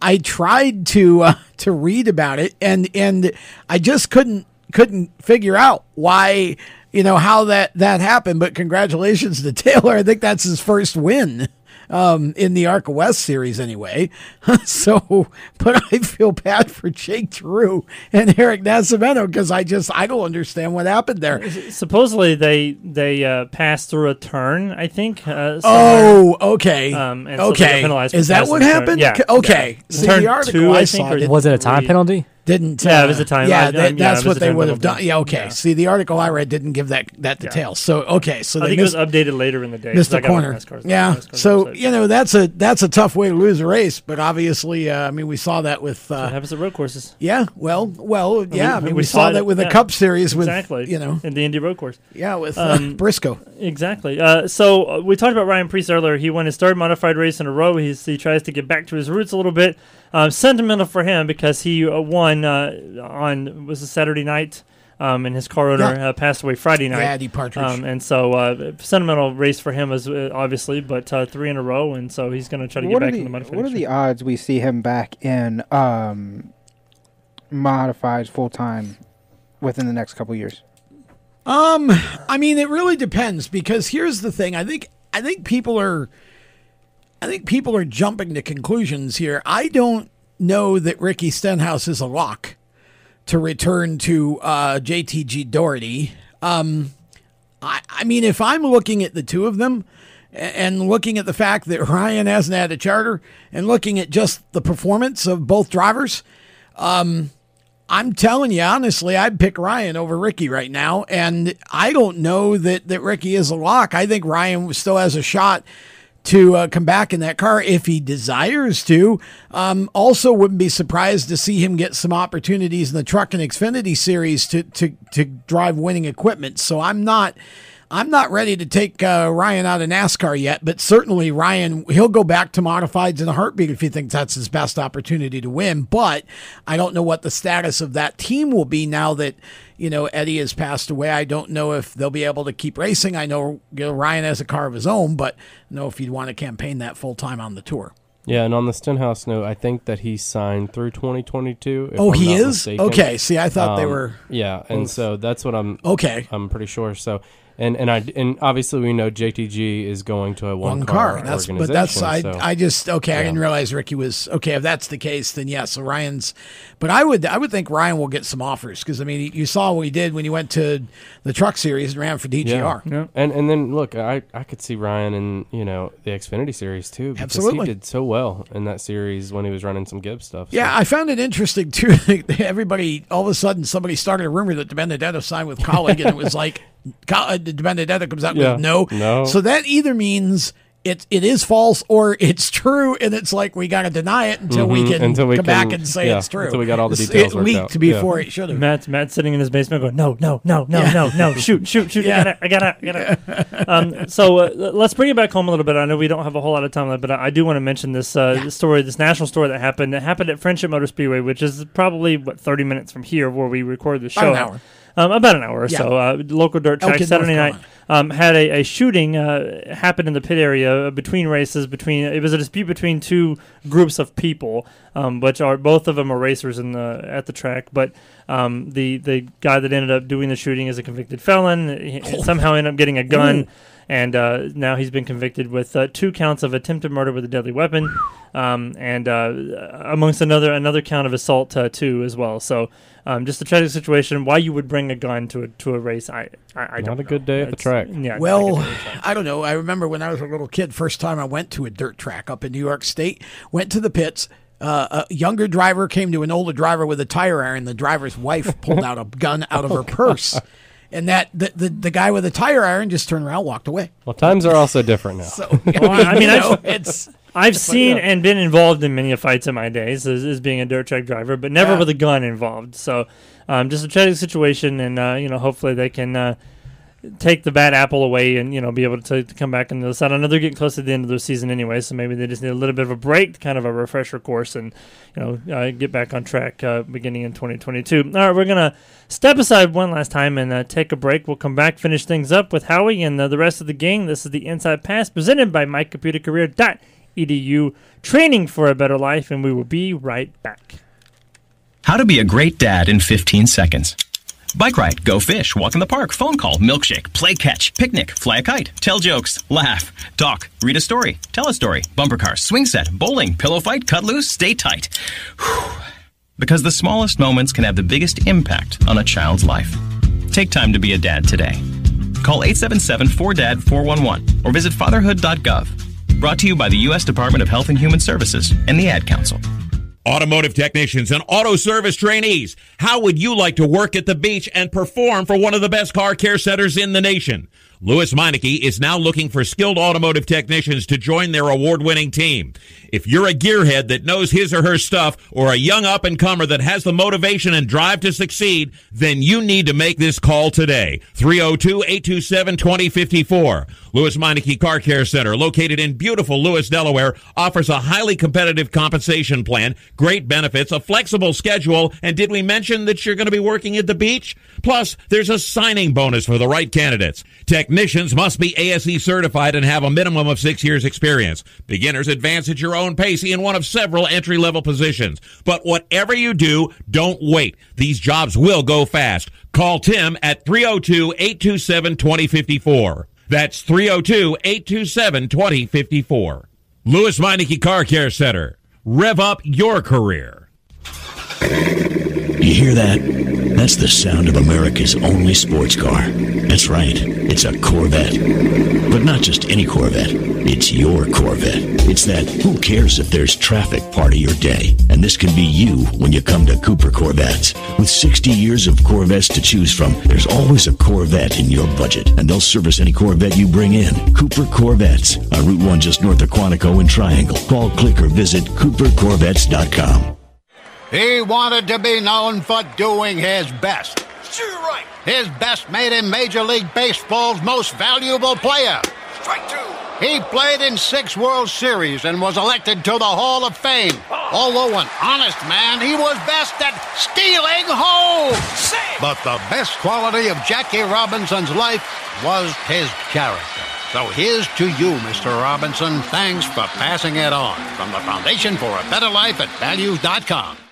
I tried to uh, to read about it and and I just couldn't couldn't figure out why you know how that that happened. But congratulations to Taylor. I think that's his first win. Um, in the ARCA West series, anyway. so, but I feel bad for Jake Drew and Eric Nascimento because I just I don't understand what happened there. Supposedly they they uh, passed through a turn. I think. Uh, Oh, okay. Um, and so okay. penalized Is that what the turn. happened? Yeah. Okay. Yeah. See, Turn the article two, I, I saw think, or Was it a time three. penalty? Didn't. Yeah, uh, it was a time- Yeah, I- that- I- yeah, that's what they would have done. Yeah, okay. Yeah. See, the article I read didn't give that that detail. So okay, so I they think it was updated later in the day. missed the got it on corner. Yeah. So website. you know that's a that's a tough way to lose a race, but obviously, uh, I mean, we saw that with. Uh, What happens at road courses? yeah. Well. Well. Yeah. I mean, we, saw saw that with yeah. the Cup Series with exactly. you know. in the Indy Road Course. Yeah, with Um, uh, Briscoe. Exactly. Uh, so uh, we talked about Ryan Preece earlier. He won his third modified race in a row. He's, he tries to get back to his roots a little bit. Um, sentimental for him because he uh, won uh, on was a Saturday night. Um, and his car owner Yeah. uh, passed away Friday night. Yeah, Eddie Partridge. Um, and so, uh, sentimental race for him is uh, obviously, but uh, three in a row, and so he's going to try to get What are back the in the modified. what are the odds we see him back in um, modified full time within the next couple years? Um, I mean, it really depends because here's the thing. I think I think people are, I think people are jumping to conclusions here. I don't know that Ricky Stenhouse is a lock to return to uh, JTG Doherty. Um, I, I mean, if I'm looking at the two of them and looking at the fact that Ryan hasn't had a charter and looking at just the performance of both drivers, um, I'm telling you honestly, I'd pick Ryan over Ricky right now, and I don't know that that Ricky is a lock. I think Ryan still has a shot to uh, come back in that car if he desires to. Um, also, wouldn't be surprised to see him get some opportunities in the Truck and Xfinity series to to to drive winning equipment. So I'm not. I'm not ready to take uh, Ryan out of NASCAR yet, but certainly Ryan, he'll go back to modifieds in a heartbeat if he thinks that's his best opportunity to win. But I don't know what the status of that team will be now that, you know, Eddie has passed away. I don't know if they'll be able to keep racing. I know, you know Ryan has a car of his own, but I know if he'd want to campaign that full time on the tour. Yeah, and on the Stenhouse note, I think that he signed through 2022. Oh, I'm he is? mistaken. Okay, see, I thought they Um, were Yeah, and both. so that's what I'm. Okay. I'm pretty sure. So, and and I and obviously we know JTG is going to a one, one car. That's but that's I so- I just okay. I didn't realize Ricky was okay. If that's the case, then yeah. So Ryan's, but I would I would think Ryan will get some offers because I mean you saw what he did when he went to the Truck Series and ran for DGR. Yeah. And and then look, I I could see Ryan in you know the Xfinity series too. Because Absolutely. he did so well in that series when he was running some Gibbs stuff. so- Yeah, I found it interesting too. Everybody, all of a sudden, somebody started a rumor that DiBenedetto signed with Kaulig, and it was like, Col- uh, DiBenedetto comes out Yeah. with no. No. So that either means it it is false or it's true, and it's like we got to deny it until we Mhm, can until we come back and say yeah, it's true. until we got all the It's- details It worked leaked out. before Yeah. it should have. Matt's Matt's sitting in his basement going, no, no, no, no, Yeah. no, no, shoot, shoot, shoot, Yeah. I gotta, I got it, I got it. um, so uh, let's bring it back home a little bit. I know we don't have a whole lot of time left, but I, I do want to mention this, uh, this story, this national story that happened. It happened at Friendship Motor Speedway, which is probably what thirty minutes from here where we record the About show. an hour. Um, about an hour or Yeah. so. Uh, local dirt track Saturday night um, had a, a shooting uh, happen in the pit area uh, between races. Between it was a dispute between two groups of people, um, which are both of them are racers in the at the track. But um, the the guy that ended up doing the shooting is a convicted felon. He Oh. somehow ended up getting a gun. and uh, now he's been convicted with uh, two counts of attempted murder with a deadly weapon, um, and uh, amongst another another count of assault uh, too as well. So. Um, just a tragic situation. Why you would bring a gun to a to a race? I I, I don't Not a know. good day at the It's- track. Yeah. Well, not a good day at the track. I don't know. I remember when I was a little kid, first time I went to a dirt track up in New York State, went to the pits. Uh, a younger driver came to an older driver with a tire iron. The driver's wife pulled out a gun out of her purse. And that the, the, the guy with the tire iron just turned around, walked away. Well, times are also different now. So Well, I mean, know, I've, it's I've but, seen yeah. and been involved in many fights in my days as, as being a dirt track driver, but never Yeah. with a gun involved. So, um, just a tragic situation, and uh, you know, hopefully they can uh, take the bad apple away and you know be able to, to come back on the side. I know they're getting close to the end of their season anyway, so maybe they just need a little bit of a break, kind of a refresher course, and you know uh, get back on track uh, beginning in 2022. All right, we're gonna step aside one last time and uh, take a break. We'll come back, finish things up with Howie and uh, the rest of the gang. This is the Inside Pass presented by MyComputerCareer.edu, training for a better life, and we will be right back. How to be a great dad in 15 seconds. Bike ride, go fish, walk in the park, phone call, milkshake, play catch, picnic, fly a kite, tell jokes, laugh, talk, read a story, tell a story, bumper car, swing set, bowling, pillow fight, cut loose, stay tight. Whew. Because the smallest moments can have the biggest impact on a child's life. Take time to be a dad today. Call 877-4DAD-411 or visit fatherhood.gov. Brought to you by the U.S. Department of Health and Human Services and the Ad Council. Automotive technicians and auto service trainees, how would you like to work at the beach and perform for one of the best car care centers in the nation? Lewes Meineke is now looking for skilled automotive technicians to join their award-winning team. If you're a gearhead that knows his or her stuff or a young up-and-comer that has the motivation and drive to succeed, then you need to make this call today. 302-827-2054. Lewes Meineke Car Care Center, located in beautiful Lewes, Delaware, offers a highly competitive compensation plan, great benefits, a flexible schedule, and did we mention that you're going to be working at the beach? Plus, there's a signing bonus for the right candidates. Technicians must be ASE certified and have a minimum of six years experience. Beginners advance at your own pace in one of several entry-level positions. But whatever you do, don't wait. These jobs will go fast. Call Tim at 302-827-2054. That's 302-827-2054. Lewes Meineke Car Care Center. Rev up your career. You hear that? That's the sound of America's only sports car. That's right. It's a Corvette. But not just any Corvette. It's your Corvette. It's that who cares if there's traffic part of your day. And this can be you when you come to Cooper Corvettes. With 60 years of Corvettes to choose from, there's always a Corvette in your budget. And they'll service any Corvette you bring in. Cooper Corvettes on Route 1 just north of Quantico and Triangle. Call, click, or visit coopercorvettes.com. He wanted to be known for doing his best. Sure, right. His best made him Major League Baseball's most valuable player. Strike two. He played in six World Series and was elected to the Hall of Fame. Oh. Although an honest man, he was best at stealing home. But the best quality of Jackie Robinson's life was his character. So here's to you, Mr. Robinson. Thanks for passing it on. From the Foundation for a Better Life at values.com.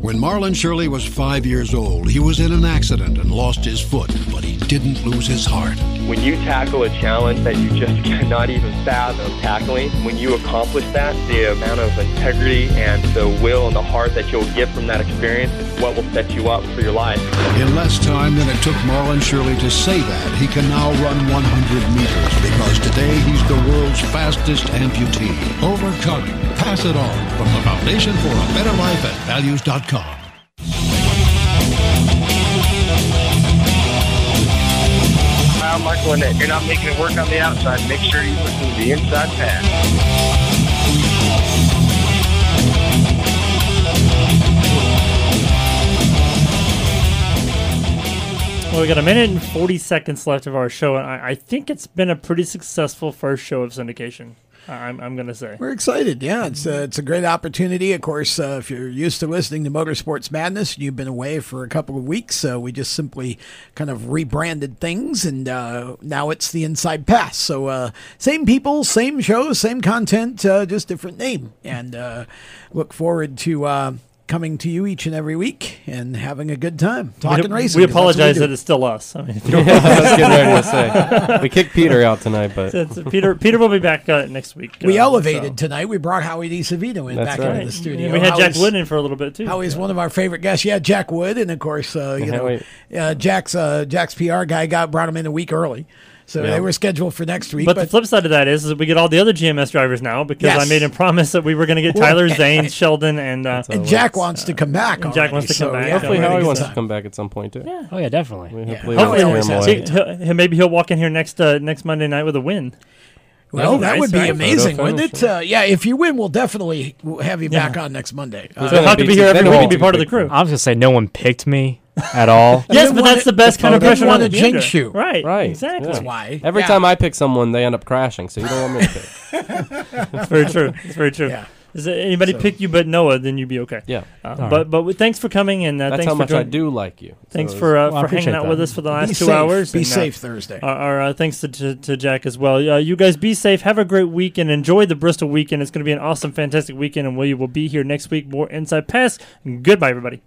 When Marlon Shirley was five years old, he was in an accident and lost his foot, but didn't lose his heart. When you tackle a challenge that you just cannot even fathom tackling, when you accomplish that, the amount of integrity and the will and the heart that you'll get from that experience is what will set you up for your life. In less time than it took Marlon Shirley to say that, he can now run 100 meters because today he's the world's fastest amputee. Overcoming. Pass it on from the Foundation for a Better Life at values.com. Kyle Michael and you're not making it work on the outside. Make sure you listen to the inside pass. Well, we got a minute and 40 seconds left of our show, and I, I think it's been a pretty successful first show of syndication. I'm, I'm going to say. We're excited. Yeah, it's a, it's a great opportunity. Of course, uh, if you're used to listening to Motorsports Madness, you've been away for a couple of weeks, so we just simply kind of rebranded things, and uh, now it's the Inside Pass. So uh, same people, same shows, same content, uh, just different name. And uh, look forward to. Coming to you each and every week and having a good time talking we, racing. We apologize do. that it's still us. I mean, Yeah, I was getting ready to say. We kicked Peter out tonight, but- It's- it's- Peter Peter will be back uh, next week. We uh, elevated so. tonight. We brought Howie DiSavino in That's back right. into the studio. We had Jack Wood in for a little bit too. Howie's one of our favorite guests. Yeah, Jack Wood, and of course, uh, you know, uh, Jack's uh, Jack's PR guy got brought him in a week early, so Yeah. they were scheduled for next week. But, the flip side of that is, is that we get all the other GMS drivers now because I made a promise that we were going to get Well, Tyler and- Zane, Sheldon, and uh, and Jack wants to come back. and Jack wants to come so, back. yeah, Hopefully, we're Howie wants to come back at some point too. Yeah. Oh yeah, definitely. We Yeah. hopefully Howie we'll always hear has more. good He- he- maybe he'll walk in here next uh, next Monday night with a win. Well, That'd be nice, would be right? amazing, Photo wouldn't it? Uh, yeah, if you win, we'll definitely have you back on next Monday. Uh, He'll have to be here every week and be part of the crew. I was gonna say no one picked me at all. Yes, but that's the best kind of They pressure on the jinx jinx you. Right, Right. exactly. yeah. why. Every Yeah. time I pick someone, they end up crashing. So you don't want me to pick. It's very true. It's very true. Yeah. Does anybody So- pick you but Noah? Then you'd be okay. Yeah. Uh, All but but thanks for coming and uh, That's thanks how for much I joining- do like you. Thanks So for uh, Well, I for hanging appreciate out that. with us for the last Be two safe. hours. Be and, uh, safe Thursday. Our, our uh, thanks to, to, to Jack as well. Uh, you guys be safe. Have a great weekend. Enjoy the Bristol weekend. It's going to be an awesome, fantastic weekend, and we will be here next week. More Inside Pass. Goodbye, everybody.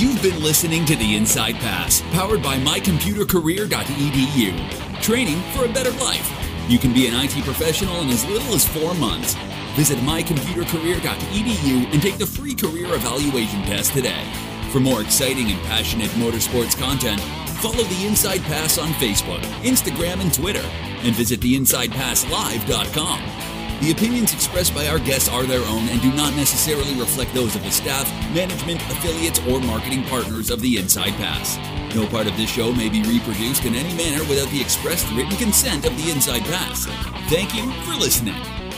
You've been listening to the Inside Pass, powered by mycomputercareer.edu. Training for a better life. You can be an IT professional in as little as four months. Visit mycomputercareer.edu and take the free career evaluation test today. For more exciting and passionate motorsports content, follow the Inside Pass on Facebook, Instagram, and Twitter, and visit theinsidepasslive.com. The opinions expressed by our guests are their own and do not necessarily reflect those of the staff, management, affiliates, or marketing partners of the Inside Pass. No part of this show may be reproduced in any manner without the expressed written consent of the Inside Pass. Thank you for listening.